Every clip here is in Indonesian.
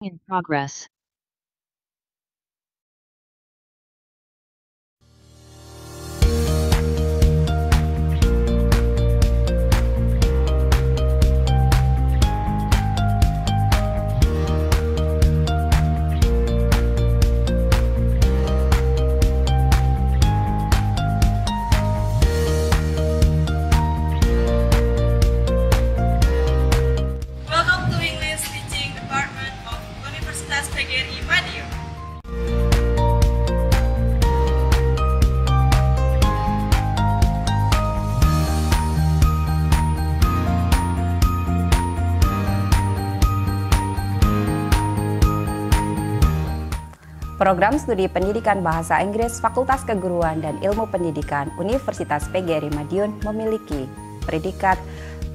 In progress. Program Studi Pendidikan Bahasa Inggris Fakultas Keguruan dan Ilmu Pendidikan Universitas PGRI Madiun memiliki predikat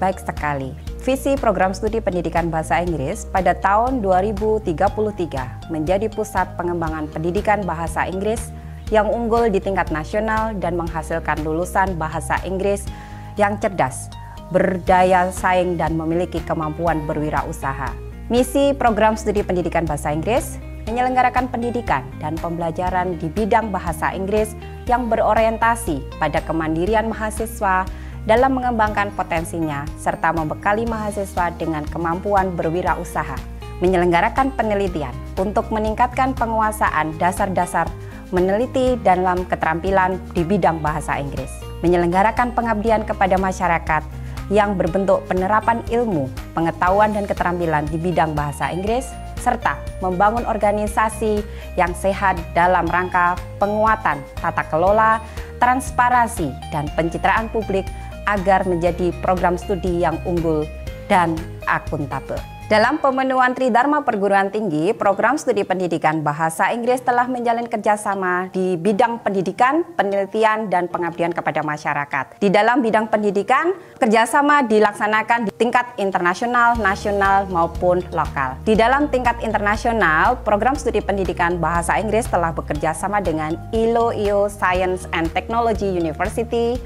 baik sekali. Visi program studi pendidikan bahasa Inggris pada tahun 2033 menjadi pusat pengembangan pendidikan bahasa Inggris yang unggul di tingkat nasional dan menghasilkan lulusan bahasa Inggris yang cerdas, berdaya saing dan memiliki kemampuan berwirausaha. Misi program studi pendidikan bahasa Inggris menyelenggarakan pendidikan dan pembelajaran di bidang bahasa Inggris yang berorientasi pada kemandirian mahasiswa dalam mengembangkan potensinya serta membekali mahasiswa dengan kemampuan berwirausaha, menyelenggarakan penelitian untuk meningkatkan penguasaan dasar-dasar meneliti dalam keterampilan di bidang bahasa Inggris, menyelenggarakan pengabdian kepada masyarakat yang berbentuk penerapan ilmu, pengetahuan dan keterampilan di bidang bahasa Inggris serta membangun organisasi yang sehat dalam rangka penguatan tata kelola, transparansi, dan pencitraan publik agar menjadi program studi yang unggul dan akuntabel. Dalam pemenuhan Tridharma Perguruan Tinggi, program studi pendidikan bahasa Inggris telah menjalin kerjasama di bidang pendidikan, penelitian, dan pengabdian kepada masyarakat. Di dalam bidang pendidikan, kerjasama dilaksanakan di tingkat internasional, nasional, maupun lokal. Di dalam tingkat internasional, program studi pendidikan bahasa Inggris telah bekerja sama dengan ILO IO Science and Technology University,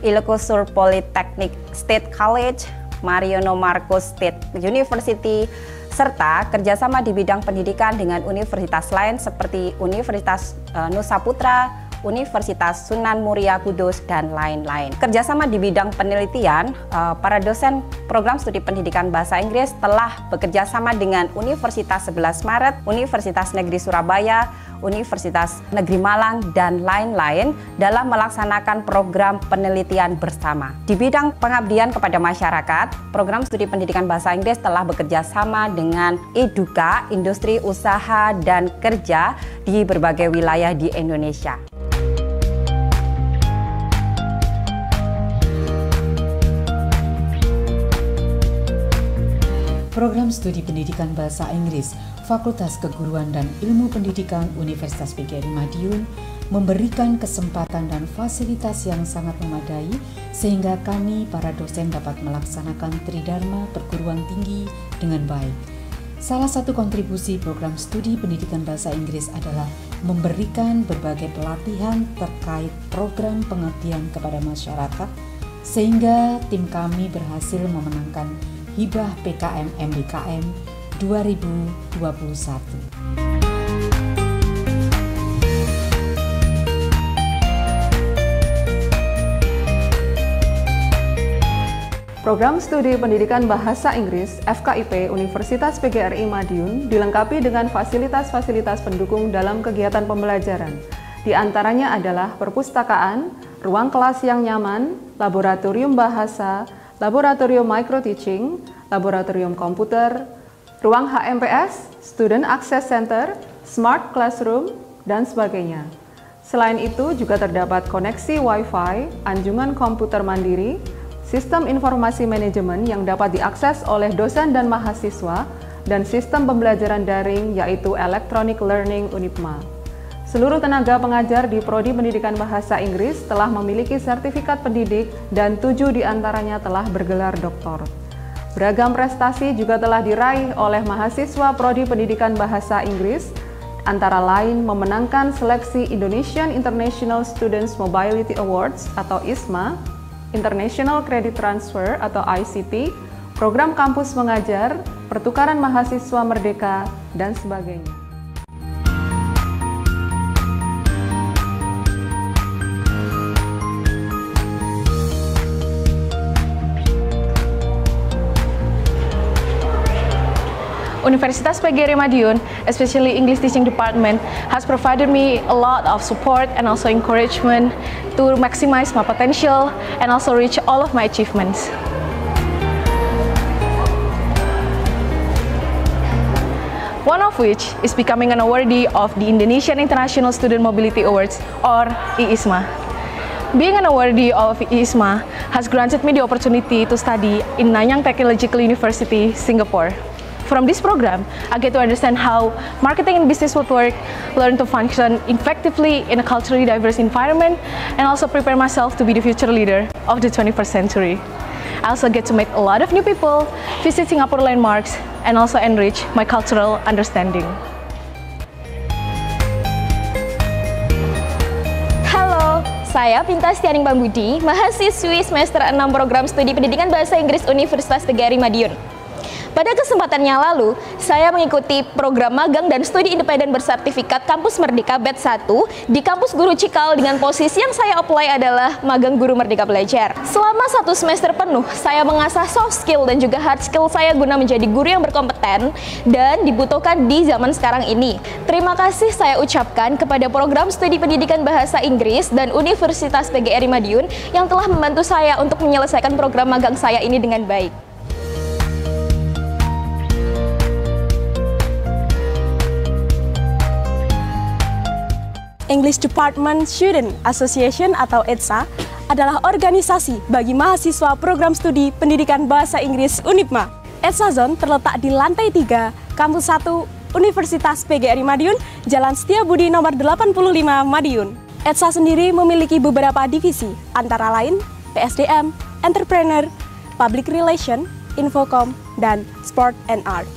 Ilocosur Polytechnic State College, Mariono Marcos State University, serta kerjasama di bidang pendidikan dengan universitas lain seperti Universitas eh, Nusa Putra, Universitas Sunan Muria Kudus, dan lain-lain. Kerjasama di bidang penelitian, eh, para dosen program studi pendidikan bahasa Inggris telah bekerja sama dengan Universitas 11 Maret, Universitas Negeri Surabaya, Universitas Negeri Malang, dan lain-lain dalam melaksanakan program penelitian bersama. Di bidang pengabdian kepada masyarakat, program studi pendidikan bahasa Inggris telah bekerja sama dengan Eduka, Industri Usaha dan Kerja di berbagai wilayah di Indonesia. Program Studi Pendidikan Bahasa Inggris Fakultas Keguruan dan Ilmu Pendidikan Universitas PGRI Madiun memberikan kesempatan dan fasilitas yang sangat memadai sehingga kami para dosen dapat melaksanakan tridharma perguruan tinggi dengan baik. Salah satu kontribusi program studi pendidikan bahasa Inggris adalah memberikan berbagai pelatihan terkait program pengabdian kepada masyarakat sehingga tim kami berhasil memenangkan hibah PKM MBKM 2021. Program Studi Pendidikan Bahasa Inggris FKIP Universitas PGRI Madiun dilengkapi dengan fasilitas-fasilitas pendukung dalam kegiatan pembelajaran. Di antaranya adalah perpustakaan, ruang kelas yang nyaman, laboratorium bahasa, laboratorium micro teaching, laboratorium komputer, ruang HMPS, Student Access Center, Smart Classroom, dan sebagainya. Selain itu juga terdapat koneksi Wi-Fi, anjungan komputer mandiri, sistem informasi manajemen yang dapat diakses oleh dosen dan mahasiswa, dan sistem pembelajaran daring yaitu Electronic Learning UNIPMA. Seluruh tenaga pengajar di Prodi Pendidikan Bahasa Inggris telah memiliki sertifikat pendidik dan tujuh di antaranya telah bergelar doktor. Beragam prestasi juga telah diraih oleh mahasiswa Prodi Pendidikan Bahasa Inggris, antara lain memenangkan seleksi Indonesian International Students Mobility Awards atau ISMA, International Credit Transfer atau ICT, program kampus mengajar, pertukaran mahasiswa merdeka, dan sebagainya. Universitas PGRI Madiun, especially English Teaching Department, has provided me a lot of support and also encouragement to maximize my potential and also reach all of my achievements. One of which is becoming an awardee of the Indonesian International Student Mobility Awards or IISMA. Being an awardee of IISMA has granted me the opportunity to study in Nanyang Technological University, Singapore. From this program, I get to understand how marketing and business would work, learn to function effectively in a culturally diverse environment, and also prepare myself to be the future leader of the 21st century. I also get to meet a lot of new people, visit Singapore landmarks, and also enrich my cultural understanding. Saya Pinta Stianing Bambudi, mahasiswi semester 6 program studi pendidikan bahasa Inggris Universitas Negeri Madiun. Pada kesempatannya lalu, saya mengikuti program magang dan studi independen bersertifikat Kampus Merdeka BET 1 di Kampus Guru Cikal dengan posisi yang saya apply adalah magang guru Merdeka Belajar. Selama satu semester penuh, saya mengasah soft skill dan juga hard skill saya guna menjadi guru yang berkompeten dan dibutuhkan di zaman sekarang ini. Terima kasih saya ucapkan kepada program studi pendidikan bahasa Inggris dan Universitas PGRI Madiun yang telah membantu saya untuk menyelesaikan program magang saya ini dengan baik. English Department Student Association atau EDSA adalah organisasi bagi mahasiswa program studi pendidikan bahasa Inggris UNIPMA. EDSA Zone terletak di lantai 3, kampus 1, Universitas PGRI Madiun, Jalan Setiabudi nomor 85 Madiun. EDSA sendiri memiliki beberapa divisi, antara lain PSDM, Entrepreneur, Public Relation, Infocom, dan Sport and Art.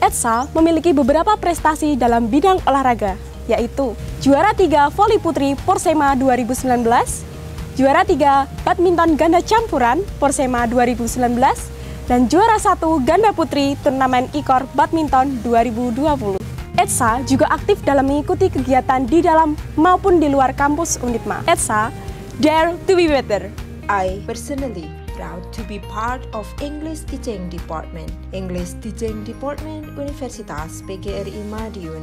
EDSA memiliki beberapa prestasi dalam bidang olahraga, yaitu juara 3 voli putri Porsema 2019, juara 3 badminton ganda campuran Porsema 2019, dan juara 1 ganda putri turnamen IKOR Badminton 2020. ETSA juga aktif dalam mengikuti kegiatan di dalam maupun di luar kampus Unitma. ETSA, Dare to be Better. I personally proud to be part of English Teaching Department, English Teaching Department Universitas PGRI Madiun.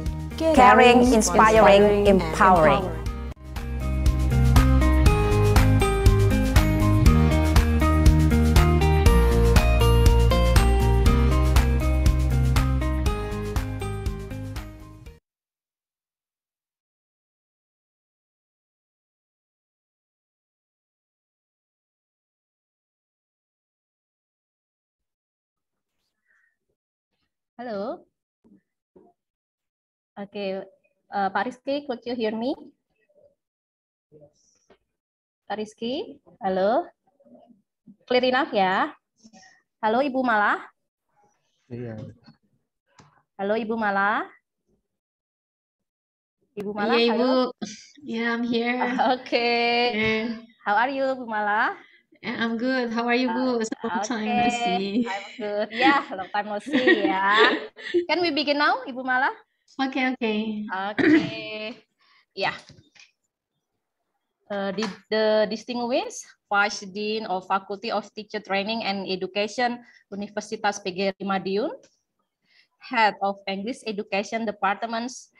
Caring, inspiring, empowering. Halo. Oke, okay. uh, Pak Rizky, could you hear me? Pak Rizky, halo. Clear enough ya? Halo Ibu Mala. Iya. Halo Ibu Mala. Ibu Mala, Iya Ibu. Yeah, I'm here. Oke. Okay. Yeah. How are you, Bu Mala? I'm good. How are you, Bu? Uh, long okay. time no see. I'm good. Yeah, long time no see ya. Can we begin now, Ibu Mala? Okay, okay. Okay. Yeah. Uh, the, the distinguished Vice Dean of Faculty of Teacher Training and Education, Universitas PGRI Madiun, Head of English Education Departments,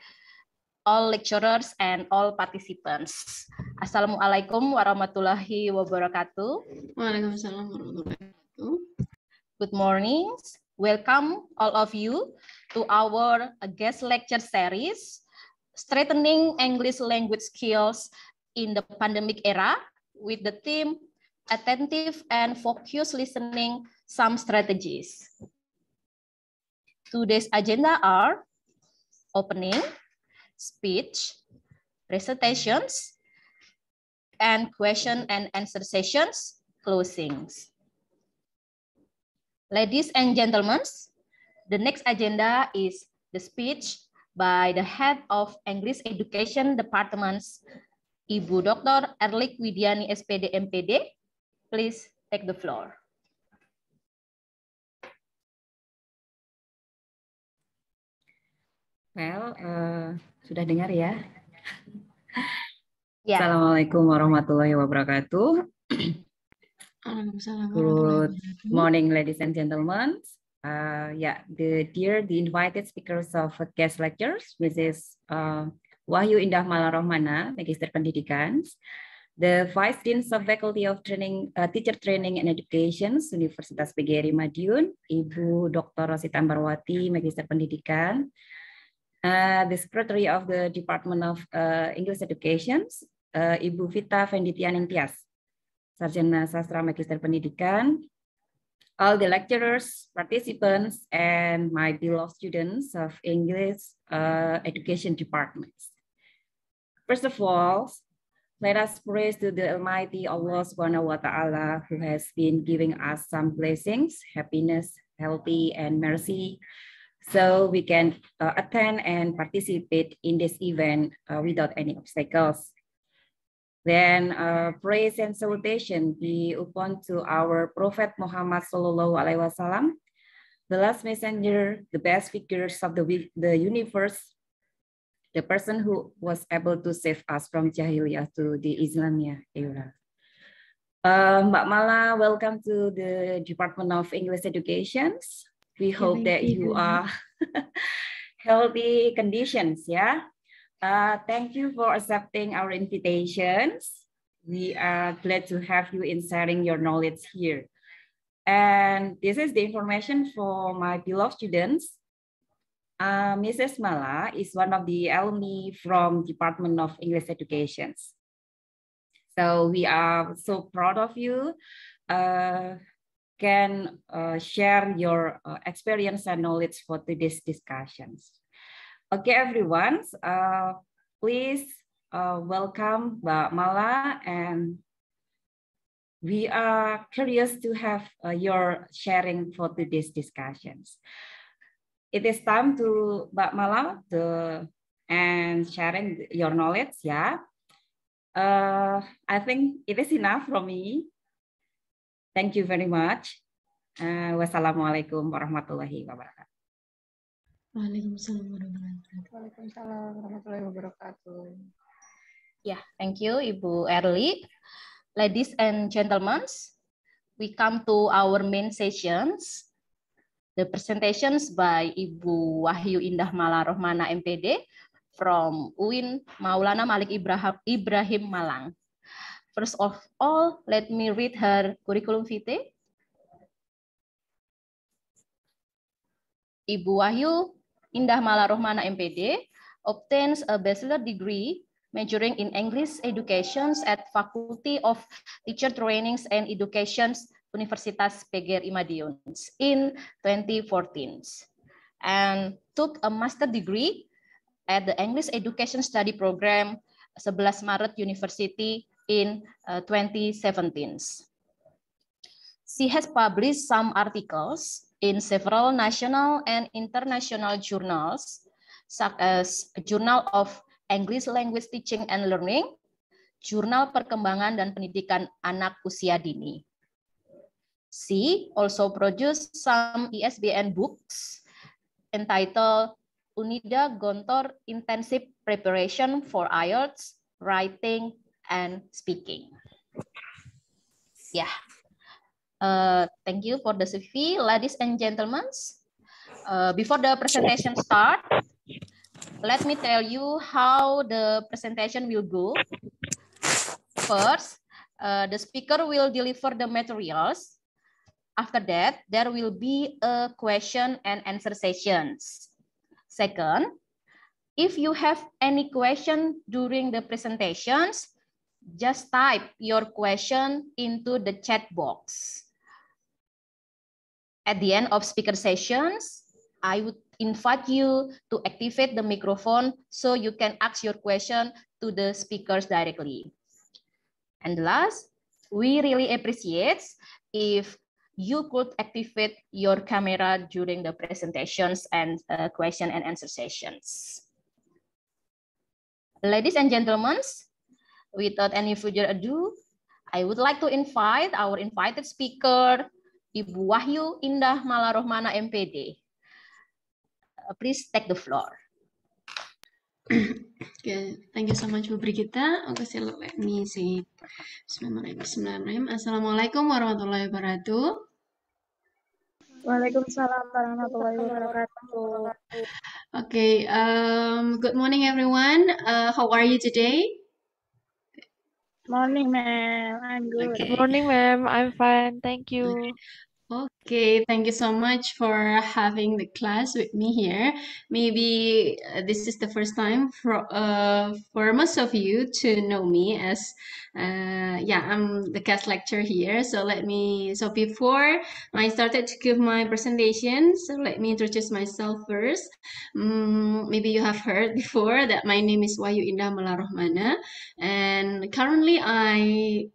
all lecturers and all participants. Assalamualaikum warahmatullahi wabarakatuh. Waalaikumsalam warahmatullahi wabarakatuh. Good morning. Welcome all of you to our guest lecture series, Strengthening English Language Skills in the Pandemic Era with the theme Attentive and Focused Listening, Some Strategies. Today's agenda are opening, speech, presentations, and question and answer sessions, closings. Ladies and gentlemen, the next agenda is the speech by the head of English Education Departments, Ibu Dr. Erlik Widiani SPD MPD. Please take the floor. Well, uh, sudah dengar ya? ya. Assalamualaikum warahmatullahi wabarakatuh. Good morning, ladies and gentlemen. Uh, yeah, the dear the invited speakers of guest lectures, Mrs. Uh, Wahyu Indah Malarohmana, Magister Pendidikan, the Vice Dean of Faculty of Training, uh, Teacher Training and Education, Universitas PGRI Madiun, Ibu Dr. Rosita Ambarwati, Magister Pendidikan, uh, the Secretary of the Department of uh, English Education, uh, Ibu Vita Venditian Tias, Sarjana Sastra Magister Pendidikan, all the lecturers, participants, and my beloved students of English uh, Education Departments. First of all, let us praise to the Almighty Allah Subhanahu wa Ta'ala who has been giving us some blessings, happiness, healthy, and mercy so we can uh, attend and participate in this event uh, without any obstacles. Then uh, praise and salutation be upon to our Prophet Muhammad Sallallahu Alaihi Wasallam, the last messenger, the best figures of the, the universe, the person who was able to save us from Jahiliyah to the Islamia era. Uh, Mbak Mala, welcome to the Department of English Education. We hope that you are healthy conditions. Yeah. Uh, thank you for accepting our invitations. We are glad to have you in sharing your knowledge here. And this is the information for my beloved students. Uh, Mrs. Mala is one of the alumni from Department of English Education. So we are so proud of you. Uh, can uh, share your uh, experience and knowledge for today's discussions. Okay, everyone, uh, please uh, welcome Mbak Mala and we are curious to have uh, your sharing for today's discussions. It is time to Mbak Mala to, and sharing your knowledge, yeah. Uh, I think it is enough from me. Thank you very much. Uh, wassalamualaikum warahmatullahi wabarakatuh. Waalaikumsalam warahmatullahi wabarakatuh. Yeah, thank you, Ibu Erli. Ladies and gentlemen, we come to our main sessions. The presentations by Ibu Wahyu Indah Malarohmana MPD from UIN Maulana Malik Ibrahim, Ibrahim Malang. First of all, let me read her curriculum vitae. Ibu Wahyu Indah Malarohmana MPD obtains a bachelor degree majoring in English education at Faculty of Teacher Trainings and Education Universitas PGRI Madiun in 2014 and took a master degree at the English Education Study Program 11 Maret University in uh, 2017. She has published some articles in several national and international journals, such as Journal of English Language Teaching and Learning, Jurnal Perkembangan dan Pendidikan Anak Usia Dini. She also produced some ISBN books entitled Unida Gontor Intensive Preparation for IELTS, Writing, and speaking. Yeah. Uh, thank you for the CV, ladies and gentlemen. Uh, before the presentation start, let me tell you how the presentation will go. First, uh, the speaker will deliver the materials. After that, there will be a question and answer sessions. Second, if you have any question during the presentations, just type your question into the chat box. At the end of speaker sessions, I would invite you to activate the microphone so you can ask your question to the speakers directly. And last, we really appreciate if you could activate your camera during the presentations and uh, question and answer sessions. Ladies and gentlemen, without any further ado, I would like to invite our invited speaker, Ibu Wahyu Indah Malarohmana MPD. Uh, please take the floor. okay, thank you so much Bu Brigita. Okay, so let me see. Bismillahirrahmanirrahim. Assalamualaikum warahmatullahi wabarakatuh. Waalaikumsalam warahmatullahi wabarakatuh. Okay, um, good morning everyone. Uh, how are you today? Morning, ma'am. I'm good. Okay. Morning, ma'am. I'm fine. Thank you. Okay, thank you so much for having the class with me here. Maybe uh, this is the first time for uh, for most of you to know me as uh, yeah, I'm the guest lecturer here. So let me so before I started to give my presentation, so let me introduce myself first. Um, maybe you have heard before that my name is Wahyu Indah Malarohmana, and currently I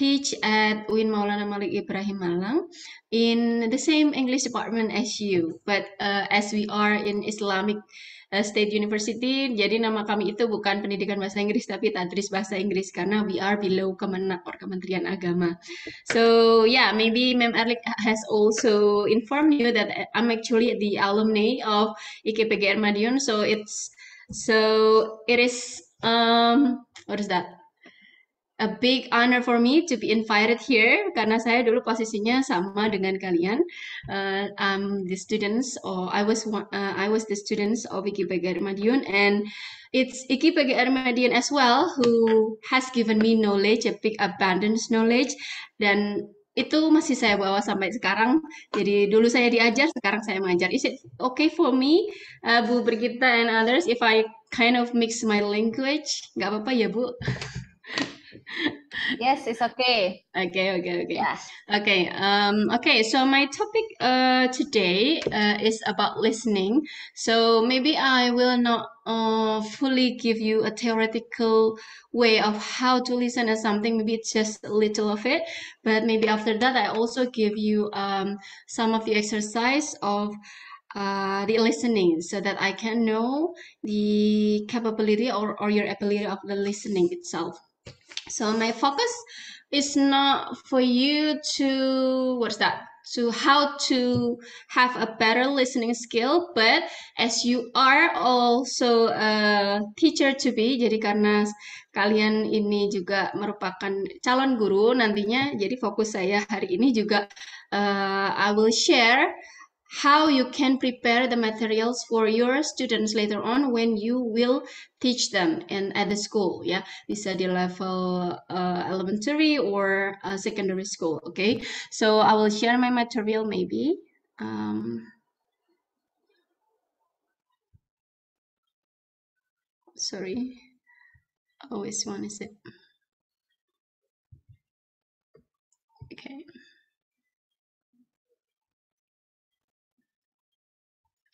teach at UIN Maulana Malik Ibrahim Malang in the same English department as you. But uh, as we are in Islamic uh, State University, jadi nama kami itu bukan pendidikan bahasa Inggris tapi tadris bahasa Inggris karena we are below Kemenak or Kementerian Agama. So yeah, maybe Mem Erlik has also informed you that I'm actually the alumni of IKPGR Madiun. So it's so it is um what is that? A big honor for me to be invited here karena saya dulu posisinya sama dengan kalian. Uh, I'm the students or I was uh, I was the students of Iki PGR Madiun and it's Iki PGR Madiun as well who has given me knowledge, a big abundance knowledge dan itu masih saya bawa sampai sekarang. Jadi dulu saya diajar, sekarang saya mengajar. Is it okay for me, uh, Bu Brigita and others, if I kind of mix my language? Gak apa-apa ya, Bu? Yes, it's okay. Okay, okay, okay. Yes. Okay, um, okay, so my topic uh, today uh, is about listening. So maybe I will not uh, fully give you a theoretical way of how to listen to something. Maybe it's just a little of it. But maybe after that, I also give you um, some of the exercise of uh, the listening so that I can know the capability or, or your ability of the listening itself. So my focus is not for you to what's that? To how to have a better listening skill, but as you are also a teacher to be, jadi karena kalian ini juga merupakan calon guru nantinya, jadi fokus saya hari ini juga uh, I will share how you can prepare the materials for your students later on when you will teach them in at the school ya bisa di level uh, elementary or uh, secondary school okay? So I will share my material maybe um, sorry. Oh which one is it. Okay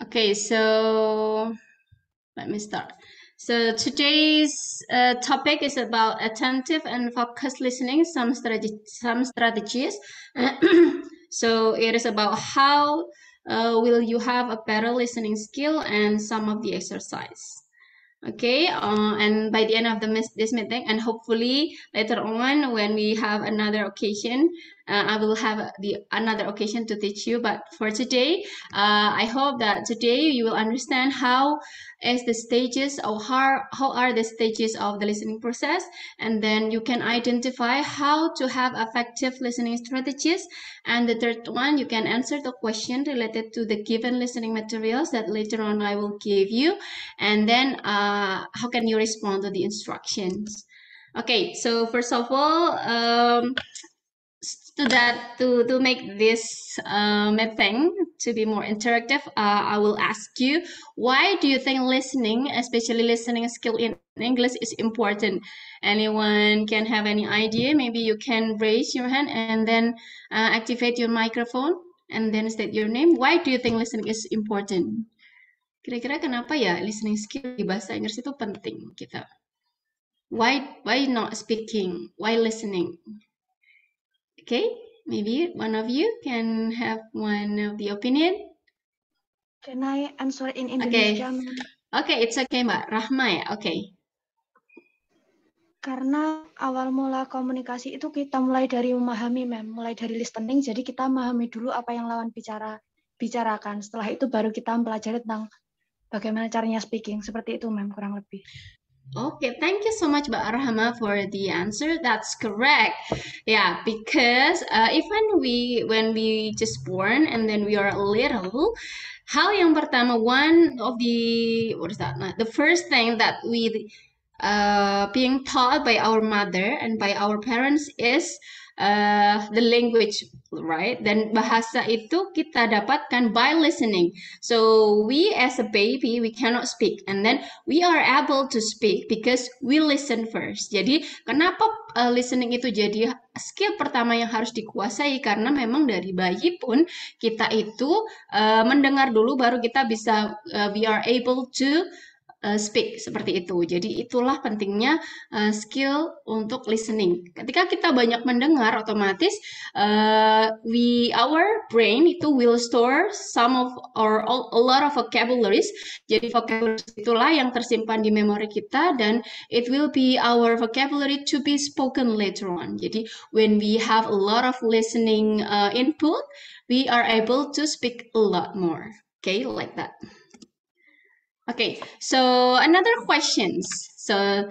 Okay, so let me start. So today's uh, topic is about attentive and focused listening, some, some strategies. so it is about how uh, will you have a better listening skill and some of the exercise. Okay, uh, and by the end of the this meeting, and hopefully later on when we have another occasion, uh, I will have the another occasion to teach you. But for today, uh, I hope that today you will understand how is the stages or how, how are the stages of the listening process and then you can identify how to have effective listening strategies and the third one you can answer the question related to the given listening materials that later on I will give you and then uh, how can you respond to the instructions okay so first of all um, to that to to make this um, thing to be more interactive uh, i will ask you why do you think listening especially listening skill in english is important? Anyone can have any idea? Maybe you can raise your hand and then uh, activate your microphone and then state your name. Why do you think listening is important? Kira-kira kenapa ya listening skill di bahasa Inggris itu penting kita? Why why not speaking? Why listening Okay, maybe one of you can have one of the opinion. Can I answer in Okay, Indonesia? ma'am? okay, it's okay, Mbak Rahma ya. Okay, Karena awal mula komunikasi itu kita mulai dari memahami, mem, mulai dari listening. Jadi kita memahami dulu apa yang lawan bicara bicarakan. Setelah itu baru kita mempelajari tentang bagaimana caranya speaking. Seperti itu, ma'am, kurang lebih. Okay, thank you so much, Mbak Rahma, for the answer. That's correct. Yeah, because uh, even we when we just born and then we are little, hal yang pertama, one of the what is that? The first thing that we uh, being taught by our mother and by our parents is uh, the language, right? Dan bahasa itu kita dapatkan by listening. So we as a baby we cannot speak, and then we are able to speak because we listen first. Jadi kenapa uh, listening itu jadi skill pertama yang harus dikuasai karena memang dari bayi pun kita itu uh, mendengar dulu baru kita bisa uh, we are able to uh, speak seperti itu. Jadi itulah pentingnya uh, skill untuk listening. Ketika kita banyak mendengar, otomatis uh, we our brain itu will store some of or a lot of vocabularies. Jadi vocabularies itulah yang tersimpan di memori kita dan it will be our vocabulary to be spoken later on. Jadi when we have a lot of listening uh, input, we are able to speak a lot more. Okay, like that. Okay, so another questions. So,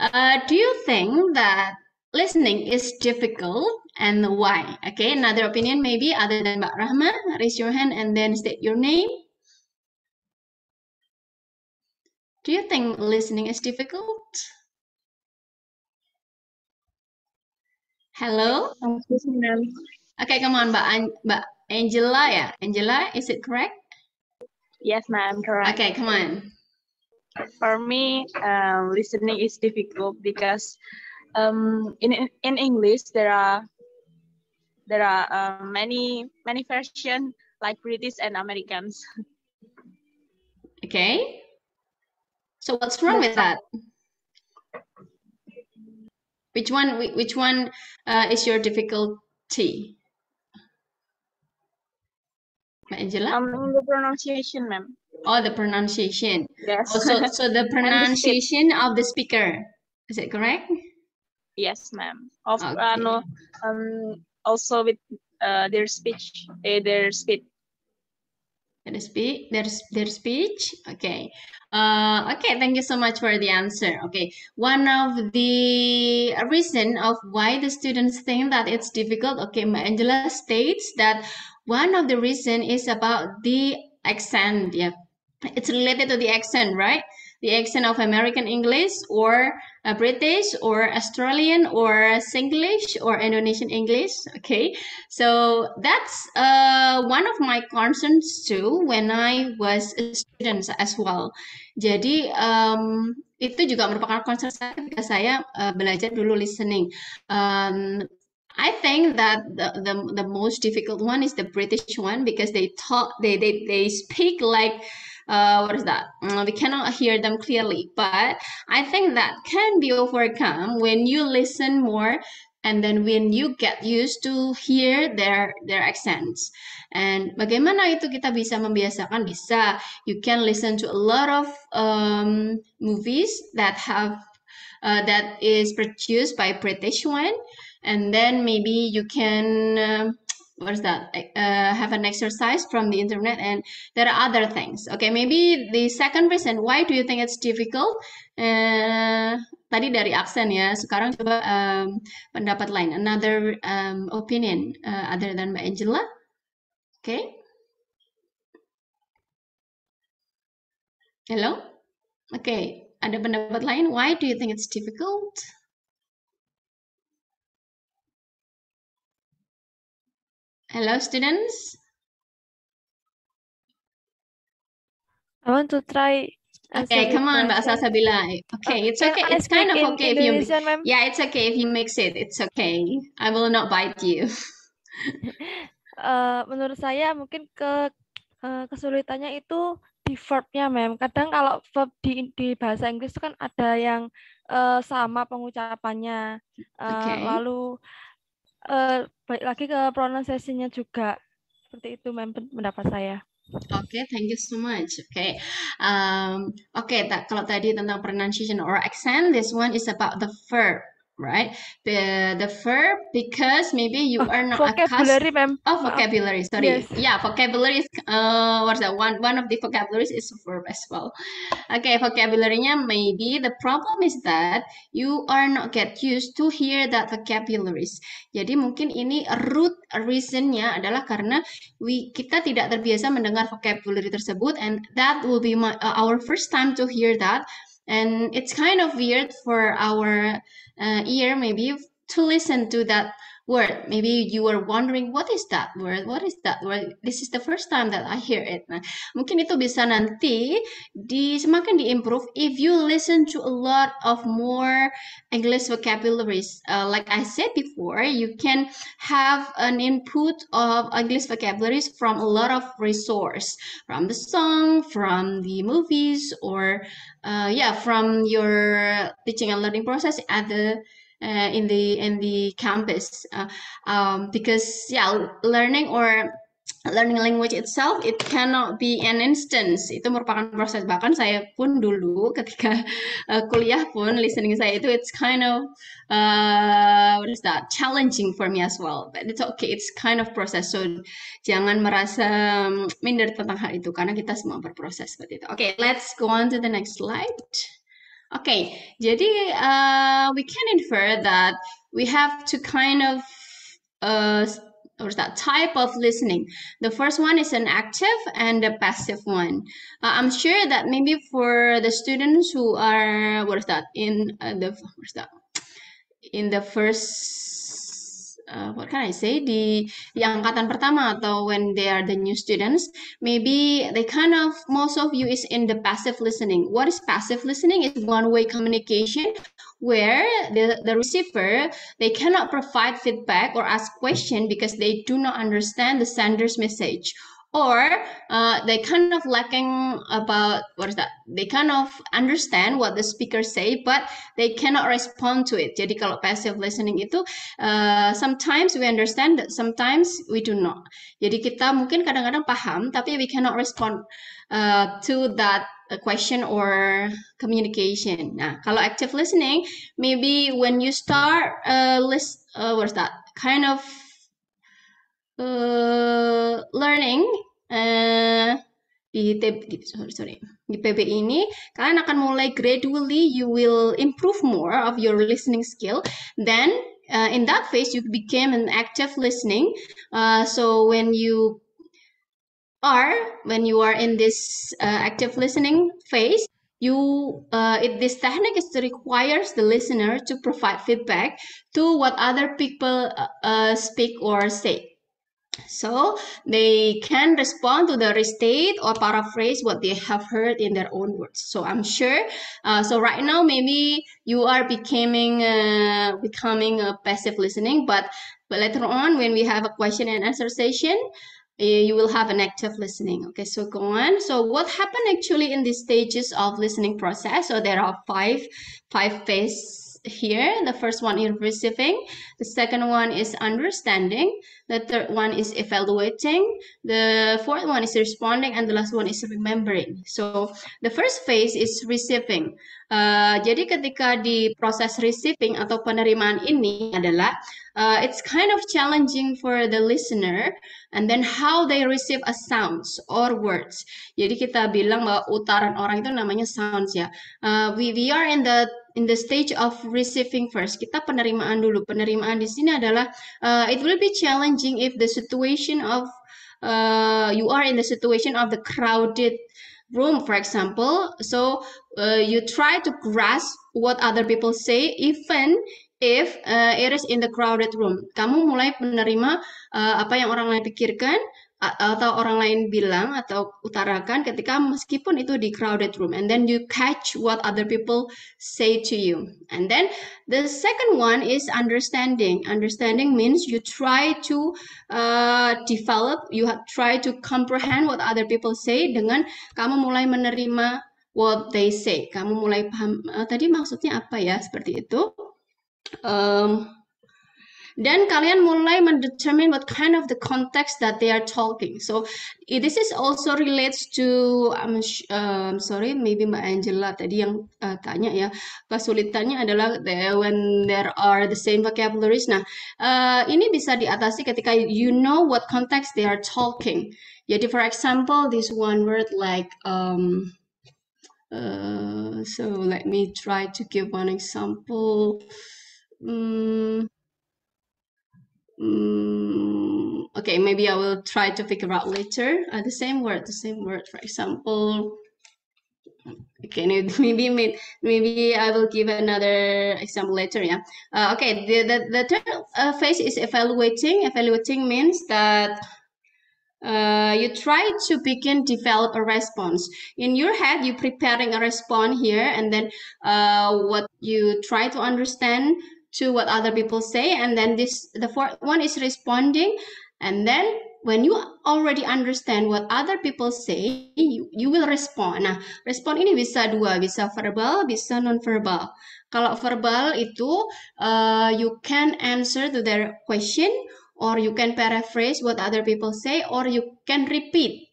uh, do you think that listening is difficult and why? Okay, another opinion maybe other than Mbak Rahma. Raise your hand and then state your name. Do you think listening is difficult? Hello? Okay, come on, Mbak, An Mbak Angela ya. Angela, is it correct? Yes, ma'am, correct. Okay, come on. For me, um, listening is difficult because um, in in English there are there are uh, many many versions like British and Americans. Okay. So what's wrong with that? Which one? Which one uh, is your difficulty? Angela? Um, in the pronunciation, ma'am. Oh, the pronunciation. Yes. Oh, so, so the pronunciation of the speaker. Is it correct? Yes, ma'am. Of Okay. uh, no, um, also with uh, their speech, uh, their speech. Their speech, their, their speech. Okay. Uh, okay. Thank you so much for the answer. Okay. One of the reason of why the students think that it's difficult. Okay, Angela states that one of the reason is about the accent. Yeah, it's related to the accent, right? The accent of American English or uh, British or Australian or Singlish or Indonesian English. Okay, so that's uh, one of my concerns too when I was a student as well. Jadi um, itu juga merupakan concern saya ketika saya uh, belajar dulu listening. Um, I think that the, the the most difficult one is the British one because they talk they they, they speak like uh, what is that? Mm, we cannot hear them clearly, but I think that can be overcome when you listen more and then when you get used to hear their their accents. And bagaimana itu kita bisa membiasakan? Bisa. You can listen to a lot of um, movies that have uh, that is produced by British one, and then maybe you can. Uh, what is that? Uh, have an exercise from the internet, and there are other things. Okay, maybe the second reason why do you think it's difficult? Uh, tadi dari aksen ya. Sekarang coba um, pendapat lain. Another um, opinion uh, other than Mbak Angela. Okay. Hello. Okay. Ada pendapat lain? Why do you think it's difficult? Hello, students. I want to try. Okay, come on, Mbak Salsabila. Okay, it's can okay. It's kind of okay if you. Yeah, it's okay if you mix it. It's okay. I will not bite you. Eh, menurut saya mungkin ke eh, kesulitannya itu di verbnya, mem. Kadang kalau verb di di bahasa Inggris itu kan ada yang eh, sama pengucapannya, Eh, Okay. lalu eh, balik lagi ke pronunciation-nya juga. Seperti itu, pendapat saya. Okay, thank you so much. Okay, um, okay. ta- kalau tadi tentang pronunciation or accent, this one is about the verb. Right? The the verb because maybe you Oh, are not vocabulary, accustomed. Oh, vocabulary. Sorry. Yes. Yeah, vocabulary is uh what's that? One one of the vocabularies is verb as well. Okay, vocabulary-nya maybe the problem is that you are not get used to hear that vocabularies. Jadi mungkin ini root reason-nya adalah karena we kita tidak terbiasa mendengar vocabulary tersebut and that will be my, uh, our first time to hear that and it's kind of weird for our uh, ear maybe to listen to that word. Maybe you were wondering what is that word? What is that word? This is the first time that I hear it. Nah mungkin itu bisa nanti di semakin diimprove if you listen to a lot of more English vocabularies. Uh, like I said before you can have an input of English vocabularies from a lot of resource. From the song from the movies or uh, yeah from your teaching and learning process at the uh, in the in the campus. Uh, um, because yeah learning or learning language itself it cannot be an instance. Itu merupakan proses. Bahkan saya pun dulu ketika uh, kuliah pun listening saya itu it's kind of uh, what is that? Challenging for me as well. But it's okay. It's kind of process. So jangan merasa um, minder tentang hal itu. Karena kita semua berproses seperti itu. Okay let's go on to the next slide Okay, jadi uh, we can infer that we have to kind of uh, or that type of listening. The first one is an active and a passive one. Uh, I'm sure that maybe for the students who are what is that in uh, the what is that in the first uh, what can I say? Di di angkatan pertama atau when they are the new students maybe they kind of most of you is in the passive listening. What is passive listening? Is one way communication where the, the receiver they cannot provide feedback or ask question because they do not understand the sender's message or uh, they kind of lacking about what is that? They kind of understand what the speaker say but they cannot respond to it. Jadi kalau passive listening itu uh, sometimes we understand that sometimes we do not. Jadi kita mungkin kadang-kadang paham tapi we cannot respond uh, to that uh, question or communication. Nah kalau active listening maybe when you start uh, list uh, what is that? Kind of uh, learning uh, di, sorry, sorry di PB ini kalian akan mulai gradually you will improve more of your listening skill. Then uh, in that phase you became an active listening. Uh, so when you are when you are in this uh, active listening phase you uh, it, this technique is requires the listener to provide feedback to what other people uh, uh, speak or say so they can respond to the restate or paraphrase what they have heard in their own words. So I'm sure. Uh, so right now maybe you are becoming uh, becoming a passive listening, but but later on when we have a question and answer session, uh, you will have an active listening. Okay, so go on. So what happened actually in these stages of listening process? So there are five five phases here. The first one is receiving. The second one is understanding. The third one is evaluating. The fourth one is responding, and the last one is remembering. So the first phase is receiving. Uh, jadi ketika di proses receiving atau penerimaan ini adalah uh, it's kind of challenging for the listener and then how they receive a sounds or words. Jadi kita bilang bahwa utaran orang itu namanya sounds ya. Uh, we we are in the in the stage of receiving first. Kita penerimaan dulu. Penerimaan di sini adalah uh, it will be challenging if the situation of uh, you are in the situation of the crowded room, for example. So uh, you try to grasp what other people say, even if uh, it is in the crowded room. Kamu mulai menerima uh, apa yang orang lain pikirkan atau orang lain bilang atau utarakan ketika meskipun itu di crowded room and then you catch what other people say to you. And then the second one is understanding. Understanding means you try to uh, develop you try to comprehend what other people say dengan kamu mulai menerima what they say. Kamu mulai paham uh, tadi maksudnya apa ya? Seperti itu. Um, dan kalian mulai mendetermine what kind of the context that they are talking. So this is also relates to I'm um, sorry maybe Mbak Angela tadi yang uh, tanya ya kesulitannya adalah when there are the same vocabularies. Nah uh, ini bisa diatasi ketika you know what context they are talking. Jadi for example this one word like um, uh, so let me try to give one example. Um, Mm, okay, maybe I will try to figure out later. Uh, the same word, the same word. For example, Can okay, maybe maybe I will give another example later. Yeah. Uh, okay. The the the third uh, phase is evaluating. Evaluating means that. Uh, you try to begin develop a response in your head you preparing a response here and then uh, what you try to understand to what other people say and then this the fourth one is responding and then when you already understand what other people say you, you will respond. Nah respon ini bisa dua bisa verbal bisa non verbal kalau verbal itu uh, you can answer to their question or you can paraphrase what other people say or you can repeat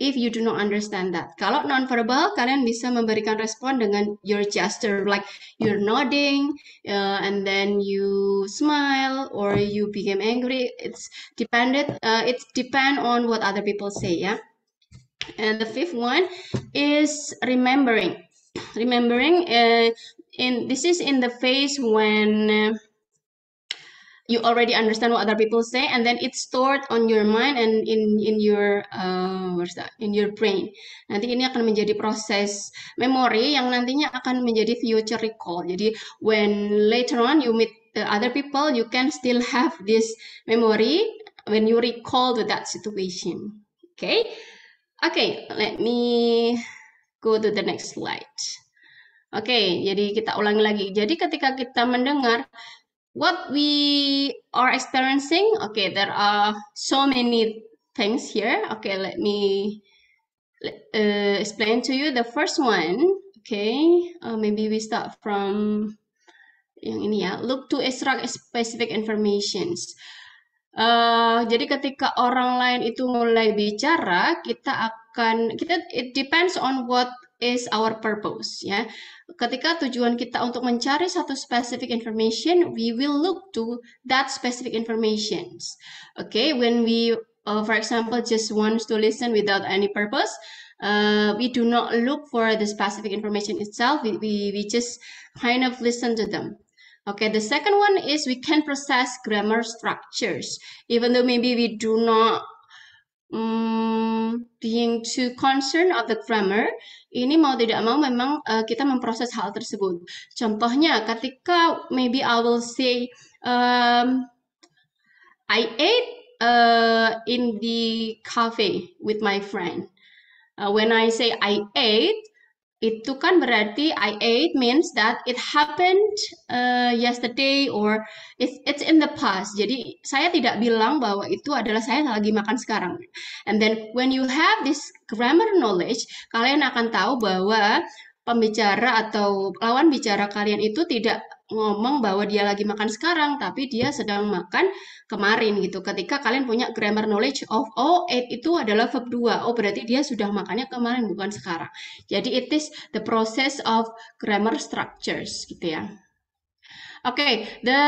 if you do not understand that. Kalau non-verbal, kalian bisa memberikan respon dengan your gesture, like you're nodding, uh, and then you smile, or you became angry. It's dependent. Uh, it's depend on what other people say. Yeah. And the fifth one is remembering. Remembering. Uh, in this is in the phase when. You already understand what other people say and then it's stored on your mind and in in your uh, what's that? In your brain. Nanti ini akan menjadi proses memori yang nantinya akan menjadi future recall. Jadi when later on you meet the other people you can still have this memory when you recall to that situation. Okay? Okay let me go to the next slide. Oke, okay, jadi kita ulangi lagi. Jadi ketika kita mendengar what we are experiencing, okay, there are so many things here. Okay, let me uh, explain to you. The first one, okay, uh, maybe we start from yang ini ya. Look to extract specific informations. Uh, jadi ketika orang lain itu mulai bicara, kita akan kita it depends on what is our purpose ya. Ketika tujuan kita untuk mencari satu specific information, we will look to that specific informations. Okay, when we uh, for example just wants to listen without any purpose, uh, we do not look for the specific information itself. We, we, we just kind of listen to them. Okay, the second one is we can process grammar structures. Even though maybe we do not um, being too concerned of the grammar, ini mau tidak mau memang uh, kita memproses hal tersebut. Contohnya ketika maybe I will say um, I ate uh, in the cafe with my friend. Uh, when I say I ate, itu kan berarti I ate means that it happened uh, yesterday or it's it's in the past. Jadi saya tidak bilang bahwa itu adalah saya lagi makan sekarang. And then when you have this grammar knowledge, kalian akan tahu bahwa pembicara atau lawan bicara kalian itu tidak ngomong bahwa dia lagi makan sekarang, tapi dia sedang makan kemarin gitu. Ketika kalian punya grammar knowledge of oh it itu adalah verb 2. Oh berarti dia sudah makannya kemarin bukan sekarang. Jadi it is the process of grammar structures gitu ya. Okay, the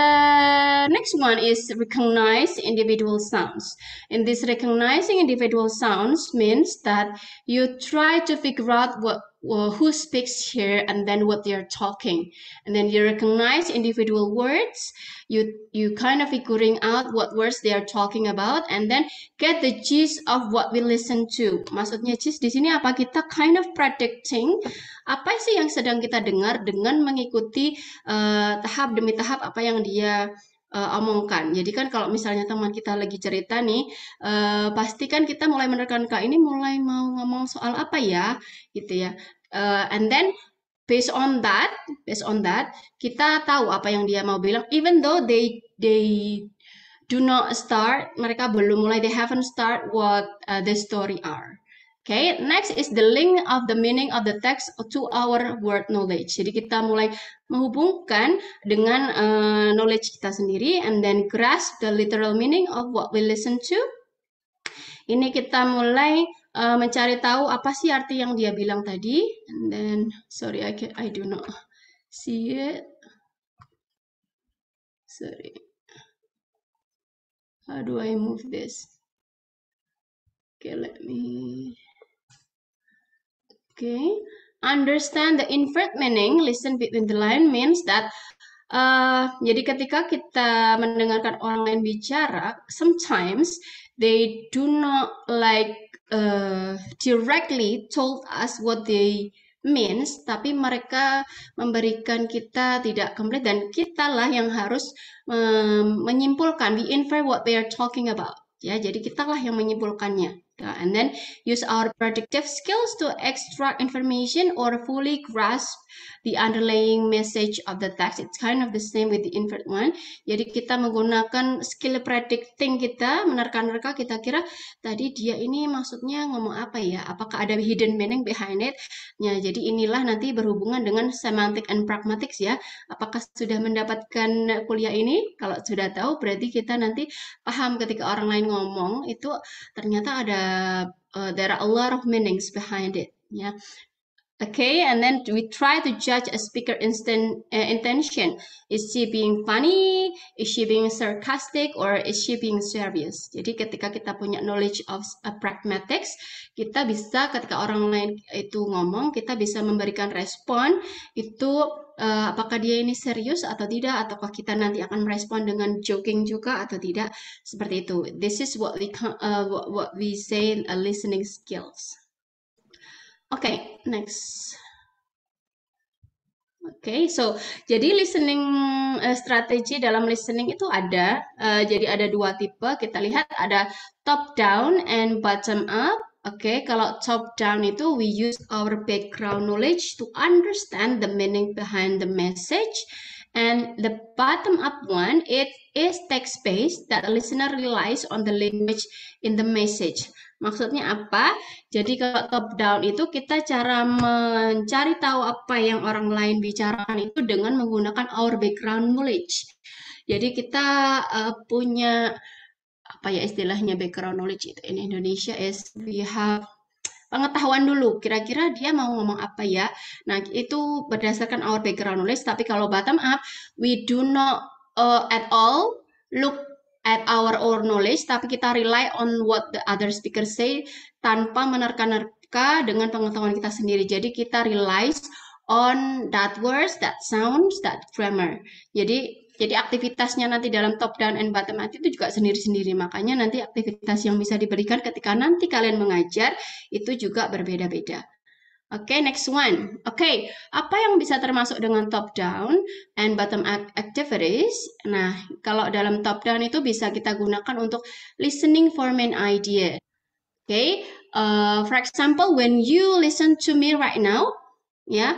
next one is recognize individual sounds. In this recognizing individual sounds means that you try to figure out what well, who speaks here and then what they're talking and then you recognize individual words you you kind of figuring out what words they are talking about and then get the gist of what we listen to maksudnya gist di sini apa kita kind of predicting apa sih yang sedang kita dengar dengan mengikuti uh, tahap demi tahap apa yang dia uh, omongkan. Jadi kan kalau misalnya teman kita lagi cerita nih, uh, pasti kan kita mulai menerkan kak ini mulai mau ngomong soal apa ya, gitu ya. Uh, and then based on that, based on that, kita tahu apa yang dia mau bilang. Even though they they do not start, mereka belum mulai, they haven't start what uh, the story are. Okay, next is the link of the meaning of the text to our word knowledge. Jadi kita mulai menghubungkan dengan uh, knowledge kita sendiri and then grasp the literal meaning of what we listen to. Ini kita mulai uh, mencari tahu apa sih arti yang dia bilang tadi. And then, sorry, I can, I do not see it. Sorry. How do I move this? Okay, let me Okay, understand the inferred meaning, listen between the line means that uh, jadi ketika kita mendengarkan orang lain bicara, sometimes they do not like uh, directly told us what they means, tapi mereka memberikan kita tidak komplit dan kitalah yang harus um, menyimpulkan, we infer what they are talking about. Ya, jadi kitalah yang menyimpulkannya. Uh, and then use our predictive skills to extract information or fully grasp the underlying message of the text. It's kind of the same with the inferred one. Jadi kita menggunakan skill predicting kita, menerka-nerka kita kira tadi dia ini maksudnya ngomong apa ya? Apakah ada hidden meaning behind it? Ya, jadi inilah nanti berhubungan dengan semantic and pragmatics ya. Apakah sudah mendapatkan kuliah ini? Kalau sudah tahu berarti kita nanti paham ketika orang lain ngomong itu ternyata ada uh, there are a lot of meanings behind it yeah okay and then we try to judge a speaker instant uh, intention. Is she being funny? Is she being sarcastic? Or is she being serious? Jadi ketika kita punya knowledge of uh, pragmatics kita bisa ketika orang lain itu ngomong kita bisa memberikan respon itu uh, apakah dia ini serius atau tidak? Ataukah kita nanti akan merespon dengan joking juga atau tidak? Seperti itu. This is what we uh, what, we say uh, listening skills okay next Oke, okay, so jadi listening uh, strategi dalam listening itu ada, uh, jadi ada dua tipe. Kita lihat ada top down and bottom up. Oke, okay, kalau top down itu we use our background knowledge to understand the meaning behind the message. And the bottom up one, it is text based that the listener relies on the language in the message. Maksudnya apa? Jadi kalau top down itu kita cara mencari tahu apa yang orang lain bicarakan itu dengan menggunakan our background knowledge. Jadi kita uh, punya apa ya istilahnya background knowledge itu in Indonesia is we have pengetahuan dulu kira-kira dia mau ngomong apa ya nah itu berdasarkan our background knowledge tapi kalau bottom up we do not uh, at all look at our own knowledge tapi kita rely on what the other speaker say tanpa menerka-nerka dengan pengetahuan kita sendiri jadi kita relies on that words that sounds that grammar jadi jadi aktivitasnya nanti dalam top down and bottom up itu juga sendiri-sendiri. Makanya nanti aktivitas yang bisa diberikan ketika nanti kalian mengajar itu juga berbeda-beda. Oke, okay, next one. Oke, okay, apa yang bisa termasuk dengan top down and bottom up activities? Nah, kalau dalam top down itu bisa kita gunakan untuk listening for main idea. Oke, okay? uh, for example, when you listen to me right now, ya, yeah,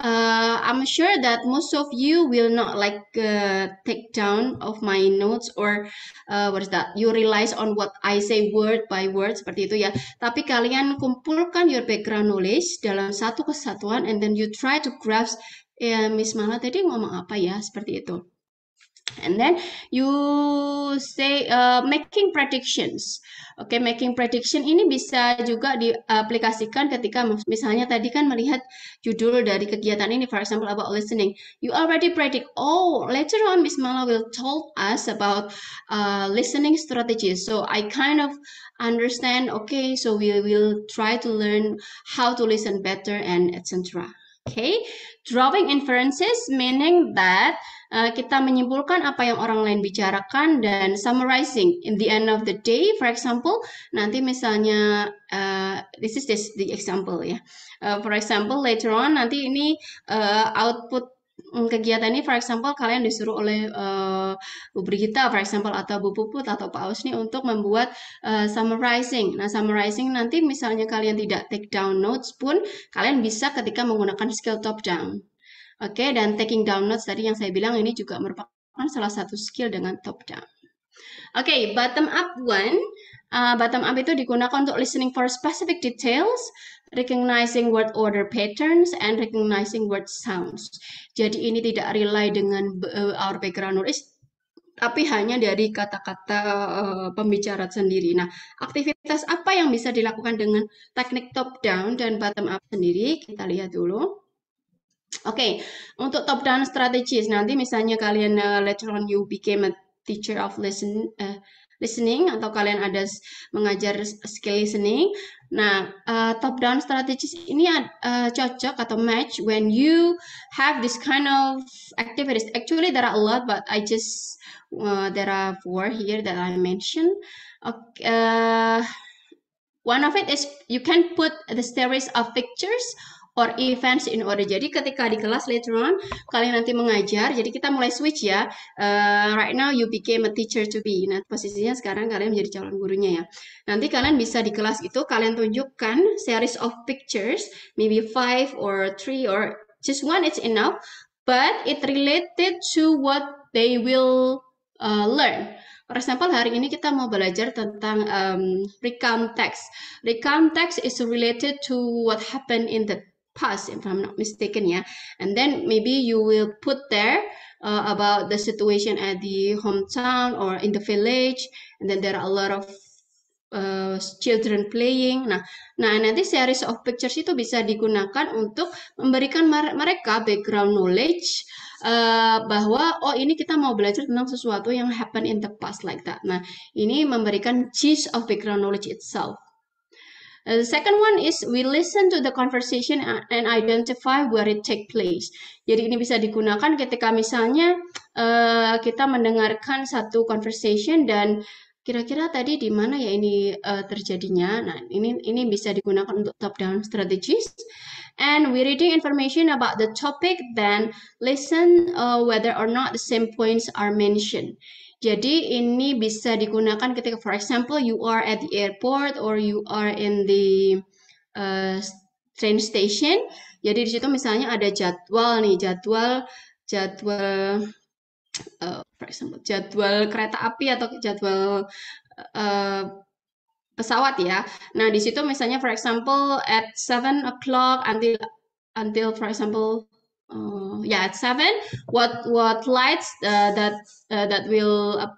uh, I'm sure that most of you will not like uh, take down of my notes or uh, what is that? You realize on what I say word by word seperti itu ya. Tapi kalian kumpulkan your background knowledge dalam satu kesatuan and then you try to grasp eh, Miss Mala tadi ngomong apa ya seperti itu. And then you say uh, making predictions. Oke, okay, making prediction ini bisa juga diaplikasikan ketika misalnya tadi kan melihat judul dari kegiatan ini, for example about listening. You already predict, oh later on Miss Mala will told us about uh, listening strategies. So I kind of understand. Okay, so we will try to learn how to listen better and etc. Okay, drawing inferences meaning that uh, kita menyimpulkan apa yang orang lain bicarakan dan summarizing in the end of the day for example. Nanti misalnya uh, this is this the example ya. Uh, for example later on nanti ini uh, output kegiatan ini, for example, kalian disuruh oleh uh, Bu Brigita, for example, atau Bu Puput atau Pak Ausni untuk membuat uh, summarizing. Nah, summarizing nanti misalnya kalian tidak take down notes pun, kalian bisa ketika menggunakan skill top down. Oke, okay, dan taking down notes tadi yang saya bilang ini juga merupakan salah satu skill dengan top down. Oke, okay, bottom up one. uh, bottom up itu digunakan untuk listening for specific details, recognizing word order patterns, and recognizing word sounds. Jadi ini tidak rely dengan uh, our background knowledge, tapi hanya dari kata-kata uh, pembicara sendiri. Nah, aktivitas apa yang bisa dilakukan dengan teknik top down dan bottom up sendiri? Kita lihat dulu. Oke, okay. untuk top down strategies nanti misalnya kalian uh, later on you became a teacher of listen uh, listening atau kalian ada mengajar skill listening. Nah, uh, top down strategies ini uh, cocok atau match when you have this kind of activities. Actually, there are a lot, but I just uh, there are four here that I mentioned. Okay, uh, one of it is you can put the series of pictures or events in order. Jadi ketika di kelas later on kalian nanti mengajar, jadi kita mulai switch ya. Uh, right now you became a teacher to be. Nah posisinya sekarang kalian menjadi calon gurunya ya. Nanti kalian bisa di kelas itu kalian tunjukkan series of pictures, maybe five or three or just one it's enough, but it related to what they will uh, learn. For example, hari ini kita mau belajar tentang um, recount text. Recount text is related to what happened in the past, if I'm not mistaken, yeah. And then maybe you will put there uh, about the situation at the hometown or in the village, and then there are a lot of uh, children playing. Nah, nah nanti series of pictures itu bisa digunakan untuk memberikan mereka background knowledge uh, bahwa oh ini kita mau belajar tentang sesuatu yang happen in the past like that. Nah, ini memberikan gist of background knowledge itself. Uh, the second one is we listen to the conversation and identify where it take place. Jadi ini bisa digunakan ketika misalnya uh, kita mendengarkan satu conversation dan kira-kira tadi di mana ya ini uh, terjadinya. Nah, ini ini bisa digunakan untuk top down strategies. And we reading information about the topic, then listen uh, whether or not the same points are mentioned. Jadi ini bisa digunakan ketika, for example, you are at the airport or you are in the uh, train station. Jadi di situ misalnya ada jadwal nih, jadwal jadwal uh, for example, jadwal kereta api atau jadwal uh, pesawat ya. Nah di situ misalnya for example at 7 o'clock until until for example uh, yeah at seven. What what lights uh, that uh, that will uh,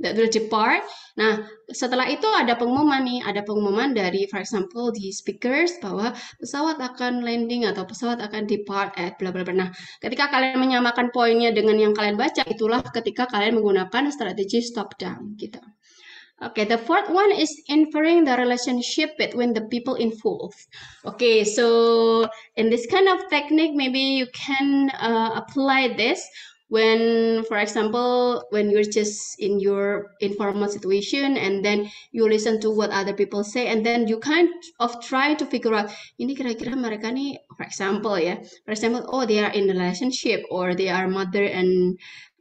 that will depart? Nah setelah itu ada pengumuman nih. Ada pengumuman dari for example di speakers bahwa pesawat akan landing atau pesawat akan depart at bla bla bla. Nah ketika kalian menyamakan poinnya dengan yang kalian baca itulah ketika kalian menggunakan strategi stop down gitu Okay, the fourth one is inferring the relationship between the people involved. Okay, so in this kind of technique, maybe you can uh, apply this when, for example, when you're just in your informal situation and then you listen to what other people say and then you kind of try to figure out ini kira-kira mereka nih, for example ya, for example, oh they are in a relationship or they are mother and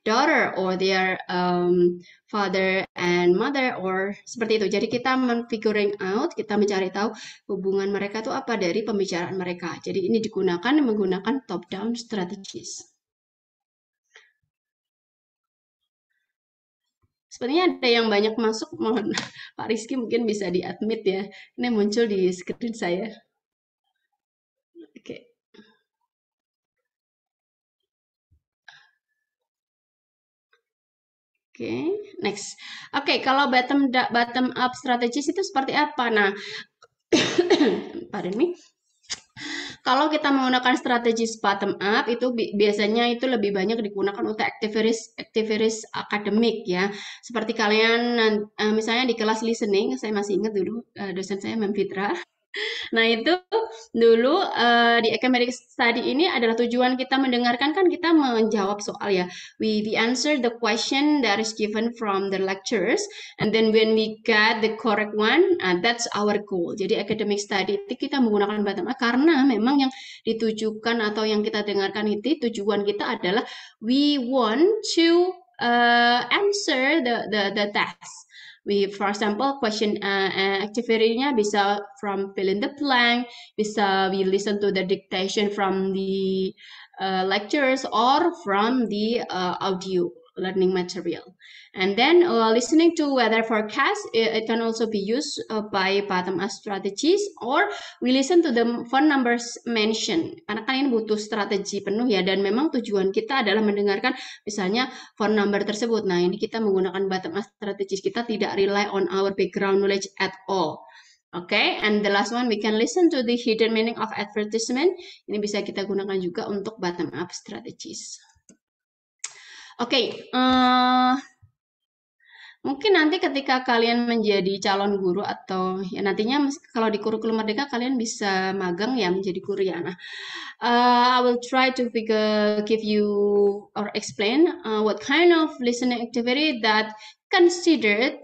daughter or their um, father and mother or seperti itu. Jadi kita men-figuring out, kita mencari tahu hubungan mereka itu apa dari pembicaraan mereka. Jadi ini digunakan menggunakan top down strategies. Sebenarnya ada yang banyak masuk, mohon Pak Rizky mungkin bisa di-admit ya. Ini muncul di screen saya. Oke. Okay. Okay, next. Oke, okay, kalau bottom bottom up strategis itu seperti apa? Nah, pardon me. Kalau kita menggunakan strategi bottom up itu biasanya itu lebih banyak digunakan untuk activities activities akademik ya. Seperti kalian eh, misalnya di kelas listening, saya masih ingat dulu eh, dosen saya Mem Fitra. Nah, itu dulu uh, di academic study ini adalah tujuan kita mendengarkan kan kita menjawab soal ya. We, we answer the question that is given from the lectures and then when we get the correct one, uh, that's our goal. Jadi academic study itu kita menggunakan bottom up karena memang yang ditujukan atau yang kita dengarkan itu tujuan kita adalah we want to uh, answer the the the test we for example question uh, uh, activity-nya bisa from fill in the blank bisa we listen to the dictation from the uh, lectures or from the uh, audio learning material. And then uh, listening to weather forecast, it, it can also be used uh, by bottom-up strategies or we listen to the phone numbers mentioned. Karena kan ini butuh strategi penuh ya dan memang tujuan kita adalah mendengarkan misalnya phone number tersebut. Nah ini kita menggunakan bottom-up strategies. Kita tidak rely on our background knowledge at all. Okay, and the last one we can listen to the hidden meaning of advertisement. Ini bisa kita gunakan juga untuk bottom up strategies. Oke, eh, mungkin nanti ketika kalian menjadi calon guru atau ya nantinya kalau di kurikulum merdeka kalian bisa magang ya menjadi guru ya. Nah, uh, I will try to figure, give you or explain uh, what kind of listening activity that considered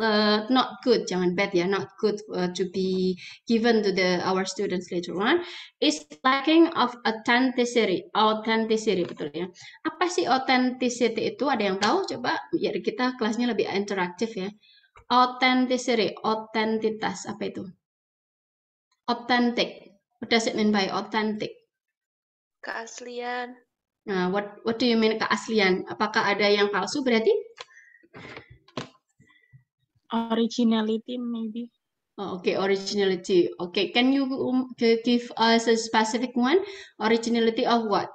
uh, not good, jangan bad ya, not good uh, to be given to the our students later on is lacking of authenticity, authenticity betul ya. Apa sih authenticity itu? Ada yang tahu? Coba biar kita kelasnya lebih interaktif ya. Authenticity, autentitas apa itu? Authentic. What does it mean by authentic? Keaslian. Nah, what what do you mean keaslian? Apakah ada yang palsu berarti? Originality, maybe. Oh, okay, originality. Okay, can you um, give us a specific one? Originality of what?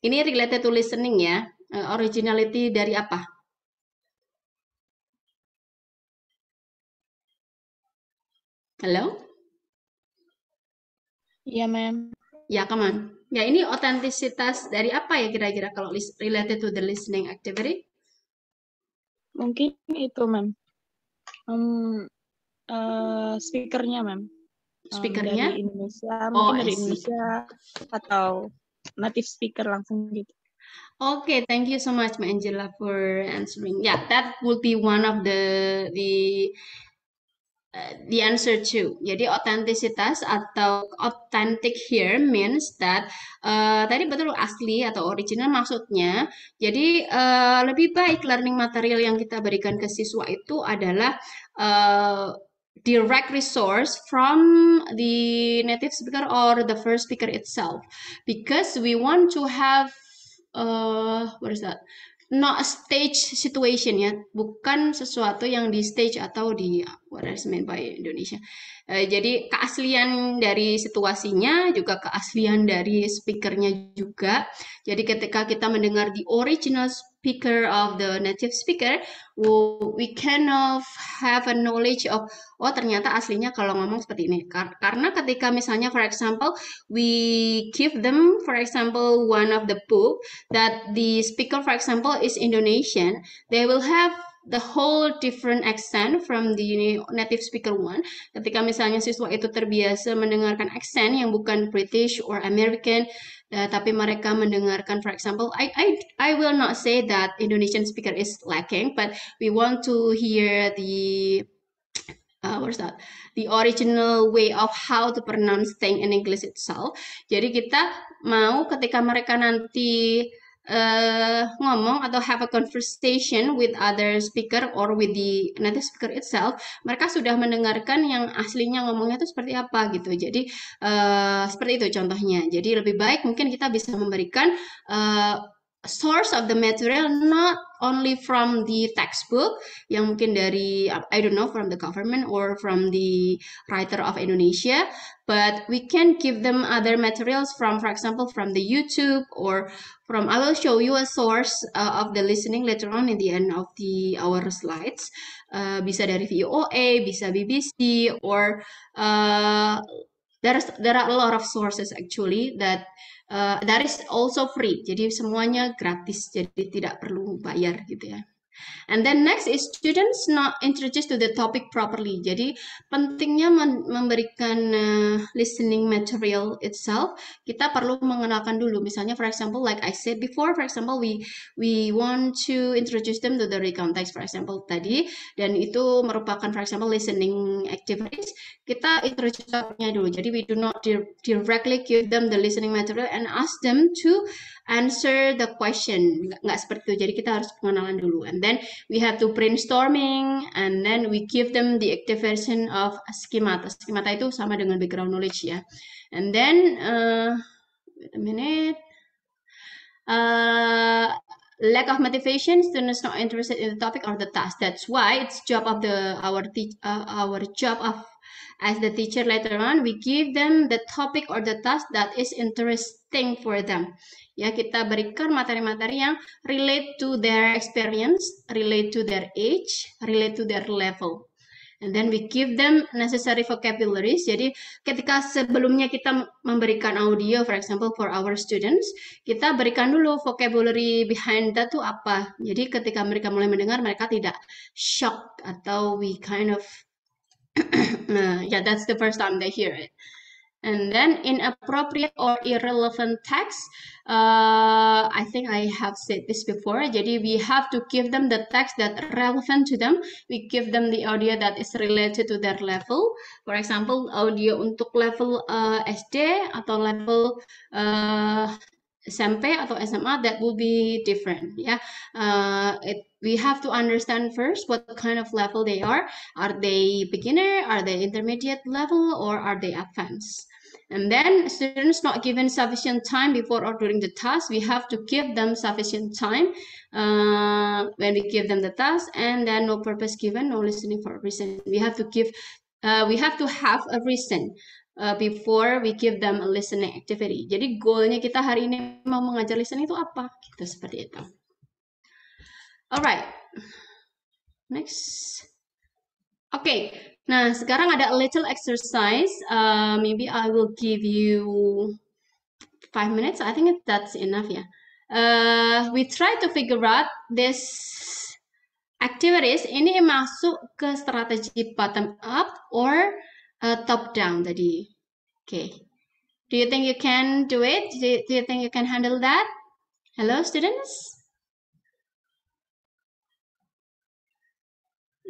Ini related to listening ya. Uh, originality dari apa? Halo? Iya, yeah, ma'am. Ya, come on. Ya, ini otentisitas dari apa ya kira-kira kalau related to the listening activity? Mungkin itu, Mem. Um, uh, speakernya, Mem. Speakernya? Um, dari Indonesia, mungkin oh, dari Indonesia atau native speaker langsung gitu. Okay, thank you so much, Ma Angela, for answering. Yeah, that would be one of the the the answer to. Jadi otentisitas atau authentic here means that uh, tadi betul asli atau original maksudnya. Jadi uh, lebih baik learning material yang kita berikan ke siswa itu adalah uh, direct resource from the native speaker or the first speaker itself because we want to have uh, what is that not a stage situation ya, bukan sesuatu yang di stage atau di what is meant by Indonesia. Uh, jadi keaslian dari situasinya juga keaslian dari speakernya juga. Jadi ketika kita mendengar the original speaker of the native speaker, we kind of have a knowledge of oh ternyata aslinya kalau ngomong seperti ini. Karena ketika misalnya for example we give them for example one of the book that the speaker for example is Indonesian, they will have the whole different accent from the native speaker one. Ketika misalnya siswa itu terbiasa mendengarkan accent yang bukan British or American, uh, tapi mereka mendengarkan, for example, I, I I will not say that Indonesian speaker is lacking, but we want to hear the uh, what's that? The original way of how to pronounce thing in English itself. Jadi kita mau ketika mereka nanti uh, ngomong atau have a conversation with other speaker or with the native speaker itself, mereka sudah mendengarkan yang aslinya ngomongnya itu seperti apa gitu. Jadi uh, seperti itu contohnya. Jadi lebih baik mungkin kita bisa memberikan uh, source of the material not only from the textbook yang mungkin dari I don't know from the government or from the writer of Indonesia but we can give them other materials from for example from the YouTube or from I will show you a source uh, of the listening later on in the end of the our slides. Uh, bisa dari VOA bisa BBC or uh, there's there are a lot of sources actually that uh, that is also free. Jadi semuanya gratis, jadi tidak perlu bayar gitu ya. And then next is students not introduced to the topic properly. Jadi pentingnya memberikan uh, listening material itself, kita perlu mengenalkan dulu. Misalnya for example like I said before, for example we we want to introduce them to the context for example tadi dan itu merupakan for example listening activities. Kita introduce dulu. Jadi we do not directly give them the listening material and ask them to answer the question. Nggak, seperti itu. Jadi kita harus pengenalan dulu. And then we have to brainstorming and then we give them the activation of schemata. Schemata itu sama dengan background knowledge ya. And then uh, wait a minute. Uh, lack of motivation, students not interested in the topic or the task. That's why it's job of the our uh, our job of as the teacher later on we give them the topic or the task that is interesting for them. Ya, kita berikan materi-materi yang relate to their experience, relate to their age, relate to their level. And then we give them necessary vocabularies. Jadi ketika sebelumnya kita memberikan audio, for example, for our students, kita berikan dulu vocabulary behind that tuh apa. Jadi ketika mereka mulai mendengar, mereka tidak shock atau we kind of, uh, yeah, that's the first time they hear it. And then inappropriate or irrelevant text, uh, I think I have said this before. Jadi we have to give them the text that relevant to them. We give them the audio that is related to their level. For example, audio untuk level uh, SD atau level uh, SMP atau SMA that will be different. Yeah? Uh, it, we have to understand first what kind of level they are. Are they beginner? Are they intermediate level? Or are they advanced? And then students not given sufficient time before or during the task, we have to give them sufficient time uh, when we give them the task and then no purpose given, no listening for reason. We have to give, uh, we have to have a reason uh, before we give them a listening activity. Jadi goalnya kita hari ini mau mengajar listening itu apa? Gitu seperti itu. Alright, next. Okay. Nah, sekarang ada a little exercise. Uh, maybe I will give you five minutes. I think that's enough yeah. Uh, we try to figure out this activities. Ini masuk ke strategi bottom up or uh, top down tadi. Okay. Do you think you can do it? Do you, do you think you can handle that? Hello, students?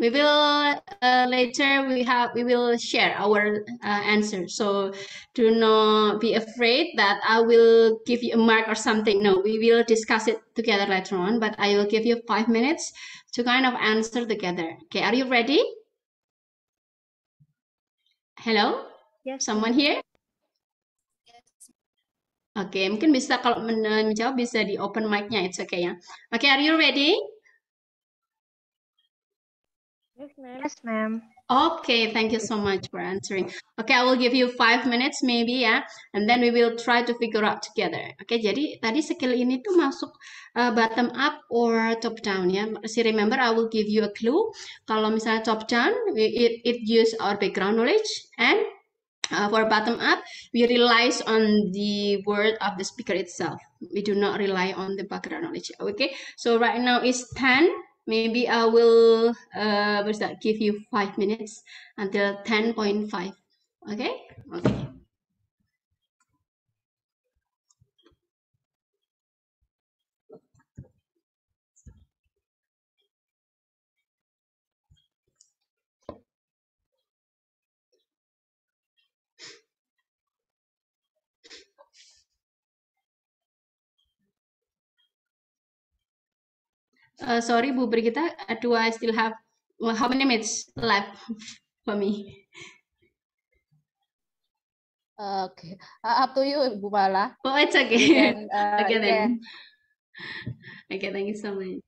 We will uh, later we have we will share our uh, answer. So do not be afraid that i will give you a mark or something. No we will discuss it together later on but i will give you five minutes to kind of answer together. Okay are you ready? Hello? Yes. Someone here? Oke, okay, mungkin bisa kalau menjawab bisa di open mic-nya, it's okay ya. Oke, okay, are you ready? Yes, ma'am. Yes, ma'am. Okay, thank you so much for answering. Okay, I will give you five minutes maybe ya, and then we will try to figure out together. Oke, okay, jadi tadi skill ini tuh masuk uh, bottom up or top down ya. Si remember, I will give you a clue. Kalau misalnya top down, it it use our background knowledge and uh, for bottom up, we rely on the word of the speaker itself. We do not rely on the background knowledge. Okay, so right now it's 10 maybe I will uh, give you five minutes until 10.5. Okay? Okay. Uh, sorry, Bu Brigita, uh, do I still have well, how many minutes left for me? Okay, uh, up to you, Bu Mala. Oh, it's okay. Can, uh, okay then. Okay, thank you so much.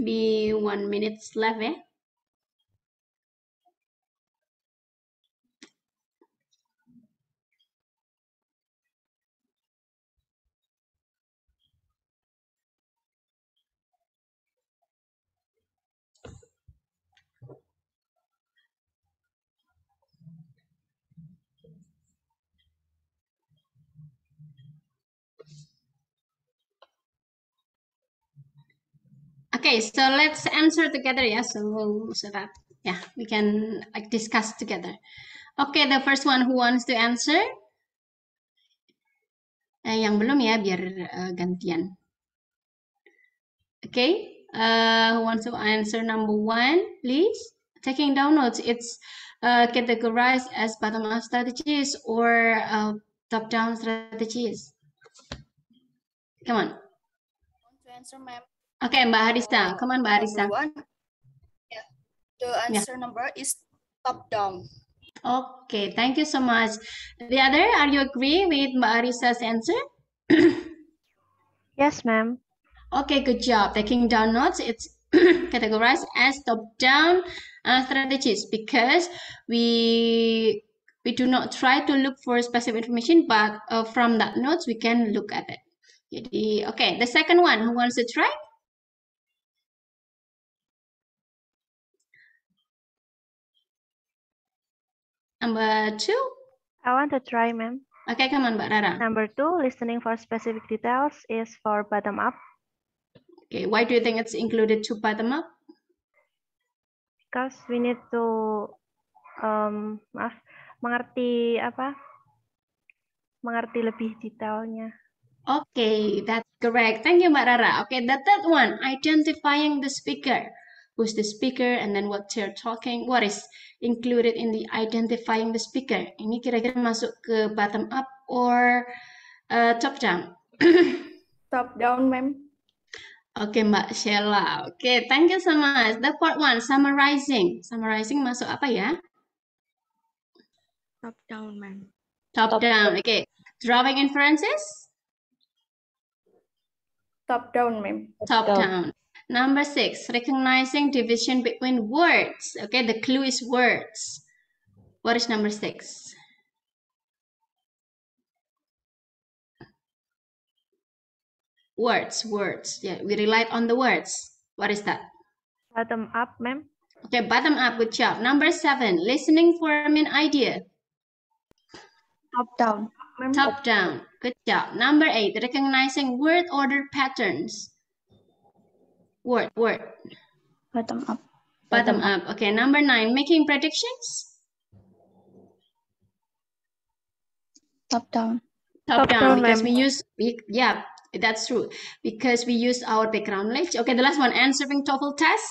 Maybe one minute left, eh? Okay, so let's answer together Yeah, So so that yeah, we can like discuss together. Okay, the first one who wants to answer? Eh, yang belum ya, biar uh, gantian. Okay, uh, who wants to answer number one, please? Taking down notes, it's uh, categorized as bottom-up strategies or uh, top-down strategies. Come on. answer, ma'am. Okay, Mbak Harisa. Come on, Mbak Harisa. Number one, yeah, the answer number is top down. Okay, thank you so much. The other, are you agree with Mbak Arisa's answer? Yes, ma'am. Okay, good job. Taking down notes, it's categorized as top-down uh, strategies because we we do not try to look for specific information, but uh, from that notes we can look at it. Jadi, okay, the second one, who wants to try? Number two. I want to try, ma'am. Okay, come on, Mbak Rara. Number two, listening for specific details is for bottom up Okay, why do you think it's included to bottom up? because we need to um, maaf mengerti apa mengerti lebih detailnya. Okay, that's correct. Thank you, Mbak Rara. Okay, the third one, identifying the speaker. Who's the speaker and then what they're talking. What is included in the identifying the speaker? Ini kira-kira masuk ke bottom up or uh, top down? Top down, ma'am. Oke, Mbak Sheila. Oke, thank you so much. The part one, summarizing. Summarizing masuk apa ya? Top down, ma'am. Top, down. Oke. Drawing inferences? Top down, ma'am. Top down. Number six, recognizing division between words. Okay, the clue is words. What is number six? Words, words. Yeah, we relied on the words. What is that? Bottom up, ma'am. Okay, bottom up, good job. Number seven, listening for a main idea. Top down. Top down, good job. Number eight, recognizing word order patterns. Word, word. Bottom up. Bottom up. Okay, number nine, making predictions. Top down. Top, Top down, down, because ma'am. we use, we, yeah, that's true. Because we use our background knowledge. Okay, the last one, answering TOEFL test.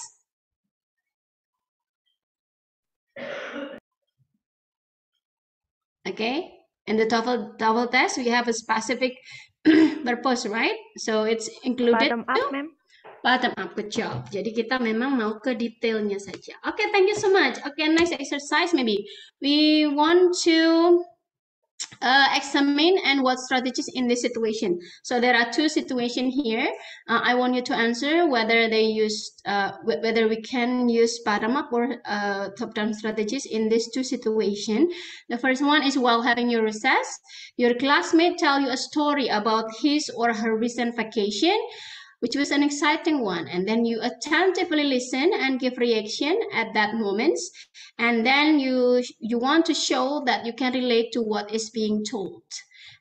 Okay, in the TOEFL, TOEFL test, we have a specific purpose, right? So it's included Bottom up, ma'am. Bottom up, good job. Jadi kita memang mau ke detailnya saja. Okay, thank you so much. Okay, next exercise maybe. We want to uh, examine and what strategies in this situation. So there are two situations here. Uh, I want you to answer whether they use, uh, whether we can use bottom up or uh, top down strategies in these two situations. The first one is while having your recess, your classmate tell you a story about his or her recent vacation which was an exciting one. And then you attentively listen and give reaction at that moment and then you you want to show that you can relate to what is being told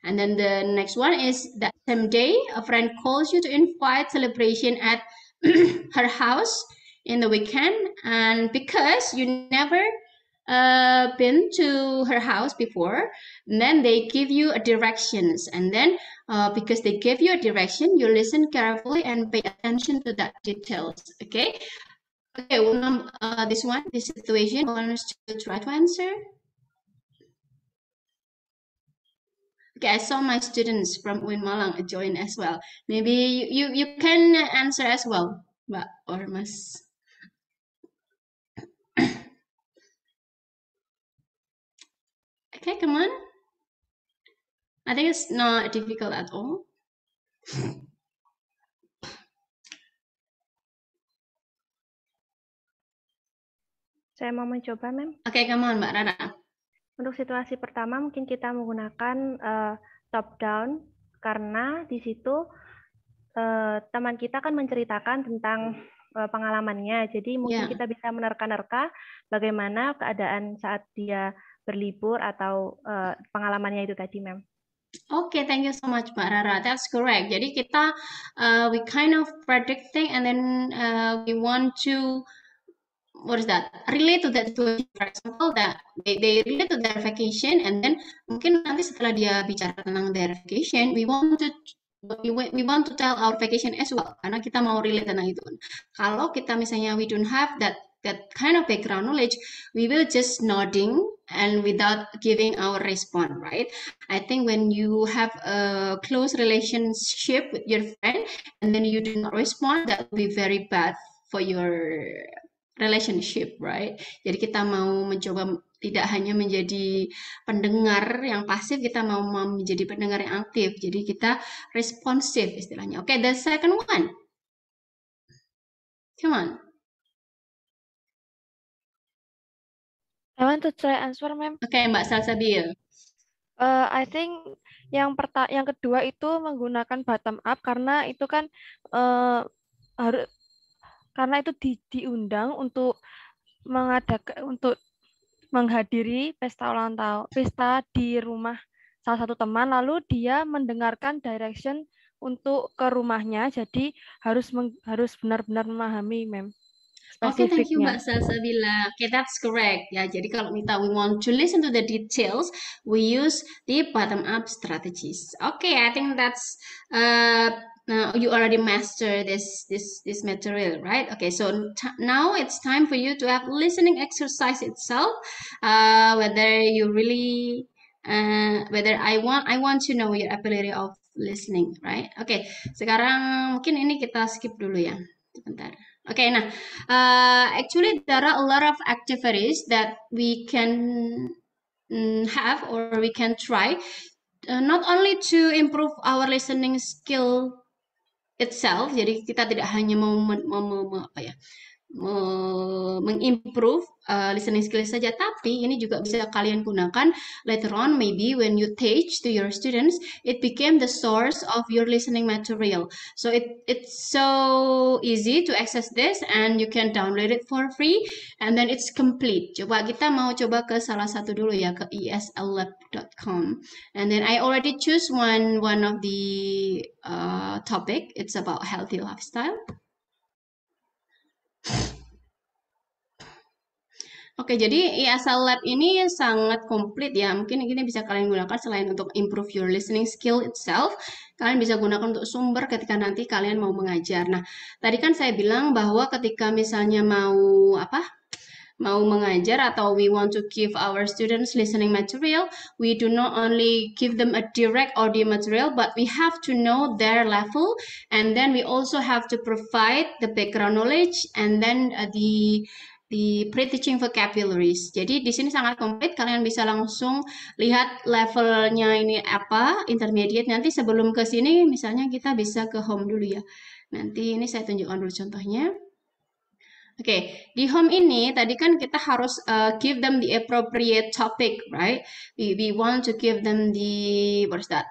and then the next one is that same day a friend calls you to invite celebration at her house in the weekend. And because you never uh, been to her house before and then they give you a directions. And then uh, because they give you a direction you listen carefully and pay attention to that details okay? Okay well, num- uh, this one this situation wants to try to answer. Okay i saw my students from Uin Malang join as well. Maybe you, you, you can answer as well Mbak or Mas Okay, come on. I think it's not difficult at all. Saya mau mencoba, Mem. Oke, okay, come on, Mbak Rara. Untuk situasi pertama mungkin kita menggunakan uh, top down karena di situ uh, teman kita kan menceritakan tentang uh, pengalamannya. Jadi mungkin yeah. kita bisa menerka-nerka bagaimana keadaan saat dia berlibur atau uh, pengalamannya itu tadi, Mem. Okay, thank you so much, Mbak Rara. That's correct. Jadi kita uh, we kind of predicting and then uh, we want to what is that relate to that situation for example that they, they relate to their vacation and then mungkin nanti setelah dia bicara tentang their vacation we want to we, we want to tell our vacation as well karena kita mau relate tentang itu kalau kita misalnya we don't have that that kind of background knowledge we will just nodding and without giving our response right i think when you have a close relationship with your friend and then you do not respond that will be very bad for your relationship, right? Jadi kita mau mencoba tidak hanya menjadi pendengar yang pasif, kita mau, menjadi pendengar yang aktif. Jadi kita responsif istilahnya. Oke, okay, the second one. Come on. I want to try answer, ma'am. Oke, okay, Mbak Salsabil. Uh, I think yang perta yang kedua itu menggunakan bottom up karena itu kan uh, harus karena itu di, diundang untuk mengadakan untuk menghadiri pesta ulang tahun pesta di rumah salah satu teman lalu dia mendengarkan direction untuk ke rumahnya jadi harus meng, harus benar-benar memahami mem Oke, okay, thank you Mbak Salsabila. Oke, okay, that's correct. Ya, jadi kalau we want to listen to the details, we use the bottom up strategies. Oke, okay, I think that's uh, now you already master this this this material right okay so now it's time for you to have listening exercise itself uh, whether you really uh, whether I want I want to know your ability of listening right okay, sekarang mungkin ini kita skip dulu ya sebentar okay, nah uh, actually there are a lot of activities that we can mm, have or we can try uh, not only to improve our listening skill itself. Jadi kita tidak hanya mau, mau, mau apa ya mengimprove uh, listening skill saja, tapi ini juga bisa kalian gunakan later on maybe when you teach to your students, it became the source of your listening material. So it it's so easy to access this and you can download it for free and then it's complete. Coba kita mau coba ke salah satu dulu ya ke eslab.com and then I already choose one one of the uh, topic. It's about healthy lifestyle. Oke, jadi ESL Lab ini sangat komplit ya. Mungkin ini bisa kalian gunakan selain untuk improve your listening skill itself, kalian bisa gunakan untuk sumber ketika nanti kalian mau mengajar. Nah, tadi kan saya bilang bahwa ketika misalnya mau apa? mau mengajar atau we want to give our students listening material, we do not only give them a direct audio material, but we have to know their level, and then we also have to provide the background knowledge, and then uh, the the pre-teaching vocabularies. Jadi di sini sangat komplit, kalian bisa langsung lihat levelnya ini apa, intermediate. Nanti sebelum ke sini, misalnya kita bisa ke home dulu ya. Nanti ini saya tunjukkan dulu contohnya. Oke, okay. di home ini tadi kan kita harus uh, give them the appropriate topic, right? We, we want to give them the, what is that?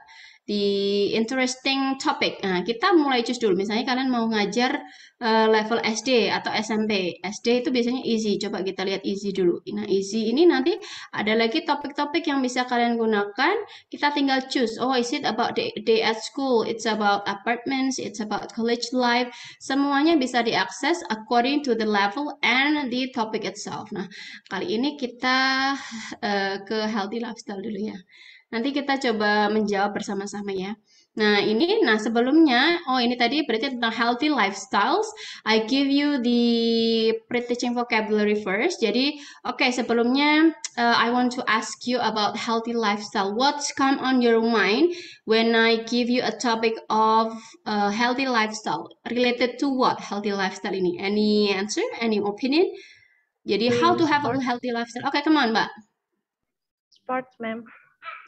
The interesting topic. Nah, kita mulai choose dulu. Misalnya kalian mau ngajar uh, level SD atau SMP. SD itu biasanya easy. Coba kita lihat easy dulu. Nah, easy ini nanti ada lagi topik-topik yang bisa kalian gunakan. Kita tinggal choose. Oh, is it about day, day at school? It's about apartments, it's about college life. Semuanya bisa diakses according to the level and the topic itself. Nah, kali ini kita uh, ke healthy lifestyle dulu ya. Nanti kita coba menjawab bersama-sama ya. Nah, ini nah sebelumnya oh ini tadi berarti tentang healthy lifestyles. I give you the pre-teaching vocabulary first. Jadi, oke okay, sebelumnya uh, I want to ask you about healthy lifestyle. What's come on your mind when I give you a topic of uh, healthy lifestyle? Related to what healthy lifestyle ini? Any answer? Any opinion? Jadi, how to have a healthy lifestyle? Oke, okay, come on, Mbak. Sports, ma'am.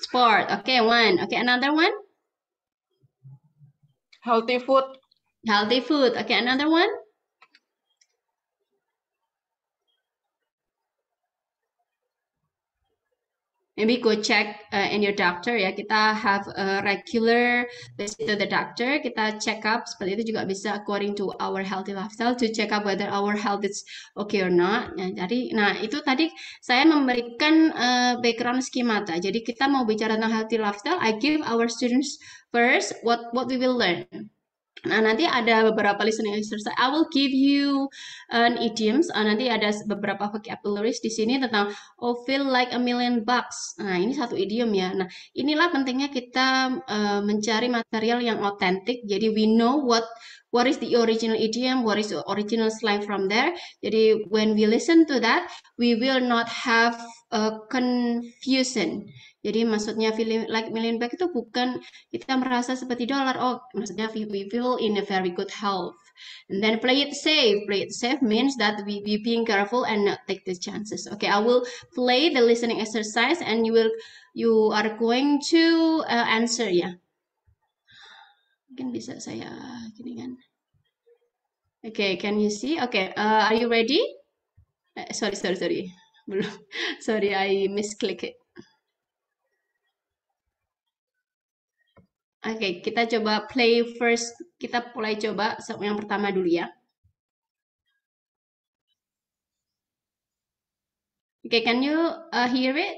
Sport. Okay, one. Okay, another one. Healthy food. Healthy food. Okay, another one. Maybe go check uh, in your doctor ya. Kita have a regular visit to the doctor. Kita check up seperti itu juga bisa according to our healthy lifestyle to check up whether our health is okay or not. Ya, jadi, nah itu tadi saya memberikan uh, background schemata. Jadi kita mau bicara tentang healthy lifestyle. I give our students first what what we will learn. Nah, nanti ada beberapa listening exercise. I will give you an idioms. Uh, nanti ada beberapa vocabularies di sini tentang oh feel like a million bucks. Nah, ini satu idiom ya. Nah, inilah pentingnya kita uh, mencari material yang otentik. Jadi we know what what is the original idiom, what is the original slang from there. Jadi when we listen to that, we will not have a confusion. Jadi maksudnya feeling like million back itu bukan kita merasa seperti dolar. Oh, maksudnya we, we feel in a very good health. And then play it safe. Play it safe means that we be being careful and not take the chances. Okay, I will play the listening exercise and you will you are going to uh, answer ya. Mungkin bisa saya gini kan. Okay, can you see? Okay, uh, are you ready? Uh, sorry, sorry, sorry. Sorry, I misclick it. Oke, okay, kita coba play first. Kita mulai coba yang pertama dulu ya. Oke, okay, can you uh, hear it?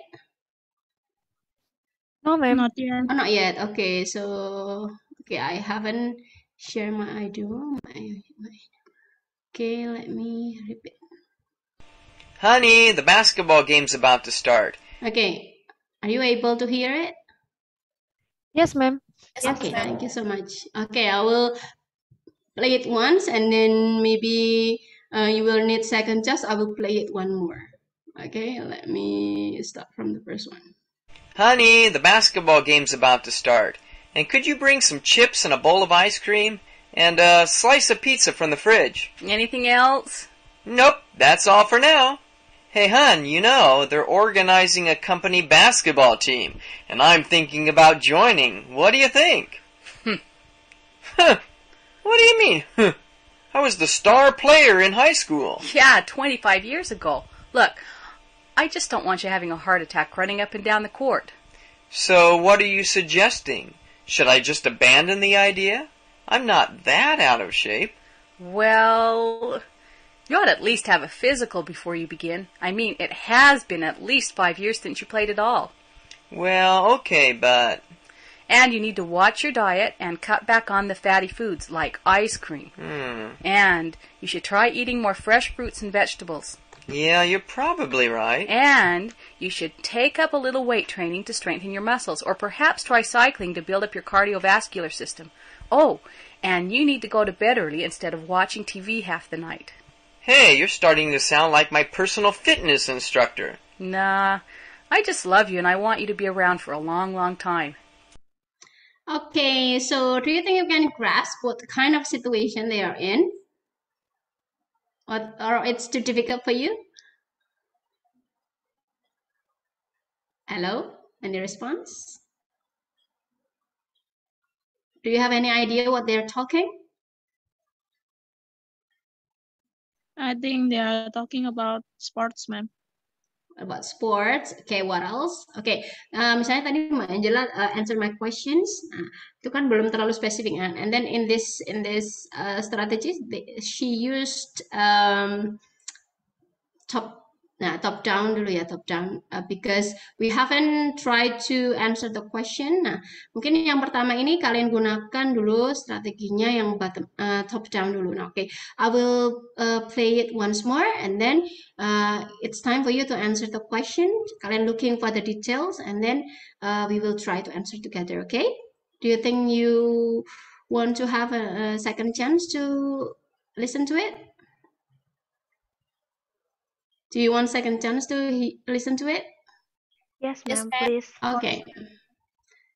No, ma'am. Not yet. Oh, not yet. Okay, so okay, I haven't shared my idea. My, my, okay, let me repeat. Honey, the basketball game's about to start. Okay, are you able to hear it? Yes, ma'am. Yes, okay, thank you so much. Okay, I will play it once and then maybe uh, you will need second just I will play it one more. Okay, let me start from the first one. Honey, the basketball game's about to start. And could you bring some chips and a bowl of ice cream? And a slice of pizza from the fridge. Anything else? Nope, that's all for now. Hey, hun, you know, they're organizing a company basketball team, and I'm thinking about joining. What do you think? Hmm. huh. What do you mean? Huh. I was the star player in high school. Yeah, 25 years ago. Look, I just don't want you having a heart attack running up and down the court. So, what are you suggesting? Should I just abandon the idea? I'm not that out of shape. Well, you ought at least have a physical before you begin. I mean, it has been at least five years since you played at all. Well, okay, but. And you need to watch your diet and cut back on the fatty foods like ice cream. Hmm. And you should try eating more fresh fruits and vegetables. Yeah, you're probably right. And you should take up a little weight training to strengthen your muscles, or perhaps try cycling to build up your cardiovascular system. Oh, and you need to go to bed early instead of watching TV half the night. Hey, you're starting to sound like my personal fitness instructor. Nah, I just love you and I want you to be around for a long, long time. Okay, so do you think you can grasp what kind of situation they are in? Or, or it's too difficult for you? Hello? Any response? Do you have any idea what they're talking? I think they are talking about sports, ma'am. About sports. Okay, what else? Okay, uh, misalnya tadi Mbak Angela uh, answer my questions. Nah, itu kan belum terlalu spesifik kan. And then in this in this uh, strategy, she used um, top Nah, top down dulu ya, top down. Uh, because we haven't tried to answer the question. Nah, mungkin yang pertama ini kalian gunakan dulu strateginya yang bottom, uh, top down dulu. Nah, oke. Okay. I will uh, play it once more and then uh, it's time for you to answer the question. Kalian looking for the details and then uh, we will try to answer together, okay? Do you think you want to have a, a second chance to listen to it? Do you want second chance to listen to it? Yes, ma'am, yes, please. Okay.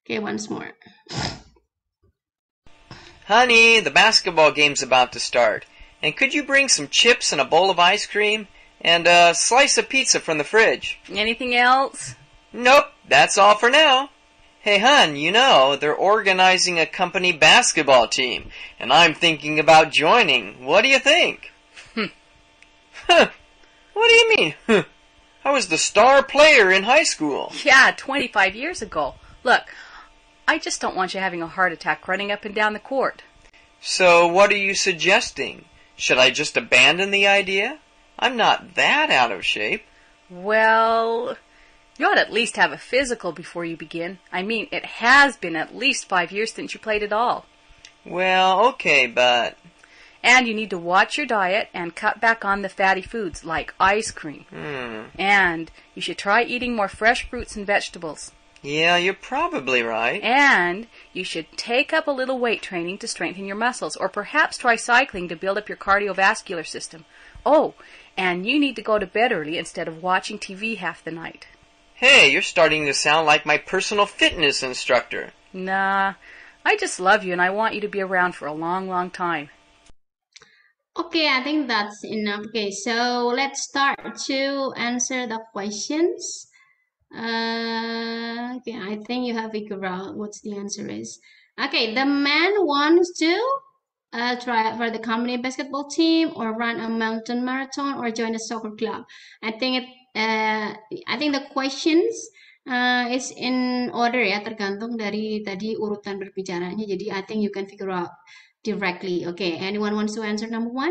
Okay, once more. Honey, the basketball game's about to start. And could you bring some chips and a bowl of ice cream? And a slice of pizza from the fridge. Anything else? Nope, that's all for now. Hey, hun, you know, they're organizing a company basketball team, and I'm thinking about joining. What do you think? Hmm. What do you mean? I was the star player in high school. Yeah, 25 years ago. Look, I just don't want you having a heart attack running up and down the court. So, what are you suggesting? Should I just abandon the idea? I'm not that out of shape. Well, you ought to at least have a physical before you begin. I mean, it has been at least five years since you played at all. Well, okay, but. And you need to watch your diet and cut back on the fatty foods like ice cream. Hmm. And you should try eating more fresh fruits and vegetables. Yeah, you're probably right. And you should take up a little weight training to strengthen your muscles, or perhaps try cycling to build up your cardiovascular system. Oh, and you need to go to bed early instead of watching TV half the night. Hey, you're starting to sound like my personal fitness instructor. Nah, I just love you and I want you to be around for a long, long time. Okay, I think that's enough. Okay, so let's start to answer the questions. Uh, okay, I think you have figured out what the answer is. Okay, the man wants to uh, try for the company basketball team or run a mountain marathon or join a soccer club. I think it. Uh, I think the questions uh, is in order ya, tergantung dari tadi urutan berbicaranya. Jadi I think you can figure out directly. Okay, anyone wants to answer number one?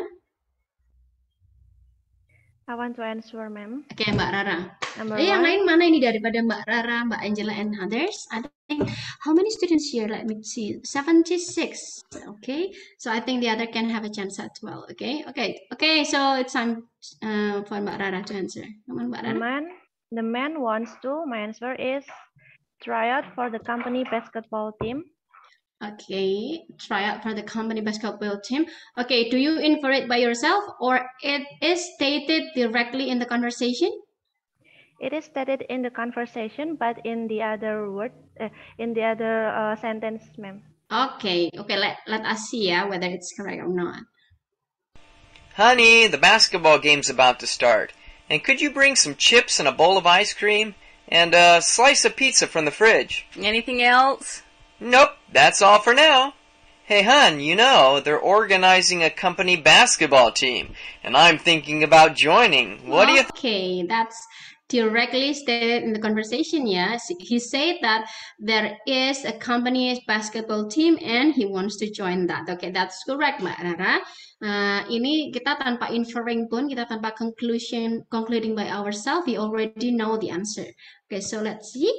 I want to answer, ma'am. Oke, Mbak Rara. Number Eh, yang one. lain mana ini daripada Mbak Rara, Mbak Angela, and others? I think how many students here? Let me see. 76. Okay, so I think the other can have a chance as well. Okay, okay, okay. So it's time uh, for Mbak Rara to answer. Come on, Mbak The man, the man wants to. My answer is try out for the company basketball team. Okay, try out for the company basketball team. Okay, do you infer it by yourself or it is stated directly in the conversation? It is stated in the conversation, but in the other word, uh, in the other uh, sentence, ma'am. Okay, okay. Let let us see yeah, whether it's correct or not. Honey, the basketball game's about to start. And could you bring some chips and a bowl of ice cream? And a slice of pizza from the fridge? Anything else? Nope, that's all for now. Hey, hun, you know, they're organizing a company basketball team, and I'm thinking about joining. What do you Okay, that's directly stated in the conversation. Yes, he said that there is a company basketball team and he wants to join that. Okay, that's correct, Mbak Rara. Uh, ini kita tanpa inferring pun, kita tanpa conclusion, concluding by ourselves, we already know the answer. Okay, so let's see.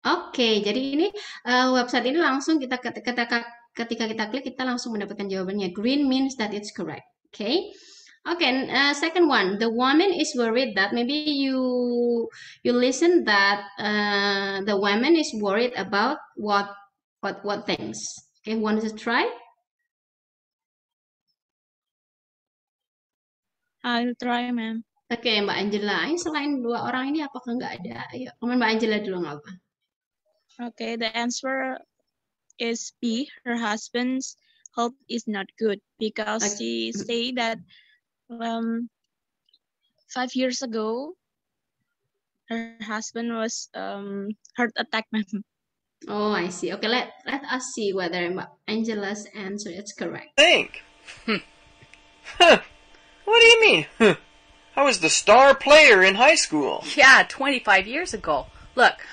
Oke, jadi ini eh, website ini langsung kita ketika, ketika kita klik kita langsung mendapatkan jawabannya. Green means that it's correct. Okay. Okay, uh, second one. The woman is worried that maybe you you listen that uh, the woman is worried about what what what things. Okay, want to try? I'll try, ma'am. Oke, Mbak Angela. Ini selain dua orang ini apakah nggak ada? Ayo, komen Mbak Angela dulu nggak apa? Okay, the answer is B. Her husband's health is not good because she say that um, five years ago her husband was um, heart attack, ma'am. Oh, I see. Okay, let let us see whether Mbak Angela's answer is correct. think? Huh. What do you mean? Huh. I was the star player in high school. Yeah, 25 years ago. Look,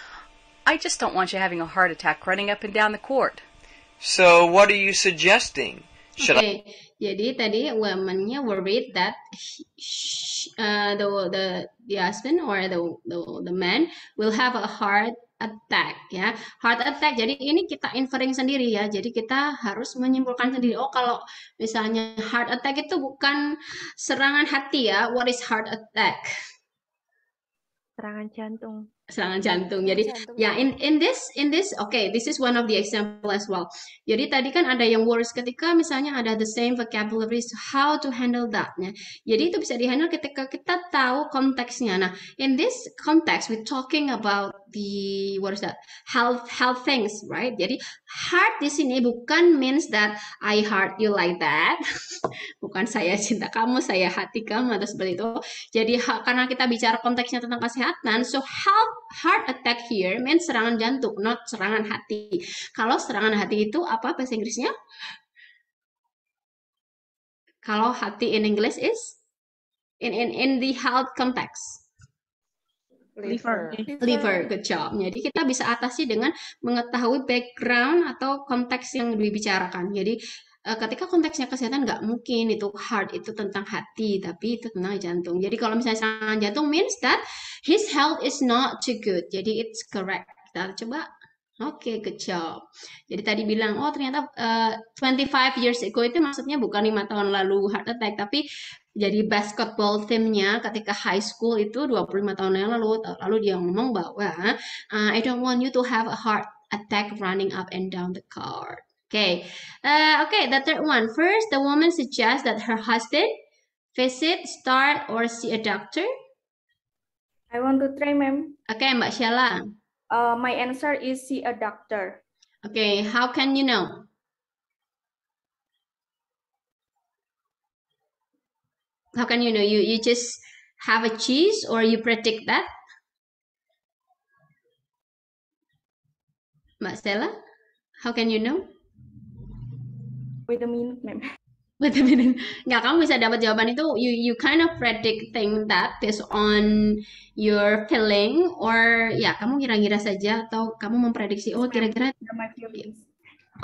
I just don't want you having a heart attack running up and down the court. So, what are you suggesting? Should Oke, jadi tadi woman-nya worried that he- sh- uh, the the the husband or the, the the man will have a heart attack ya. Heart attack. Jadi ini kita inferring sendiri ya. Jadi kita harus menyimpulkan sendiri. Oh, kalau misalnya heart attack itu bukan serangan hati ya. What is heart attack? Serangan jantung. Serangan jantung. Jadi ya in in this in this okay, this is one of the example as well. Jadi tadi kan ada yang words ketika misalnya ada the same vocabulary so how to handle that ya. Jadi itu bisa dihandle ketika kita tahu konteksnya. Nah, in this context we talking about the what is that? health health things, right? Jadi heart di sini bukan means that I heart you like that. bukan saya cinta kamu, saya hati kamu atau seperti itu. Jadi karena kita bicara konteksnya tentang kesehatan, so health heart attack here means serangan jantung, not serangan hati. Kalau serangan hati itu apa bahasa Inggrisnya? Kalau hati in English is in in in the health context? Liver. Liver, good job. Jadi kita bisa atasi dengan mengetahui background atau konteks yang dibicarakan. Jadi ketika konteksnya kesehatan nggak mungkin itu heart itu tentang hati, tapi itu tentang jantung. Jadi kalau misalnya serangan jantung means that his health is not too good. Jadi it's correct. Kita coba Oke, good job. Jadi tadi bilang, oh ternyata uh, 25 years ago itu maksudnya bukan lima tahun lalu heart attack, tapi jadi basketball timnya ketika high school itu 25 tahun yang lalu, lalu dia ngomong bahwa uh, I don't want you to have a heart attack running up and down the court. Okay, uh, okay, the third one. First, the woman suggests that her husband visit, start, or see a doctor. I want to try, ma'am. Okay, Mbak Sheila. Uh, my answer is see a doctor. Okay, how can you know? How can you know? You you just have a cheese or you predict that? Mbak Stella, how can you know? Wait a minute, ma'am. Wait a minute. Nggak, kamu bisa dapat jawaban itu, you you kind of predicting that based on your feeling or ya kamu kira-kira saja atau kamu memprediksi oh kira-kira My feelings.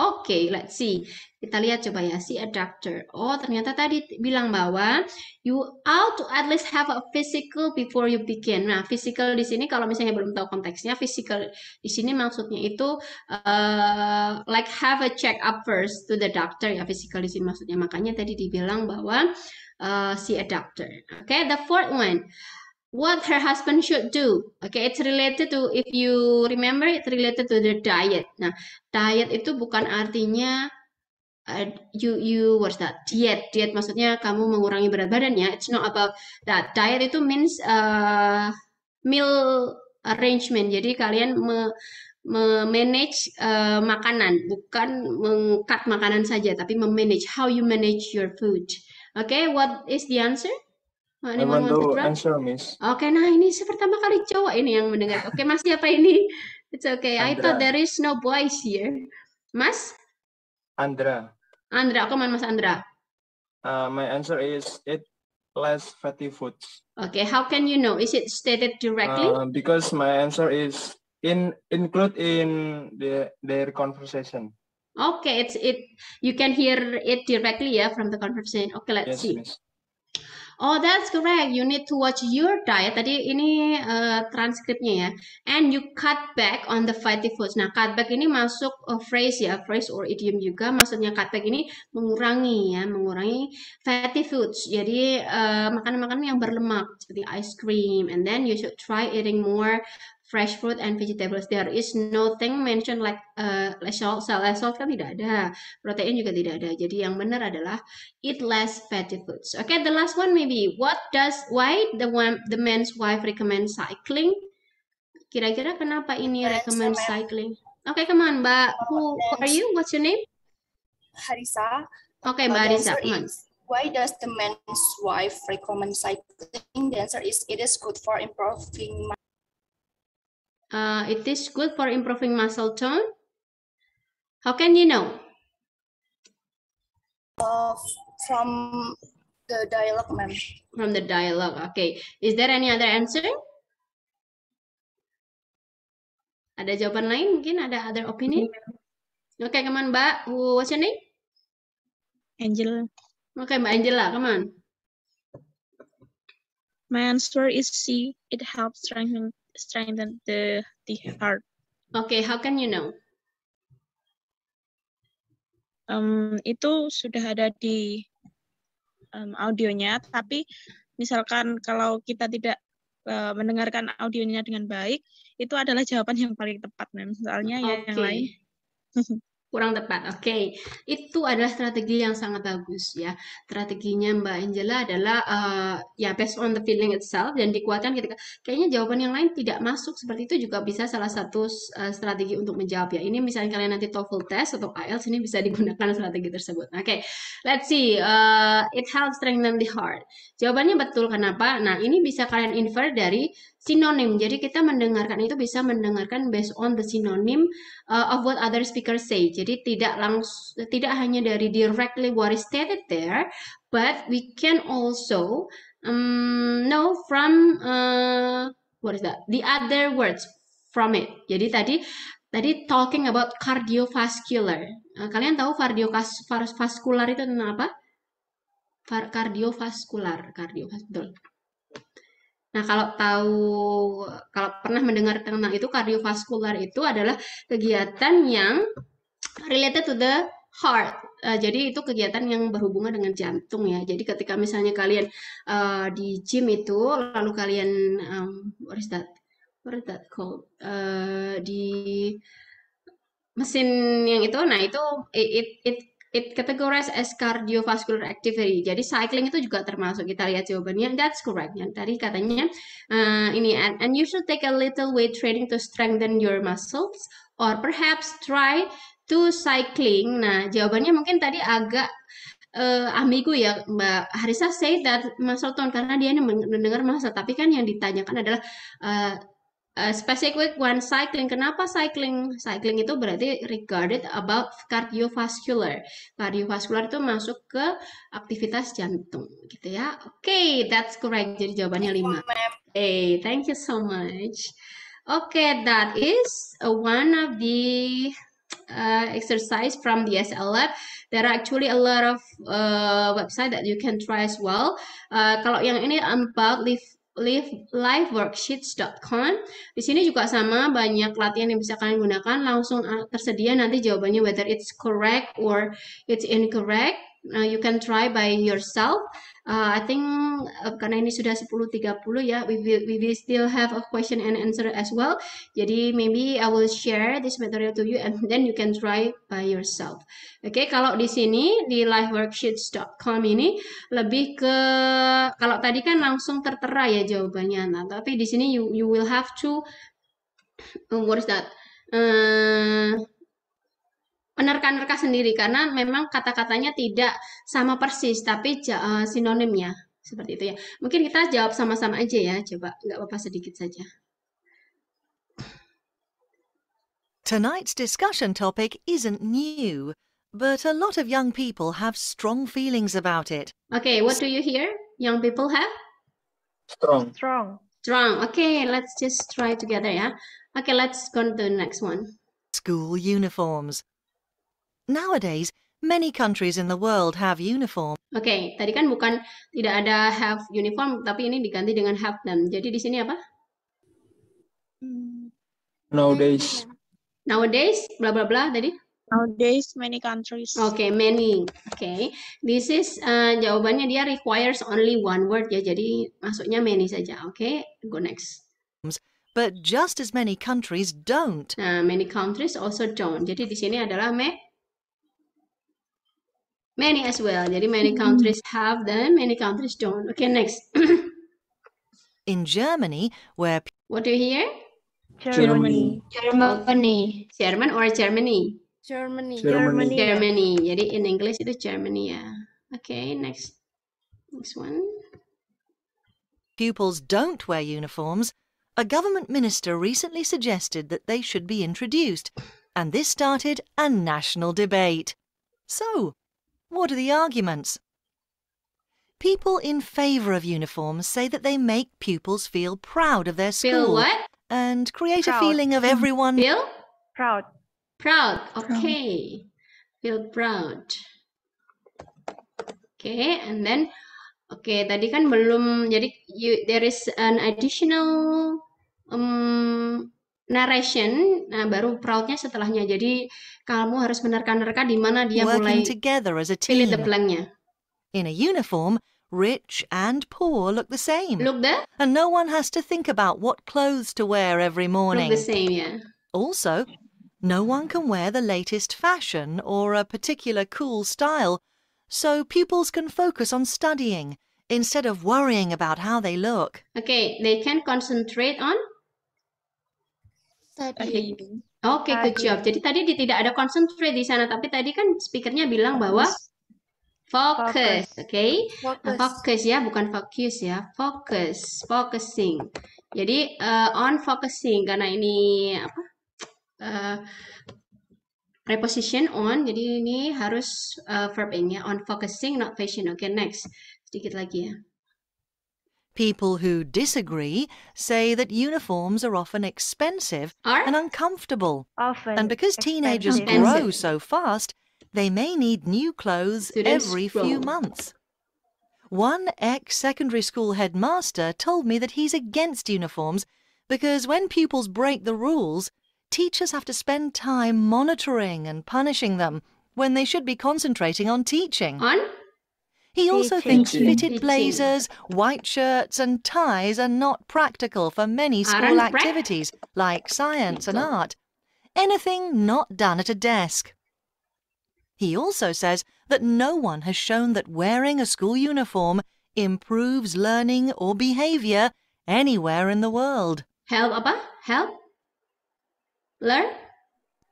Oke, okay, let's see. Kita lihat coba ya, see a doctor. Oh, ternyata tadi bilang bahwa you ought to at least have a physical before you begin. Nah, physical di sini kalau misalnya belum tahu konteksnya, physical di sini maksudnya itu uh, like have a check up first to the doctor ya, physical di sini maksudnya. Makanya tadi dibilang bahwa uh, see a doctor. Oke, okay, the fourth one what her husband should do. Okay, it's related to if you remember it's related to the diet. Nah, diet itu bukan artinya uh, you you what's that diet diet maksudnya kamu mengurangi berat badannya. It's not about that. Diet itu means uh, meal arrangement. Jadi kalian me, manage uh, makanan, bukan mengkat makanan saja, tapi memanage how you manage your food. Okay, what is the answer? I want to answer, Miss. Oke, nah ini pertama kali cowok ini yang mendengar. Oke, Mas siapa ini? It's okay. I thought there is no boys here. Mas? Andra. Andra, come on Mas Andra. Uh, my answer is eat less fatty foods. Okay, how can you know? Is it stated directly? Uh, because my answer is in include in the their conversation. Okay, it's it. You can hear it directly, yeah, from the conversation. Okay, let's Yes, see. Miss. Oh, that's correct. You need to watch your diet. Tadi ini uh, transkripnya ya. And you cut back on the fatty foods. Nah, cut back ini masuk uh, phrase ya, phrase or idiom juga. Maksudnya cut back ini mengurangi ya, mengurangi fatty foods. Jadi uh, makanan-makanan yang berlemak seperti ice cream. And then you should try eating more fresh fruit and vegetables. There is nothing mentioned like uh, less salt, salt, less salt kan tidak ada, protein juga tidak ada. Jadi yang benar adalah eat less fatty foods. Okay, the last one maybe what does why the one the man's wife recommend cycling? Kira-kira kenapa ini recommend cycling? Okay, come on, Mbak. Who, who are you? What's your name? Harisa. Okay, Uh, Mbak the Arisa. answer Come on. Why does the man's wife recommend cycling? The answer is it is good for improving Uh, it is good for improving muscle tone. How can you know? uh, from the dialogue, ma'am. From the dialogue. Okay. Is there any other answer? Ada jawaban lain? Mungkin ada other opinion? Okay, come on, Mbak. What's your name? Angel. Okay, Mbak Angela, come on. My answer is C. It helps strengthen strengthen the the heart. Okay, how can you know? Em, itu sudah ada di em, audionya, tapi misalkan kalau kita tidak eh, mendengarkan audionya dengan baik, itu adalah jawaban yang paling tepat, mem. Soalnya yang Oke. lain Kurang tepat. Oke. Itu adalah strategi yang sangat bagus ya. Strateginya Mbak Angela adalah eh, ya based on the feeling itself dan dikuatkan ketika kayaknya jawaban yang lain tidak masuk seperti itu juga bisa salah satu eh, strategi untuk menjawab ya. Ini misalnya kalian nanti TOEFL test atau IELTS ini bisa digunakan strategi tersebut. Oke. Let's see. Eh, it helps strengthen the heart. Jawabannya betul kenapa? Nah, ini bisa kalian infer dari sinonim. Jadi kita mendengarkan itu bisa mendengarkan based on the synonym uh, of what other speakers say. Jadi tidak langsung tidak hanya dari directly what is stated there, but we can also um, no from uh, what is that? The other words from it. Jadi tadi tadi talking about cardiovascular. Uh, kalian tahu cardiovascular itu tentang apa? Cardiovascular, cardiovascular. Nah, kalau tahu, kalau pernah mendengar tentang itu, kardiovaskular itu adalah kegiatan yang related to the heart. Uh, jadi itu kegiatan yang berhubungan dengan jantung ya. Jadi ketika misalnya kalian uh, di gym itu, lalu kalian um, what is that? What is that called? Uh, di mesin yang itu, nah itu it it it categorized as cardiovascular activity. Jadi cycling itu juga termasuk. Kita lihat jawabannya. That's correct. Yang tadi katanya uh, ini and, and you should take a little weight training to strengthen your muscles or perhaps try to cycling. Nah, jawabannya mungkin tadi agak uh, ambigu ya Mbak Harisa say that muscle tone karena dia ini mendengar muscle tapi kan yang ditanyakan adalah uh, uh, specific one cycling. Kenapa cycling? Cycling itu berarti regarded about cardiovascular. Cardiovascular itu masuk ke aktivitas jantung, gitu ya. Oke, okay, that's correct. Jadi jawabannya lima. Hey, thank you so much. Okay, that is one of the uh, exercise from the SL Lab. There are actually a lot of uh, website that you can try as well. Uh, kalau yang ini about live liveworksheets.com. Di sini juga sama banyak latihan yang bisa kalian gunakan. Langsung ah, tersedia nanti jawabannya whether it's correct or it's incorrect. Uh, you can try by yourself. Uh, I think uh, karena ini sudah 10.30 ya, we will, we will still have a question and answer as well. Jadi maybe I will share this material to you and then you can try by yourself. Oke, okay, kalau di sini di liveworksheets.com ini lebih ke kalau tadi kan langsung tertera ya jawabannya. Nah, tapi di sini you you will have to um, what is that? Uh, menerka-nerka sendiri karena memang kata-katanya tidak sama persis tapi uh, sinonimnya seperti itu ya. Mungkin kita jawab sama-sama aja ya, coba nggak apa-apa sedikit saja. Tonight's discussion topic isn't new, but a lot of young people have strong feelings about it. Okay, what do you hear? Young people have? Strong. Strong. Strong. Okay, let's just try together ya. Okay, let's go to the next one. School uniforms. Nowadays, many countries in the world have uniform. Oke, okay, tadi kan bukan tidak ada have uniform, tapi ini diganti dengan have them. Jadi di sini apa? Nowadays. Nowadays, bla bla bla tadi. Nowadays, many countries. Oke, okay, many. Oke, okay. this is uh, jawabannya dia requires only one word ya. Jadi masuknya many saja. Oke, okay? go next. But just as many countries don't. Nah, many countries also don't. Jadi di sini adalah me Many as well. Jadi many mm-hmm. countries have them, many countries don't. Okay, next. In Germany, where what do you hear? Germany. Germany. German or Germany? Germany. Germany. Germany. Jadi in English itu Germany ya. Okay, next. Next one. Pupils don't wear uniforms. A government minister recently suggested that they should be introduced, and this started a national debate. So, what are the arguments? People in favour of uniforms say that they make pupils feel proud of their school. Feel what? And create Proud. a feeling of everyone. Feel? Proud. Proud. Okay. Feel proud. Okay, and then okay, tadi kan belum jadi you, there is an additional um, narration, nah baru proudnya setelahnya. Jadi kamu harus menerka-nerka di mana dia Working mulai together as a fill in team. the blanknya. In a uniform, rich and poor look the same. Look the And no one has to think about what clothes to wear every look morning. the same, yeah. Also, no one can wear the latest fashion or a particular cool style, so pupils can focus on studying instead of worrying about how they look. Okay, they can concentrate on Studying. Oke, good job. Jadi tadi di- tidak ada concentrate di sana, tapi tadi kan speakernya bilang bahwa focus, oke? Nah, Focus ya, bukan focus ya. Focus, focusing. Jadi eh, on focusing karena ini apa? Eh, preposition on, jadi ini harus eh, verb in ya. On focusing, not fashion. Oke, next. Sedikit lagi ya. People who disagree say that uniforms are often expensive and uncomfortable. Often And because teenagers expensive. grow so fast, they may need new clothes Students every few months. One ex secondary school headmaster told me that he's against uniforms because when pupils break the rules, teachers have to spend time monitoring and punishing them when they should be concentrating on teaching. On? He also thinks fitted blazers, white shirts, and ties are not practical for many school activities like science and art. Anything not done at a desk. He also says that no one has shown that wearing a school uniform improves learning or behavior anywhere in the world. Help apa? Help? Learn?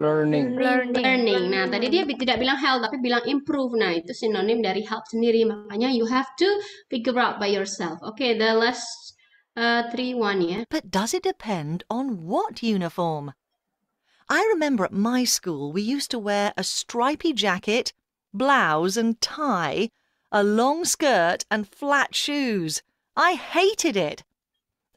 Learning. Learning. Nah, tadi dia bi- tidak bilang help tapi bilang improve. Nah, itu sinonim dari help sendiri. Makanya you have to figure out by yourself. Okay, the last uh, three one ya. But does it depend on what uniform? I remember at my school we used to wear a stripy jacket, blouse and tie, a long skirt and flat shoes. I hated it.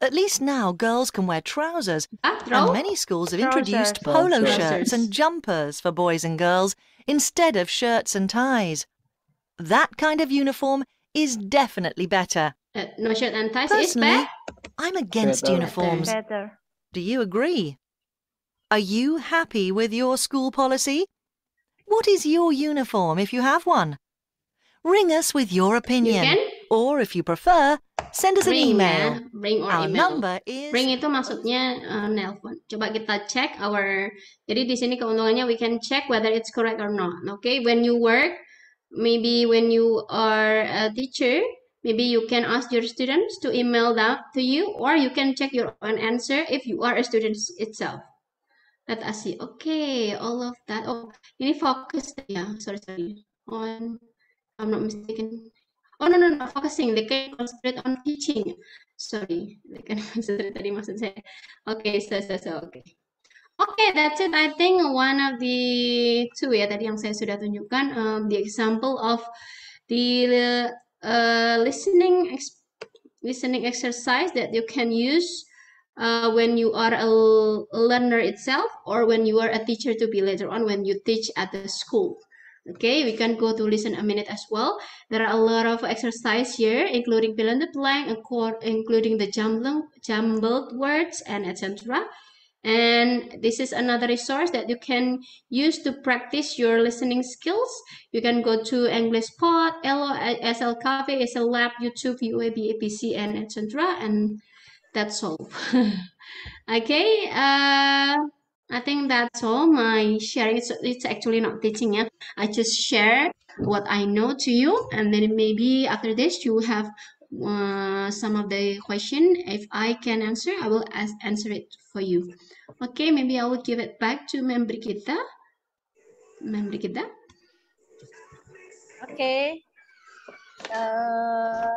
At least now girls can wear trousers, and many schools have introduced polo Trousers. shirts and jumpers for boys and girls instead of shirts and ties. That kind of uniform is definitely better. Uh, no shirt and ties is Personally. I'm against Better. uniforms. Better. Do you agree? Are you happy with your school policy? What is your uniform if you have one? Ring us with your opinion. can Or if you prefer, send us an Ring email. ya, ring or Our email. number is Ring itu maksudnya uh, nelpon. Coba kita cek our. Jadi di sini keuntungannya we can check whether it's correct or not. Okay, when you work, maybe when you are a teacher, maybe you can ask your students to email that to you, or you can check your own answer if you are a student itself. Let us see. Okay, all of that. Oh, ini fokus ya. Sorry, sorry. On, I'm not mistaken. Oh no no no, focusing. They can concentrate on teaching. Sorry, they can concentrate tadi maksud saya. Okay, so so so okay. Okay, that's it. I think one of the two ya tadi yang saya sudah tunjukkan um, the example of the uh, listening ex listening exercise that you can use uh, when you are a learner itself or when you are a teacher to be later on when you teach at the school. Okay, we can go to listen a minute as well. There are a lot of exercise here, including fill in the blank, including the jumbled, jumbled words and etc. And this is another resource that you can use to practice your listening skills. You can go to English Pod, LO, SL Cafe, SL Lab, YouTube, UAB, APC, and etc. And that's all. okay. Uh, I think that's all my sharing. It's, it's actually not teaching yeah. I just share what I know to you, and then maybe after this you have uh, some of the question. If I can answer, I will answer it for you. Okay, maybe I will give it back to member kita. Member kita. Oke. Eh,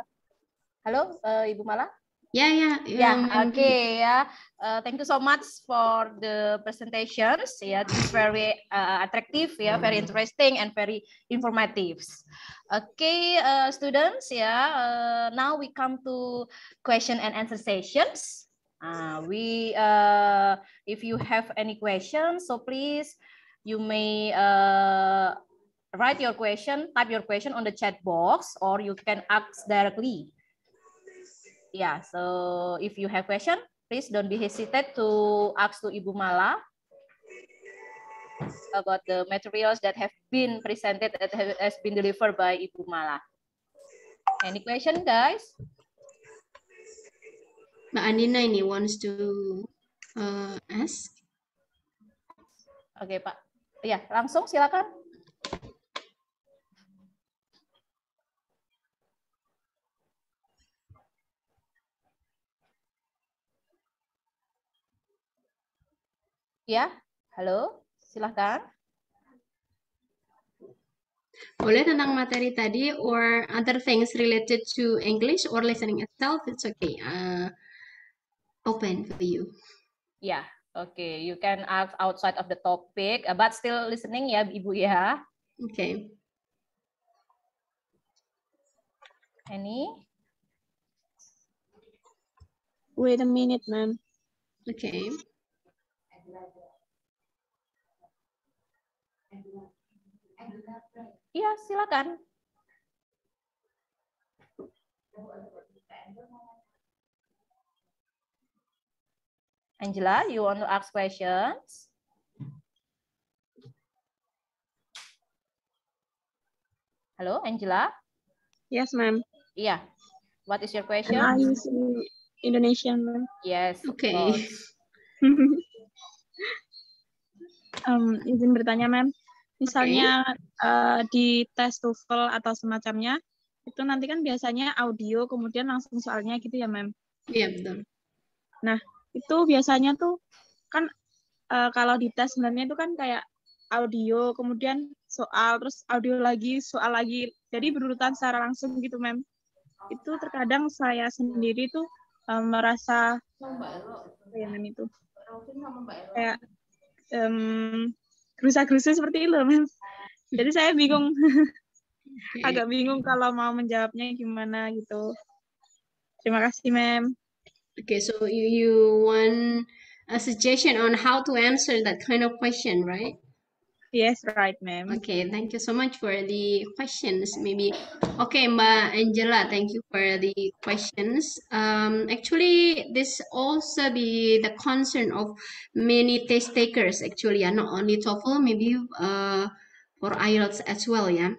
halo, eh, Ibu Mala. Yeah, yeah. Yeah, um, okay, yeah. Uh, thank you so much for the presentations. Yeah, is very uh, attractive, yeah, very interesting and very informative. Okay, uh, students, yeah. Uh, now we come to question and answer sessions. Uh, we, uh, if you have any questions, so please, you may uh, write your question, type your question on the chat box, or you can ask directly. Yeah, so if you have question, please don't be hesitate to ask to Ibu Mala about the materials that have been presented that has been delivered by Ibu Mala. Any question, guys? Mbak Andina ini wants to uh, ask. Oke, Pak. Ya, langsung silakan. Ya, halo, silakan. Boleh tentang materi tadi or other things related to English or listening itself, it's okay. Uh, open for you. Ya, oke, you can ask outside of the topic, uh, but still listening ya, Ibu ya. Okay. Any? Wait a minute, ma'am. Okay. Iya, silakan. Angela, you want to ask questions? Hello, Angela? Yes, ma'am. Iya. What is your question? Am I using Indonesian, ma'am? Yes. Okay. um, izin bertanya, ma'am. Misalnya eh, di tes TOEFL atau semacamnya, itu nanti kan biasanya audio, kemudian langsung soalnya gitu ya, ma'am? Iya, betul. Nah, itu biasanya tuh kan eh, kalau di tes sebenarnya itu kan kayak audio, kemudian soal, terus audio lagi, soal lagi. Jadi berurutan secara langsung gitu, ma'am. Itu terkadang saya sendiri tuh eh, merasa ya, ma'am itu kayak um, gerusa-gerusu seperti itu, ma'am. Jadi saya bingung, agak bingung kalau mau menjawabnya gimana gitu. Terima kasih, ma'am. Okay, so you, you want a suggestion on how to answer that kind of question, right? Yes, right, ma'am. Okay, thank you so much for the questions. Maybe, okay, Ma Angela, thank you for the questions. Um, actually, this also be the concern of many test takers. Actually, yeah, not only TOEFL, maybe uh, for IELTS as well, ya.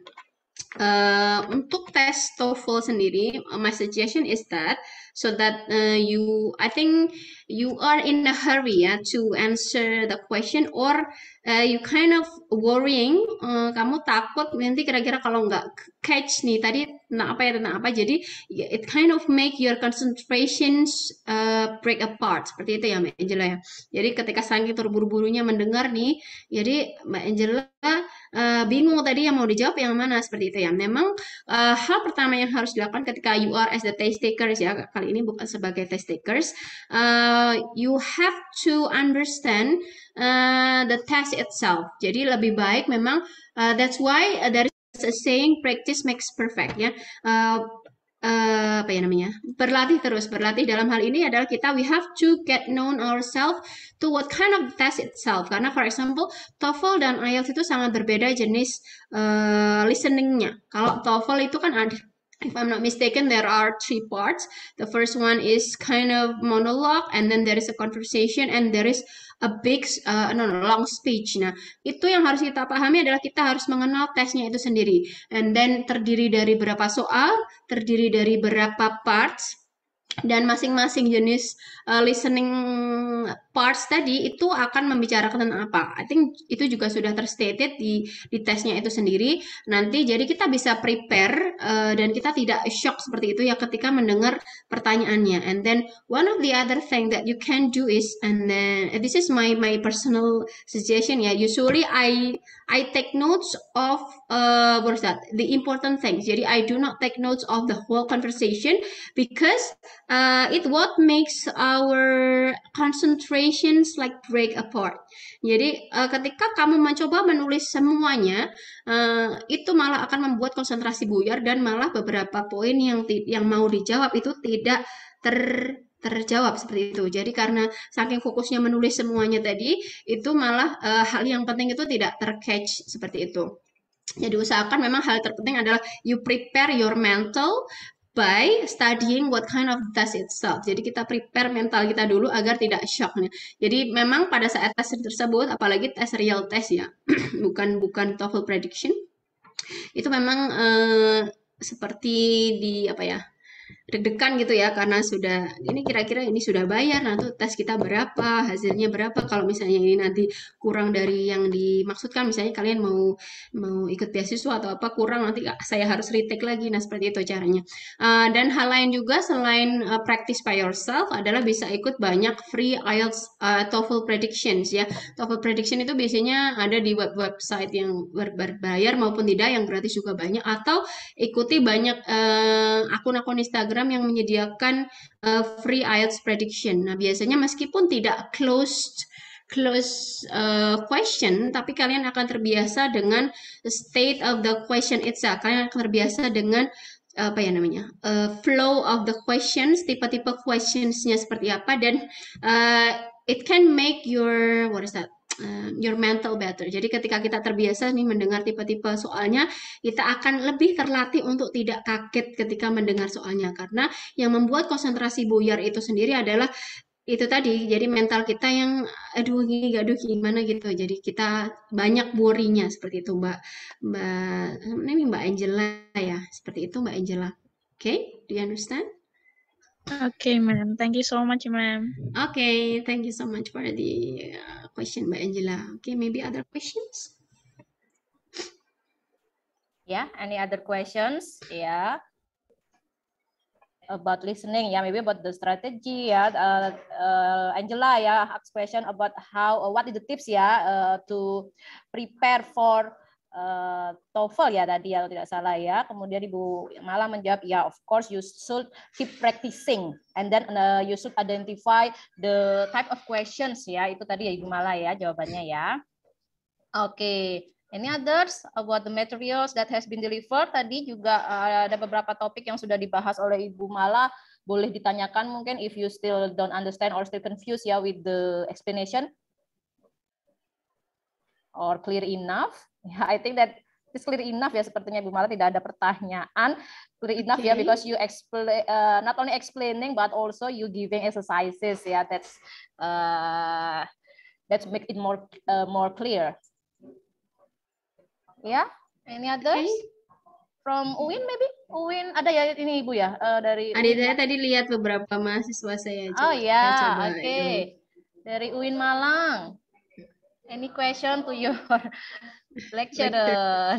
Uh, untuk tes TOEFL sendiri, uh, my suggestion is that so that uh, you, I think you are in a hurry ya to answer the question or uh, you kind of worrying, uh, kamu takut nanti kira-kira kalau nggak catch nih tadi tentang apa ya tentang apa, jadi ya, it kind of make your concentrations uh, break apart seperti itu ya Mbak Angela ya. Jadi ketika saking terburu-burunya mendengar nih, jadi Mbak Angela uh, bingung tadi yang mau dijawab yang mana seperti itu ya. Memang uh, hal pertama yang harus dilakukan ketika you are as the test takers ya kali ini bukan sebagai test takers, uh, you have to understand uh, the test itself. Jadi lebih baik memang uh, that's why uh, there is a saying practice makes perfect ya. Uh, uh, apa ya namanya? Berlatih terus. Berlatih dalam hal ini adalah kita we have to get known ourselves to what kind of test itself. Karena for example TOEFL dan IELTS itu sangat berbeda jenis uh, listeningnya. Kalau TOEFL itu kan ada if I'm not mistaken, there are three parts. The first one is kind of monologue, and then there is a conversation, and there is a big, uh, no, no, long speech. Nah, itu yang harus kita pahami adalah kita harus mengenal tesnya itu sendiri. And then terdiri dari berapa soal, terdiri dari berapa parts, dan masing-masing jenis uh, listening parts tadi itu akan membicarakan tentang apa. I think itu juga sudah terstated di di tesnya itu sendiri. Nanti jadi kita bisa prepare uh, dan kita tidak shock seperti itu ya ketika mendengar pertanyaannya. And then one of the other thing that you can do is and then this is my my personal suggestion ya. Usually I I take notes of uh, what is that? The important things. Jadi I do not take notes of the whole conversation because uh, it what makes our concentrations like break apart. Jadi uh, ketika kamu mencoba menulis semuanya, uh, itu malah akan membuat konsentrasi buyar dan malah beberapa poin yang yang mau dijawab itu tidak ter terjawab seperti itu. Jadi karena saking fokusnya menulis semuanya tadi, itu malah uh, hal yang penting itu tidak tercatch seperti itu. Jadi usahakan memang hal terpenting adalah you prepare your mental by studying what kind of test itself. Jadi kita prepare mental kita dulu agar tidak shock. Jadi memang pada saat tes tersebut, apalagi tes real test ya, bukan bukan TOEFL prediction, itu memang uh, seperti di apa ya deg-degan gitu ya karena sudah ini kira-kira ini sudah bayar tuh tes kita berapa hasilnya berapa. Kalau misalnya ini nanti kurang dari yang dimaksudkan misalnya kalian mau mau ikut beasiswa atau apa kurang nanti saya harus retake lagi. Nah seperti itu caranya. Uh, dan hal lain juga selain uh, practice by yourself adalah bisa ikut banyak free IELTS uh, TOEFL predictions ya. TOEFL prediction itu biasanya ada di web website yang ber berbayar maupun tidak yang gratis juga banyak. Atau ikuti banyak akun-akun uh, Instagram yang menyediakan uh, free IELTS prediction. Nah, biasanya meskipun tidak closed close uh, question, tapi kalian akan terbiasa dengan state of the question itself. Kalian akan terbiasa dengan apa ya namanya uh, flow of the questions tipe-tipe questionsnya seperti apa dan uh, it can make your what is that your mental better. Jadi ketika kita terbiasa nih mendengar tipe-tipe soalnya, kita akan lebih terlatih untuk tidak kaget ketika mendengar soalnya karena yang membuat konsentrasi buyar itu sendiri adalah itu tadi jadi mental kita yang aduh gini aduh gimana gitu jadi kita banyak worry-nya seperti itu mbak mbak ini mbak Angela ya seperti itu mbak Angela oke okay? do you understand Okay, ma'am. Thank you so much, ma'am. Okay, thank you so much for the uh, question, Mbak Angela. Okay, maybe other questions? Yeah, any other questions? Yeah about listening ya maybe about the strategy ya uh, uh, Angela ya ask question about how uh, what is the tips ya uh, to prepare for uh, TOEFL ya tadi ya tidak salah ya kemudian Ibu malah menjawab ya of course you should keep practicing and then uh, you should identify the type of questions ya itu tadi ya Ibu malah ya jawabannya ya oke okay. Any others about the materials that has been delivered? Tadi juga uh, ada beberapa topik yang sudah dibahas oleh Ibu Mala. Boleh ditanyakan mungkin if you still don't understand or still confused ya with the explanation or clear enough. Yeah, I think that it's clear enough ya sepertinya Ibu Mala tidak ada pertanyaan. Clear enough okay. ya because you explain uh, not only explaining but also you giving exercises ya that's uh, that's make it more uh, more clear. Ya, any others? Okay. From UIN maybe? UIN ada ya ini Ibu ya uh, dari Ada saya tadi lihat beberapa mahasiswa saya coba, Oh ya, oke. Okay. Dari UIN Malang. Any question to your lecturer?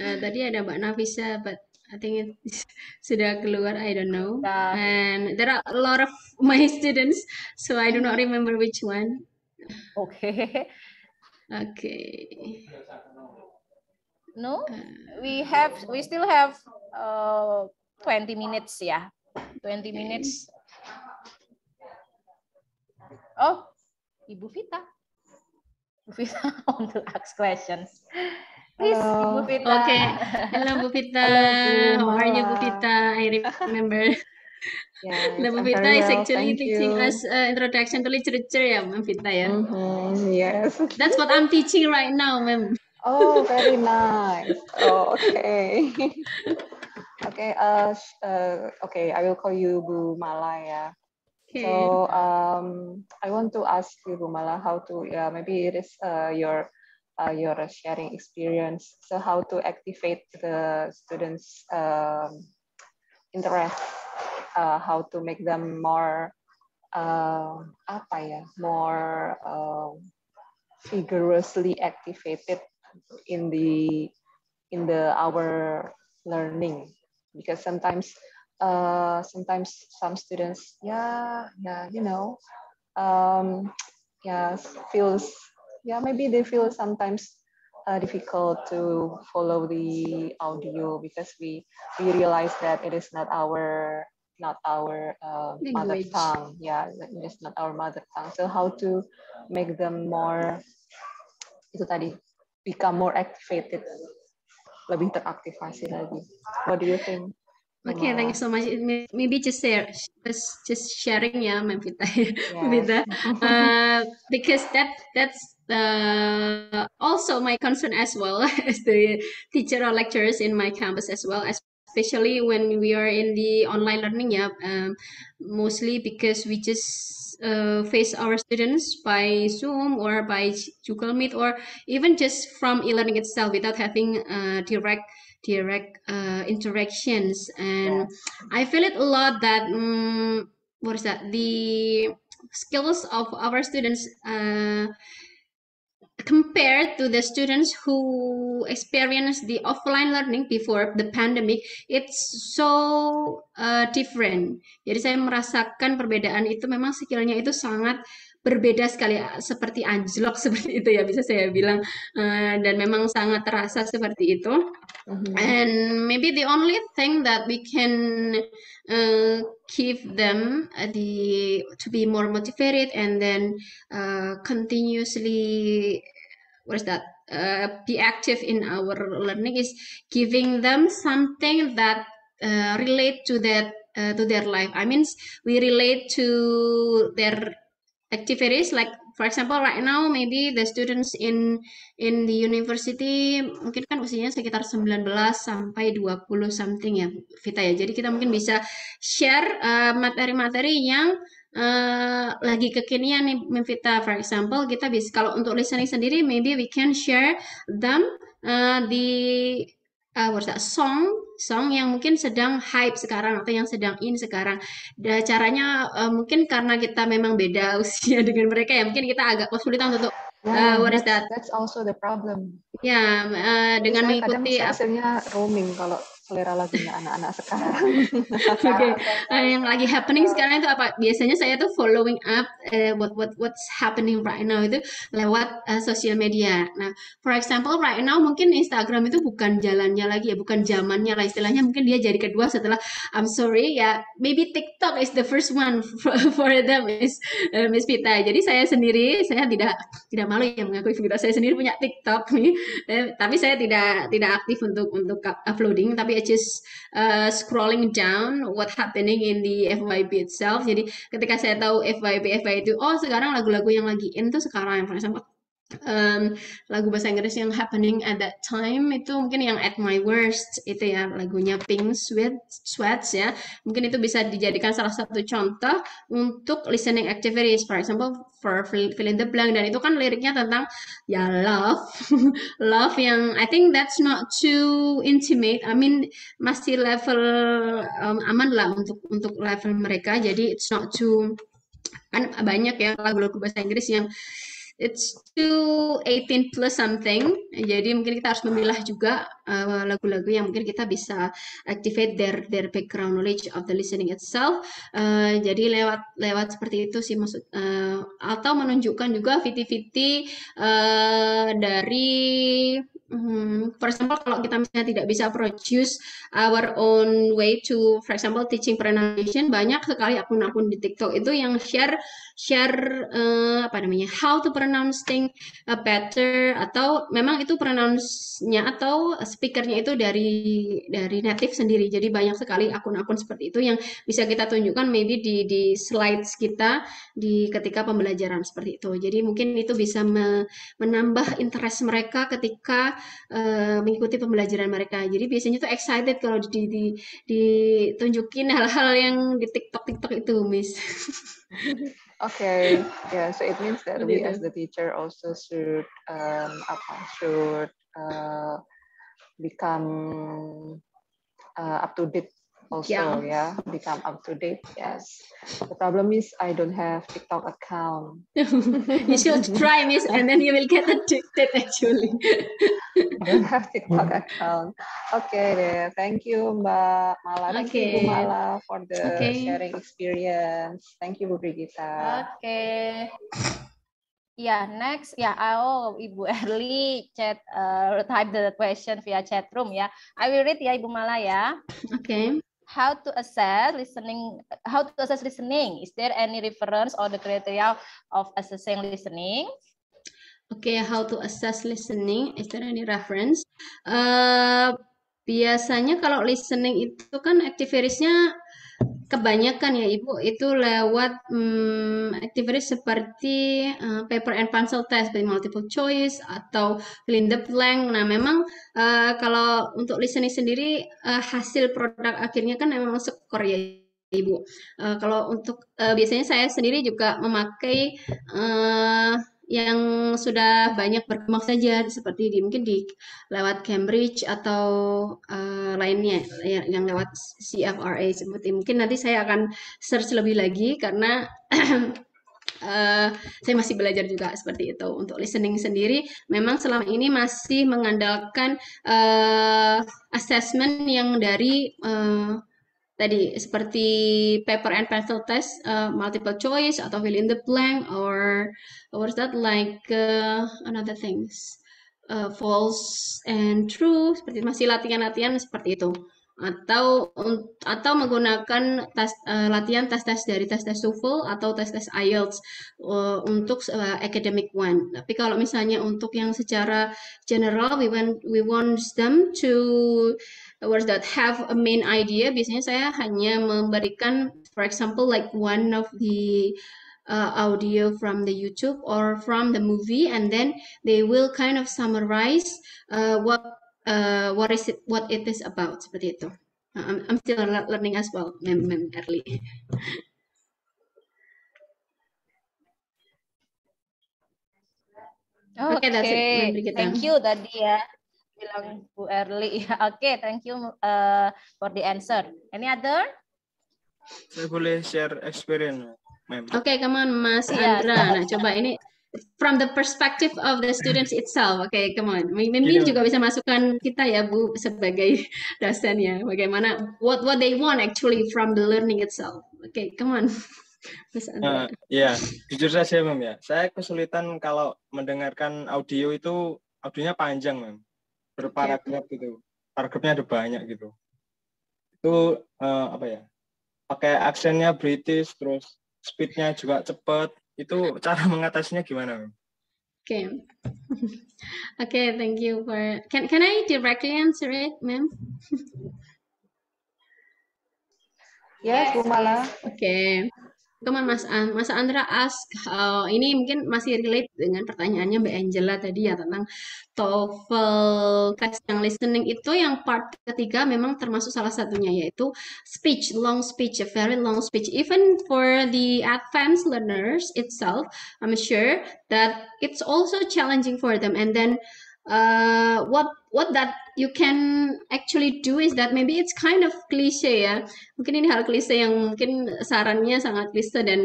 uh, tadi ada Mbak Nafisa, but I think it sudah keluar, I don't know. Yeah. And there are a lot of my students, so I do not remember which one. Oke. Okay. Oke. Okay. No, we have we still have uh, 20 minutes ya. 20 minutes. Oh, Ibu Vita. Ibu Vita want to ask questions. Please, Hello. Ibu Vita. Okay. Hello, Bu Vita. Hello, How are you, Bu Vita? I remember. Yes, the Bu Vita is actually well, teaching you. us uh, introduction to literature ya, Ma'am Vita ya. Mm -hmm, yes. That's what I'm teaching right now, Ma'am. Oh, very nice. Oh, okay. okay. Uh, uh, okay. I will call you Bu Malaya. Okay. So um, I want to ask you, Bu Mala, how to yeah maybe it is uh, your uh, your sharing experience. So how to activate the students' um, interest, uh, how to make them more uh, apa ya, more uh, vigorously activated in the in the our learning because sometimes uh, sometimes some students yeah yeah you know um, yeah feels yeah maybe they feel sometimes uh, difficult to follow the audio because we we realize that it is not our not our uh, mother tongue yeah it is not our mother tongue so how to make them more itu tadi become more activated, lebih teraktivasi lagi. What do you think? Okay, thank you so much. Maybe just share, just just sharing ya, Mevita, yes. Mevita, uh, because that that's uh, also my concern as well as the teacher or lecturers in my campus as well, especially when we are in the online learning. Yeah, um, mostly because we just uh, face our students by Zoom or by Google Meet or even just from e-learning itself without having uh, direct direct uh, interactions. And I feel it a lot that um, what is that the skills of our students uh, compared to the students who experienced the offline learning before the pandemic, it's so uh, different. Jadi saya merasakan perbedaan itu memang skillnya itu sangat berbeda sekali seperti anjlok seperti itu ya bisa saya bilang uh, dan memang sangat terasa seperti itu mm-hmm. and maybe the only thing that we can uh, keep them uh, the to be more motivated and then uh, continuously what is that uh, be active in our learning is giving them something that uh, relate to that uh, to their life. I mean, we relate to their activities like for example right now maybe the students in in the university mungkin kan usianya sekitar 19 sampai 20 something ya Vita ya. Jadi kita mungkin bisa share uh, materi-materi uh, yang uh, lagi kekinian nih Vita. For example, kita bisa kalau untuk listening sendiri maybe we can share them uh, the uh, what's that song song yang mungkin sedang hype sekarang atau yang sedang in sekarang. Dan caranya uh, mungkin karena kita memang beda usia dengan mereka ya mungkin kita agak kesulitan untuk uh, what is that? That's also the problem. Ya, uh, dengan mengikuti hasilnya roaming kalau selera lagunya anak-anak sekarang. Oke, okay. uh, yang lagi happening sekarang itu apa? Biasanya saya tuh following up uh, what what what's happening right now itu lewat uh, sosial media. Nah, for example right now mungkin Instagram itu bukan jalannya lagi ya, bukan zamannya lah istilahnya. Mungkin dia jadi kedua setelah I'm sorry ya, maybe TikTok is the first one for, for them is uh, Miss Pita. Jadi saya sendiri saya tidak tidak malu ya mengakui Vita saya sendiri punya TikTok nih, eh, tapi saya tidak tidak aktif untuk untuk uploading tapi just uh, scrolling down what happening in the FYP itself. Jadi ketika saya tahu FYP FYP itu, oh sekarang lagu-lagu yang lagi in tuh sekarang yang for example um, lagu bahasa Inggris yang happening at that time itu mungkin yang at my worst itu ya lagunya Pink Sweat Sweats ya. Mungkin itu bisa dijadikan salah satu contoh untuk listening activities. For example for fill in the blank. Dan itu kan liriknya tentang ya love. Love yang I think that's not too intimate. I mean masih level um, aman lah untuk untuk level mereka. Jadi it's not too kan banyak ya lagu-lagu bahasa Inggris yang it's to 18 plus something. Jadi mungkin kita harus memilah juga uh, lagu-lagu uh, yang mungkin kita bisa activate their their background knowledge of the listening itself. Uh, jadi lewat lewat seperti itu sih maksud uh, atau menunjukkan juga viti-viti uh, dari Hmm, for example, kalau kita misalnya tidak bisa produce our own way to, for example, teaching pronunciation, banyak sekali akun-akun di TikTok itu yang share share uh, apa namanya how to pronounce thing uh, better atau memang itu pronounce-nya atau speakernya itu dari dari native sendiri. Jadi banyak sekali akun-akun seperti itu yang bisa kita tunjukkan maybe di di slides kita di ketika pembelajaran seperti itu. Jadi mungkin itu bisa me, menambah interest mereka ketika uh, mengikuti pembelajaran mereka. Jadi biasanya tuh excited kalau di, di, ditunjukin hal-hal yang di TikTok TikTok itu Miss Okay, yeah. So it means that we as the teacher also should um, apa, should uh, become uh, up to date also yeah. yeah become up to date yes the problem is i don't have tiktok account you should try miss and then you will get addicted actually i don't have tiktok account okay there thank you mbak mala thank okay. you mala for the okay. sharing experience thank you bu brigita okay Yeah, next, yeah, oh Ibu Erli chat uh, type the question via chat room ya. I will read ya Ibu Mala ya. Oke. Okay how to assess listening how to assess listening. Is there any reference or the criteria of assessing listening? Okay how to assess listening. Is there any reference? Uh, biasanya kalau listening itu kan activitiesnya kebanyakan ya Ibu itu lewat hmm, activities seperti uh, paper and pencil test, by multiple choice atau fill in the blank. Nah, memang uh, kalau untuk listening sendiri uh, hasil produk akhirnya kan memang skor ya Ibu. Uh, kalau untuk uh, biasanya saya sendiri juga memakai uh, yang sudah banyak berkembang saja seperti di mungkin di lewat Cambridge atau uh, lainnya yang, yang lewat CFRA seperti mungkin nanti saya akan search lebih lagi karena uh, saya masih belajar juga seperti itu. Untuk listening sendiri memang selama ini masih mengandalkan uh, assessment yang dari uh, tadi seperti paper and pencil test uh, multiple choice atau fill in the blank or what's that like uh, another things uh, false and true seperti masih latihan-latihan seperti itu atau atau menggunakan tes uh, latihan tes-tes dari tes-tes TOEFL atau tes-tes IELTS uh, untuk uh, academic one. Tapi kalau misalnya untuk yang secara general we want we want them to words that have a main idea, biasanya saya hanya memberikan, for example, like one of the uh, audio from the YouTube or from the movie, and then they will kind of summarize uh, what uh, what is it what it is about seperti itu. Uh, I'm, I'm still learning as well, Mem, Mem Erli. Oke, Okay, that's it, thank you tadi ya bilang Bu Erli. Oke, thank you uh, for the answer. Any other? Saya boleh share experience, ma'am. Oke, come on, Mas Iya, Andra. Nah, coba ini from the perspective of the students itself. Oke, come on. Mungkin juga bisa masukkan kita ya, Bu, sebagai dosen ya. Bagaimana what what they want actually from the learning itself. Oke, come on. Mas Andra. Nah, ya, jujur saja, Mem ya. Saya kesulitan kalau mendengarkan audio itu audionya panjang, Mem. Berparagraf gitu. Paragrafnya ada banyak gitu. Itu eh, apa ya? Pakai aksennya British, terus speednya juga cepat. Itu cara mengatasinya gimana, Mem? Okay. okay, thank you for can can I directly answer it, ma'am? Yes, Bu Mala. On, Mas An Mas Andra ask uh, ini mungkin masih relate dengan pertanyaannya Mbak Angela tadi ya tentang TOEFL tes yang listening itu yang part ketiga memang termasuk salah satunya yaitu speech, long speech, a very long speech. Even for the advanced learners itself, I'm sure that it's also challenging for them. And then uh, what what that you can actually do is that maybe it's kind of cliche ya. Mungkin ini hal klise yang mungkin sarannya sangat klise dan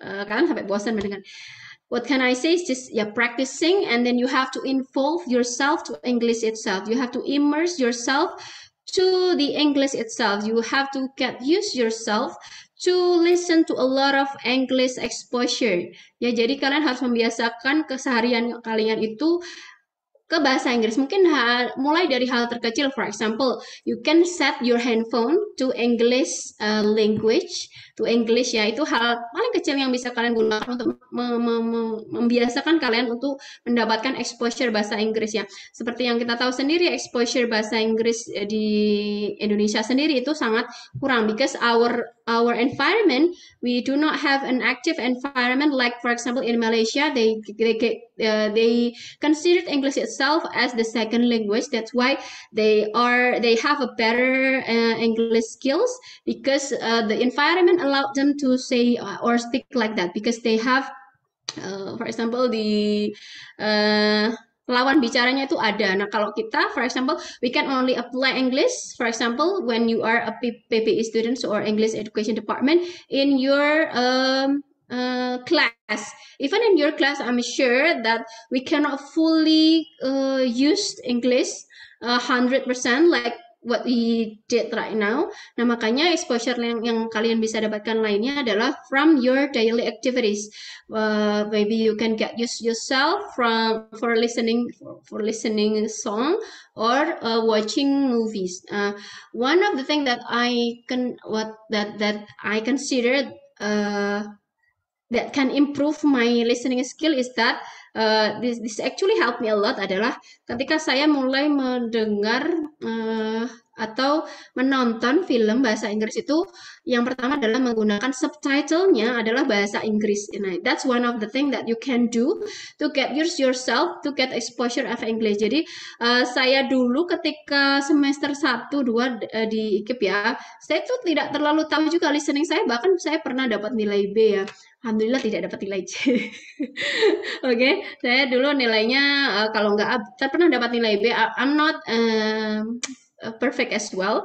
uh, kalian sampai bosan mendengar. What can I say is just yeah practicing and then you have to involve yourself to English itself. You have to immerse yourself to the English itself. You have to get used yourself to listen to a lot of English exposure. Ya, jadi kalian harus membiasakan keseharian kalian itu ke bahasa Inggris. Mungkin hal, mulai dari hal terkecil, for example, you can set your handphone to English uh, language, to English ya. Itu hal paling kecil yang bisa kalian gunakan untuk me- me- me- membiasakan kalian untuk mendapatkan exposure bahasa Inggris ya. Seperti yang kita tahu sendiri, exposure bahasa Inggris eh, di Indonesia sendiri itu sangat kurang because our our environment we do not have an active environment like for example in Malaysia they they get uh, they considered English itself as the second language that's why they are they have a better uh, English skills because uh, the environment allowed them to say uh, or speak like that because they have uh, for example the uh, lawan bicaranya itu ada. Nah, kalau kita, for example, we can only apply English, for example, when you are a PPE student or English Education Department in your um, uh, class. Even in your class, I'm sure that we cannot fully uh, use English uh, 100% like what we did right now. Nah, makanya exposure yang, yang kalian bisa dapatkan lainnya adalah from your daily activities. Uh, maybe you can get used yourself from for listening for, for listening song or uh, watching movies. Uh, one of the thing that I can what that that I consider uh, that can improve my listening skill is that uh, this this actually helped me a lot adalah ketika saya mulai mendengar uh, atau menonton film bahasa Inggris itu yang pertama adalah menggunakan subtitlenya adalah bahasa Inggris. Nah, that's one of the thing that you can do to get used yourself to get exposure of English. Jadi uh, saya dulu ketika semester 1 2 uh, di IKIP ya, saya tuh tidak terlalu tahu juga listening saya bahkan saya pernah dapat nilai B ya. Alhamdulillah tidak dapat nilai C. Oke, saya dulu nilainya uh, kalau nggak A, saya pernah dapat nilai B. I'm not uh, perfect as well.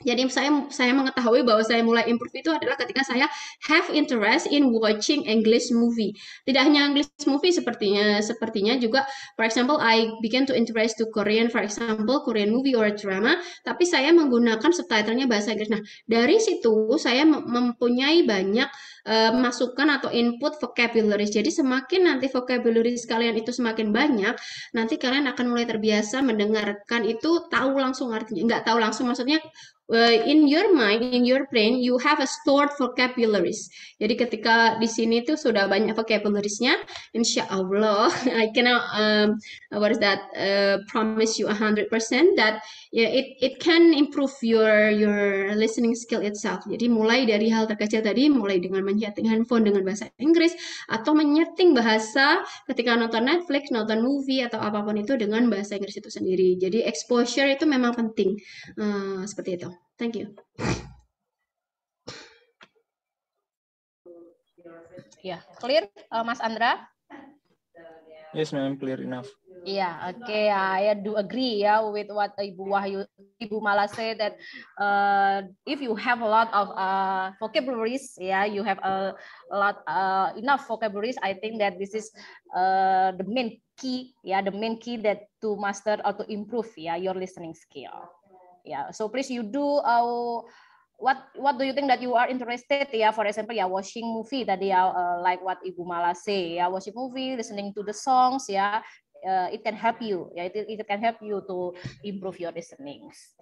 Jadi saya saya mengetahui bahwa saya mulai improve itu adalah ketika saya have interest in watching English movie. Tidak hanya English movie sepertinya sepertinya juga for example I began to interest to Korean for example Korean movie or drama, tapi saya menggunakan subtitlenya bahasa Inggris. Nah, dari situ saya mem- mempunyai banyak uh, masukan atau input vocabulary. Jadi semakin nanti vocabulary kalian itu semakin banyak, nanti kalian akan mulai terbiasa mendengarkan itu tahu langsung artinya. Enggak tahu langsung maksudnya uh, in your mind, in your brain, you have a stored vocabularies. Jadi ketika di sini tuh sudah banyak vocabulariesnya, insya Allah, I cannot um, what is that uh, promise you a hundred yeah, it it can improve your your listening skill itself. Jadi mulai dari hal terkecil tadi, mulai dengan menyeting handphone dengan bahasa Inggris atau menyeting bahasa ketika nonton Netflix, nonton movie atau apa pun itu dengan bahasa Inggris itu sendiri. Jadi exposure itu memang penting uh, seperti itu. Thank you. Ya, clear, uh, Mas Andra? Yes, ma'am, clear enough. Yeah, okay, I do agree yeah with what Ibu Wahyu, Ibu Mala said that uh, if you have a lot of uh, vocabularies, yeah, you have a, a lot uh, enough vocabularies. I think that this is uh, the main key, yeah, the main key that to master or to improve, yeah, your listening skill. Yeah, so please you do uh, what what do you think that you are interested yeah for example yeah watching movie tadi ya uh, like what Ibu Mala say yeah watching movie listening to the songs yeah uh, it can help you yeah it, it can help you to improve your listenings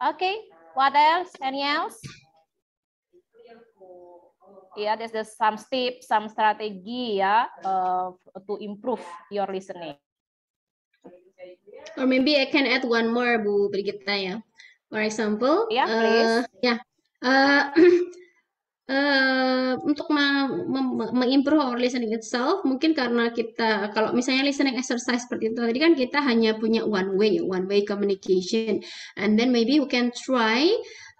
okay what else? Any else? Yeah there's the some tips some strategy yeah uh, to improve your listening or maybe I can add one more Bu Brigitta ya. For example, yeah, please. Uh, ya, uh, uh, untuk mengimprove our listening itself, mungkin karena kita kalau misalnya listening exercise seperti itu tadi kan kita hanya punya one way, one way communication, and then maybe we can try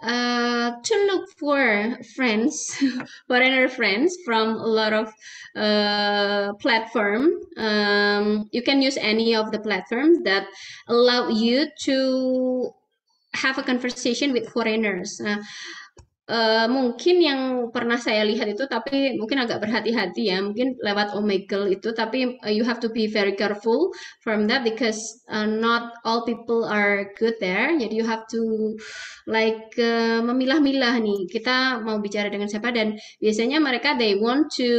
uh, to look for friends, foreigner friends from a lot of uh, platform. Um, you can use any of the platforms that allow you to have a conversation with foreigners. Nah, uh, mungkin yang pernah saya lihat itu, tapi mungkin agak berhati-hati ya, mungkin lewat Omegle itu, tapi uh, you have to be very careful from that because uh, not all people are good there. Jadi you have to like uh, memilah-milah nih, kita mau bicara dengan siapa dan biasanya mereka they want to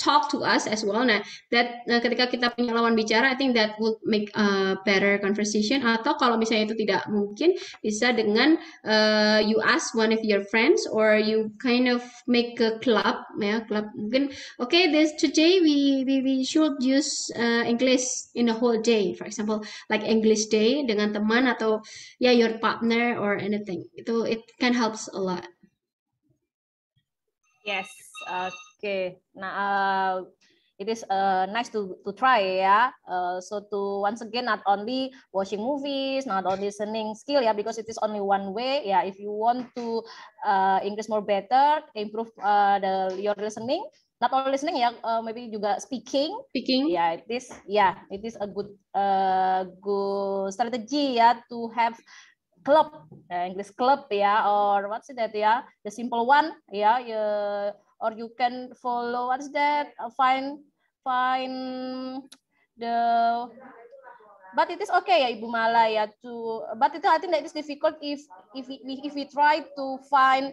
talk to us as well. Nah, that nah, ketika kita punya lawan bicara, I think that would make a better conversation. Atau kalau misalnya itu tidak mungkin, bisa dengan uh, you ask one of your friends or you kind of make a club, ya club mungkin. Okay, this today we we we should use uh, English in a whole day, for example, like English day dengan teman atau ya yeah, your partner or anything. Itu it can helps a lot. Yes. Uh, Okay, nah uh, it is uh, nice to to try ya. Uh, so to once again not only watching movies, not only listening skill ya, because it is only one way ya. If you want to uh, English more better, improve uh, the your listening, not only listening ya, uh, maybe juga speaking. Speaking. Ya, yeah, it is ya, yeah, it is a good uh, good strategy ya to have club, uh, English club ya, or what's that ya, the simple one ya. Yeah, or you can follow what's that? Uh, find find the but it is okay ya Ibu Mala ya to but itu I think that is difficult if if we if we try to find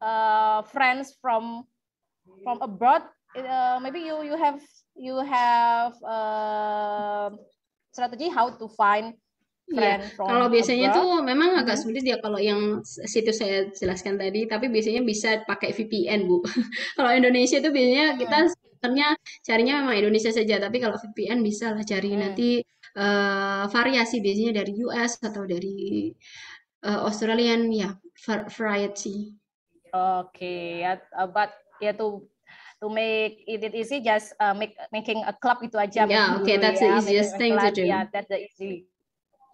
uh, friends from from abroad. Uh, maybe you you have you have uh, strategy how to find Iya, kalau biasanya tuh memang agak sulit ya kalau yang situs saya jelaskan tadi, tapi biasanya bisa pakai VPN, Bu. kalau Indonesia itu biasanya kita sebenarnya carinya memang Indonesia saja, tapi kalau VPN bisa lah cari hmm. nanti uh, variasi biasanya dari US atau dari uh, Australian ya variety. Oke, okay. ya, uh, but ya tuh to make it easy just uh, make making a club itu aja. Yeah, oke, okay, that's ya. the easiest thing to do. Yeah, that's the easy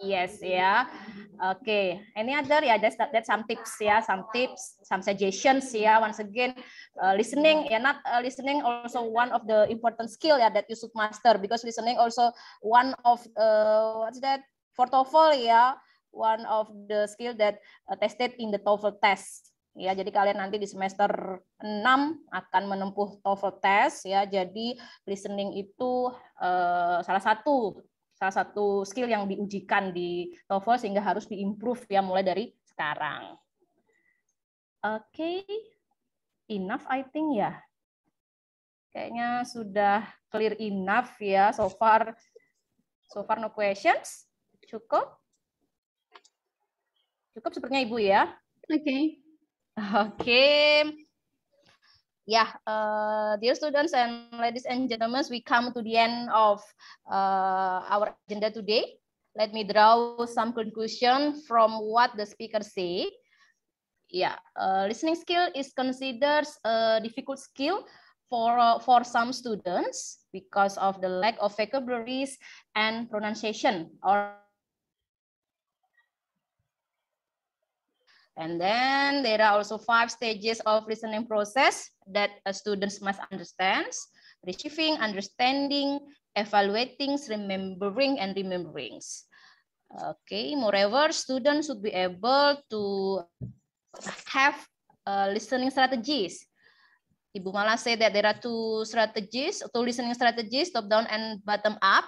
Yes, ya. Oke. Okay. Any other? Ya, yeah, that's that some tips ya, some tips, some suggestions ya. Once again, uh, listening ya, yeah, not uh, listening also one of the important skill ya that you should master because listening also one of uh, what's that for TOEFL ya, one of the skill that uh, tested in the TOEFL test. Ya, jadi kalian nanti di semester 6 akan menempuh TOEFL test ya. Jadi listening itu uh, salah satu salah satu skill yang diujikan di TOEFL sehingga harus diimprove ya mulai dari sekarang. Oke. Okay. enough I think ya. Kayaknya sudah clear enough ya so far. So far no questions. Cukup? Cukup sepertinya Ibu ya. Oke. Okay. Oke. Okay. Yeah, uh, dear students and ladies and gentlemen, we come to the end of uh, our agenda today. Let me draw some conclusion from what the speaker say. Yeah, uh, listening skill is considered a difficult skill for uh, for some students because of the lack of vocabularies and pronunciation or And then there are also five stages of listening process that students must understand. Receiving, understanding, evaluating, remembering, and remembering. Okay, moreover, students should be able to have uh, listening strategies. Ibu Mala said that there are two strategies, two listening strategies, top down and bottom up.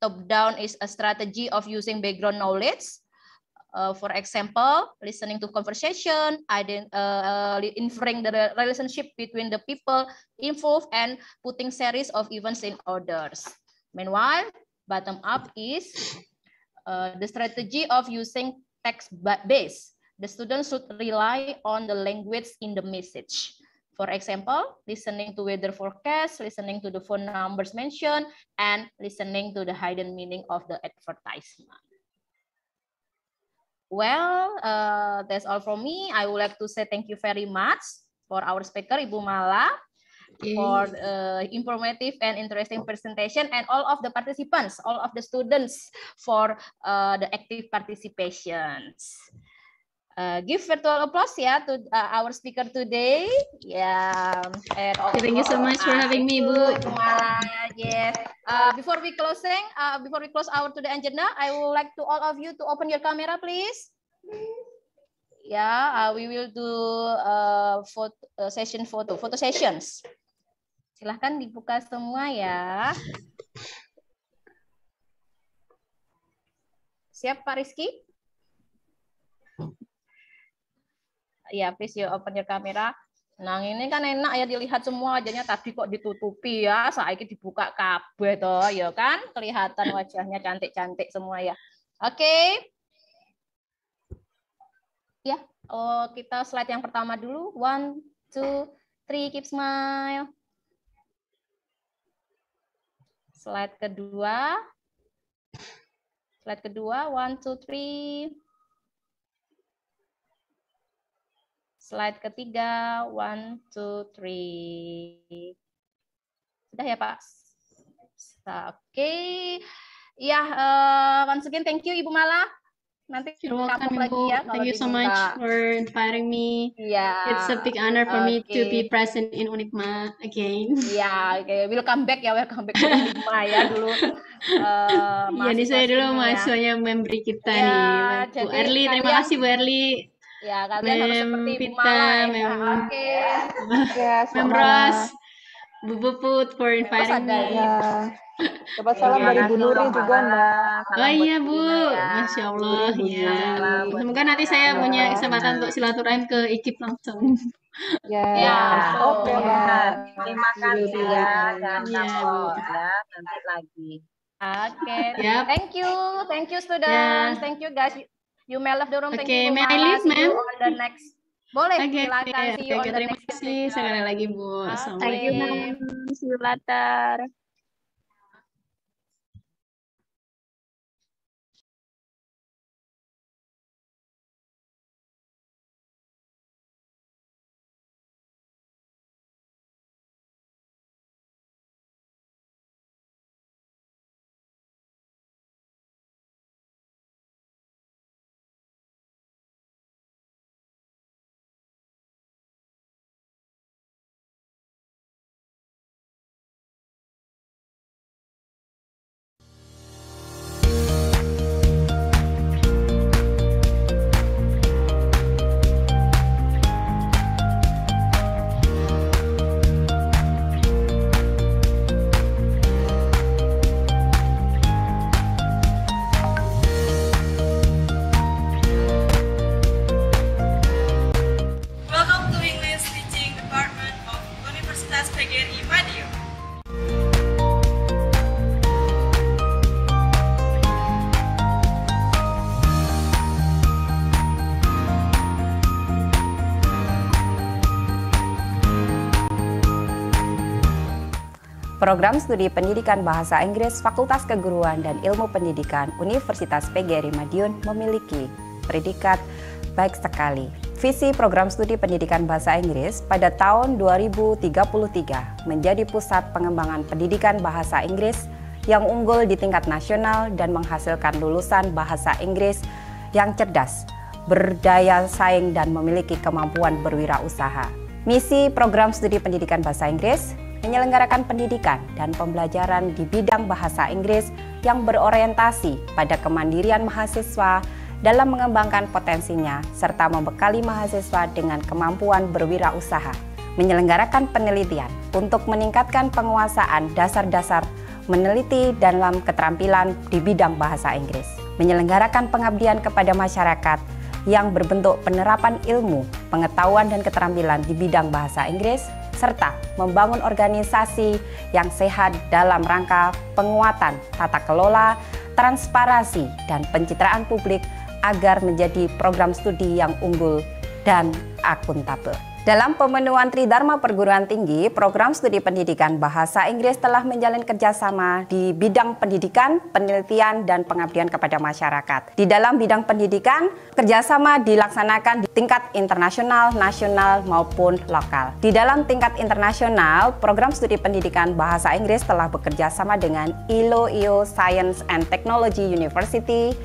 Top down is a strategy of using background knowledge uh, for example, listening to conversation, ident uh, inferring the relationship between the people involved, and putting series of events in orders. Meanwhile, bottom up is uh, the strategy of using text base. The students should rely on the language in the message. For example, listening to weather forecast, listening to the phone numbers mentioned, and listening to the hidden meaning of the advertisement. Well, uh, that's all from me. I would like to say thank you very much for our speaker, Ibu Mala, okay. for uh, informative and interesting presentation, and all of the participants, all of the students for uh, the active participations. Uh, give virtual applause ya to uh, our speaker today. Yeah. And Thank you so much for having me, Bu. Yes. Uh, before we closing, uh, before we close our today agenda, I would like to all of you to open your camera, please. Yeah, uh, we will do uh, photo, uh, session photo, photo sessions. Silahkan dibuka semua ya. Siap Pak Rizky? Ya please you open your camera. Nah ini kan enak ya dilihat semua wajahnya tadi kok ditutupi ya, saya dibuka kabeh toh ya kan, kelihatan wajahnya cantik-cantik semua ya. Oke. Okay. Ya, oh kita slide yang pertama dulu. One, two, three, keep smile. Slide kedua. Slide kedua, one, two, three. Slide ketiga, one, two, three. Sudah ya Pak? Oke. Okay. Ya, uh, once again thank you Ibu Mala. Nanti You're welcome, lagi ya. Thank you so much for inviting me. Yeah. It's a big honor for okay. me to be present in Unikma again. Ya, yeah, oke. Okay. Welcome back ya, welcome back to Unikma ya dulu. Uh, ya, ini saya dulu mahasiswanya ya. memberi kita ya, nih, Bu Erli. Terima kasih Bu Erli. Ya, kalian Mem harus seperti Ibu Mala ya. Mem Oke. Yes, Mem Ros, Bu Puput for inviting me. Ya. Dapat salam dari Bu Nuri juga, Mbak. Oh iya, Bu. Masya Allah. Ya. Semoga nanti saya punya kesempatan untuk silaturahim ke IKIP langsung. Ya, ya. oke, Mbak. Terima kasih ya. Jangan ya, ya. Nanti lagi. Oke. Okay. Yep. Thank you. Thank you, students. Yeah. Thank you, guys. You may love the room. Thank okay, you. May I leave, ma'am? On the next. Boleh, okay, silakan. Okay, See you okay, on terima the next. kasih sekali lagi, Bu. Okay. Thank you, ma'am. See you later. Program Studi Pendidikan Bahasa Inggris Fakultas Keguruan dan Ilmu Pendidikan Universitas PGRI Madiun memiliki predikat baik sekali. Visi program studi pendidikan bahasa Inggris pada tahun 2033 menjadi pusat pengembangan pendidikan bahasa Inggris yang unggul di tingkat nasional dan menghasilkan lulusan bahasa Inggris yang cerdas, berdaya saing dan memiliki kemampuan berwirausaha. Misi program studi pendidikan bahasa Inggris menyelenggarakan pendidikan dan pembelajaran di bidang bahasa Inggris yang berorientasi pada kemandirian mahasiswa dalam mengembangkan potensinya serta membekali mahasiswa dengan kemampuan berwirausaha, menyelenggarakan penelitian untuk meningkatkan penguasaan dasar-dasar meneliti dalam keterampilan di bidang bahasa Inggris, menyelenggarakan pengabdian kepada masyarakat yang berbentuk penerapan ilmu, pengetahuan dan keterampilan di bidang bahasa Inggris serta membangun organisasi yang sehat dalam rangka penguatan tata kelola, transparansi, dan pencitraan publik agar menjadi program studi yang unggul dan akuntabel. Dalam pemenuhan Tridharma Perguruan Tinggi, program studi pendidikan bahasa Inggris telah menjalin kerjasama di bidang pendidikan, penelitian, dan pengabdian kepada masyarakat. Di dalam bidang pendidikan, kerjasama dilaksanakan di tingkat internasional, nasional, maupun lokal. Di dalam tingkat internasional, program studi pendidikan bahasa Inggris telah bekerja sama dengan ILO IO Science and Technology University,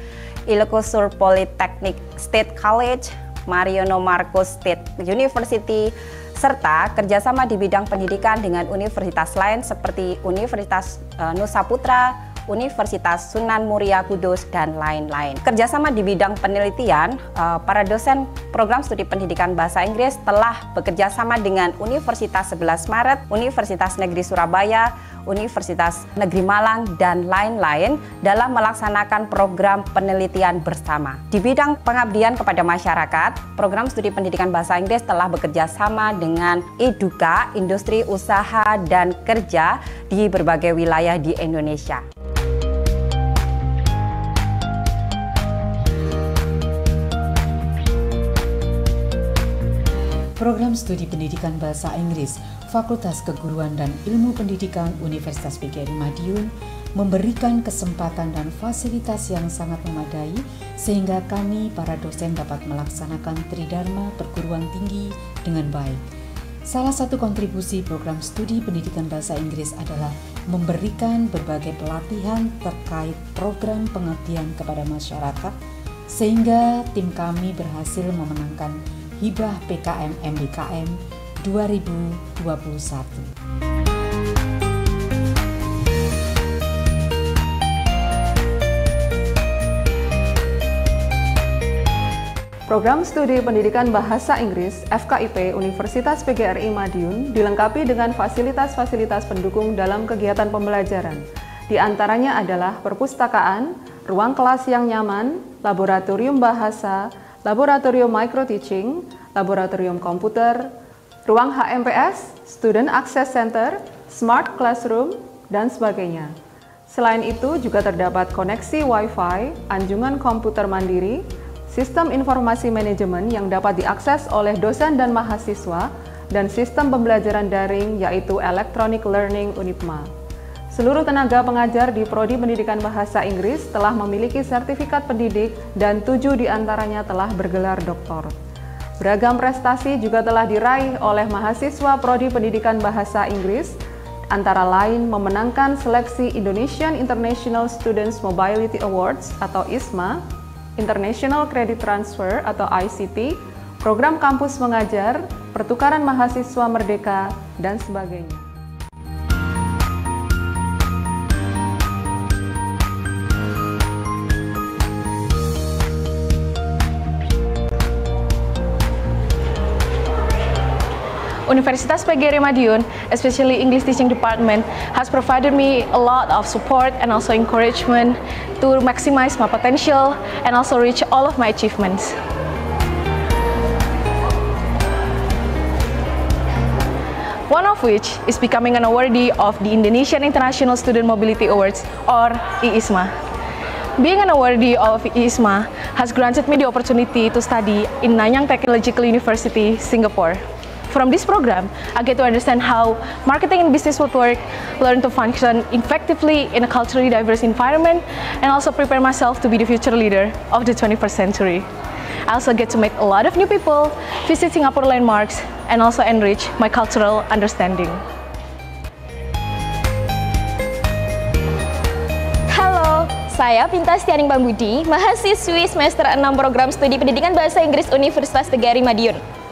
Ilocosur Polytechnic State College, Mariono Marcos State University, serta kerjasama di bidang pendidikan dengan universitas lain seperti Universitas uh, Nusa Putra, Universitas Sunan Muria Kudus, dan lain-lain. Kerjasama di bidang penelitian, uh, para dosen program studi pendidikan bahasa Inggris telah bekerja sama dengan Universitas 11 Maret, Universitas Negeri Surabaya, Universitas Negeri Malang, dan lain-lain dalam melaksanakan program penelitian bersama. Di bidang pengabdian kepada masyarakat, program studi pendidikan bahasa Inggris telah bekerja sama dengan Eduka, industri usaha dan kerja di berbagai wilayah di Indonesia. Program Studi Pendidikan Bahasa Inggris Fakultas Keguruan dan Ilmu Pendidikan Universitas PGRI Madiun memberikan kesempatan dan fasilitas yang sangat memadai sehingga kami para dosen dapat melaksanakan tridharma perguruan tinggi dengan baik. Salah satu kontribusi program studi pendidikan bahasa Inggris adalah memberikan berbagai pelatihan terkait program pengabdian kepada masyarakat sehingga tim kami berhasil memenangkan Hibah PKM MBKM 2021. Program Studi Pendidikan Bahasa Inggris FKIP Universitas PGRI Madiun dilengkapi dengan fasilitas-fasilitas pendukung dalam kegiatan pembelajaran. Di antaranya adalah perpustakaan, ruang kelas yang nyaman, laboratorium bahasa, laboratorium micro teaching, laboratorium komputer, ruang HMPS, Student Access Center, Smart Classroom, dan sebagainya. Selain itu juga terdapat koneksi Wi-Fi, anjungan komputer mandiri, sistem informasi manajemen yang dapat diakses oleh dosen dan mahasiswa, dan sistem pembelajaran daring yaitu Electronic Learning UNIPMA. Seluruh tenaga pengajar di Prodi Pendidikan Bahasa Inggris telah memiliki sertifikat pendidik dan tujuh di antaranya telah bergelar doktor. Beragam prestasi juga telah diraih oleh mahasiswa Prodi Pendidikan Bahasa Inggris, antara lain memenangkan seleksi Indonesian International Students Mobility Awards atau ISMA, International Credit Transfer atau ICT, program kampus mengajar, pertukaran mahasiswa merdeka, dan sebagainya. Universitas PGRI Madiun, especially English Teaching Department, has provided me a lot of support and also encouragement to maximize my potential and also reach all of my achievements. One of which is becoming an awardee of the Indonesian International Student Mobility Awards or IISMA. Being an awardee of IISMA has granted me the opportunity to study in Nanyang Technological University, Singapore. From this program, I get to understand how marketing and business would work, learn to function effectively in a culturally diverse environment, and also prepare myself to be the future leader of the 21st century. I also get to meet a lot of new people, visit Singapore landmarks, and also enrich my cultural understanding. Halo, saya Pinta Stianing Pambudi, mahasiswi semester 6 program studi pendidikan bahasa Inggris Universitas PGRI Madiun.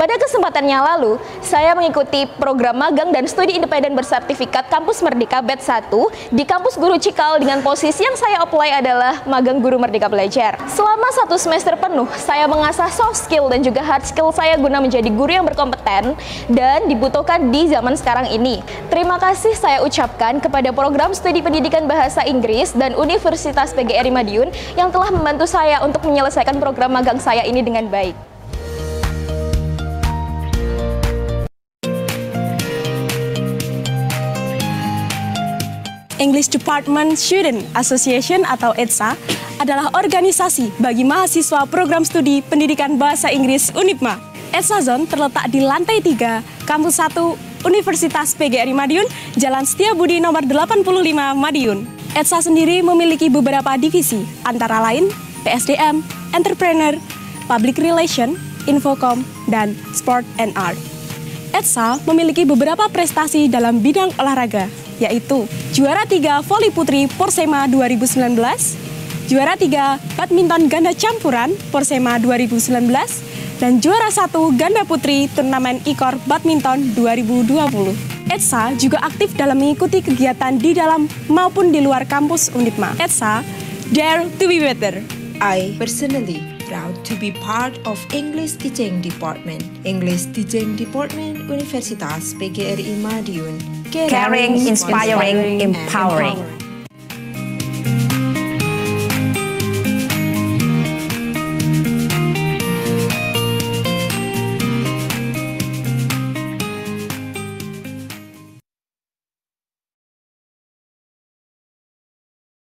Pada kesempatannya lalu, saya mengikuti program magang dan studi independen bersertifikat Kampus Merdeka Batch 1 di Kampus Guru Cikal dengan posisi yang saya apply adalah magang guru Merdeka Belajar. Selama satu semester penuh, saya mengasah soft skill dan juga hard skill saya guna menjadi guru yang berkompeten dan dibutuhkan di zaman sekarang ini. Terima kasih saya ucapkan kepada program studi pendidikan bahasa Inggris dan Universitas PGRI Madiun yang telah membantu saya untuk menyelesaikan program magang saya ini dengan baik. English Department Student Association atau EDSA adalah organisasi bagi mahasiswa program studi pendidikan bahasa Inggris UNIPMA. EDSA Zone terletak di lantai 3, kampus 1, Universitas PGRI Madiun, Jalan Setiabudi nomor 85 Madiun. EDSA sendiri memiliki beberapa divisi, antara lain PSDM, Entrepreneur, Public Relation, Infocom, dan Sport and Art. EDSA memiliki beberapa prestasi dalam bidang olahraga, yaitu juara 3 voli putri Porsema 2019, juara 3 badminton ganda campuran Porsema 2019, dan juara 1 ganda putri turnamen IKOR Badminton 2020. ETSA juga aktif dalam mengikuti kegiatan di dalam maupun di luar kampus Unitma. ETSA, Dare to be Better. I personally proud to be part of English Teaching Department. English Teaching Department Universitas PGRI Madiun. Caring, inspiring, empowering.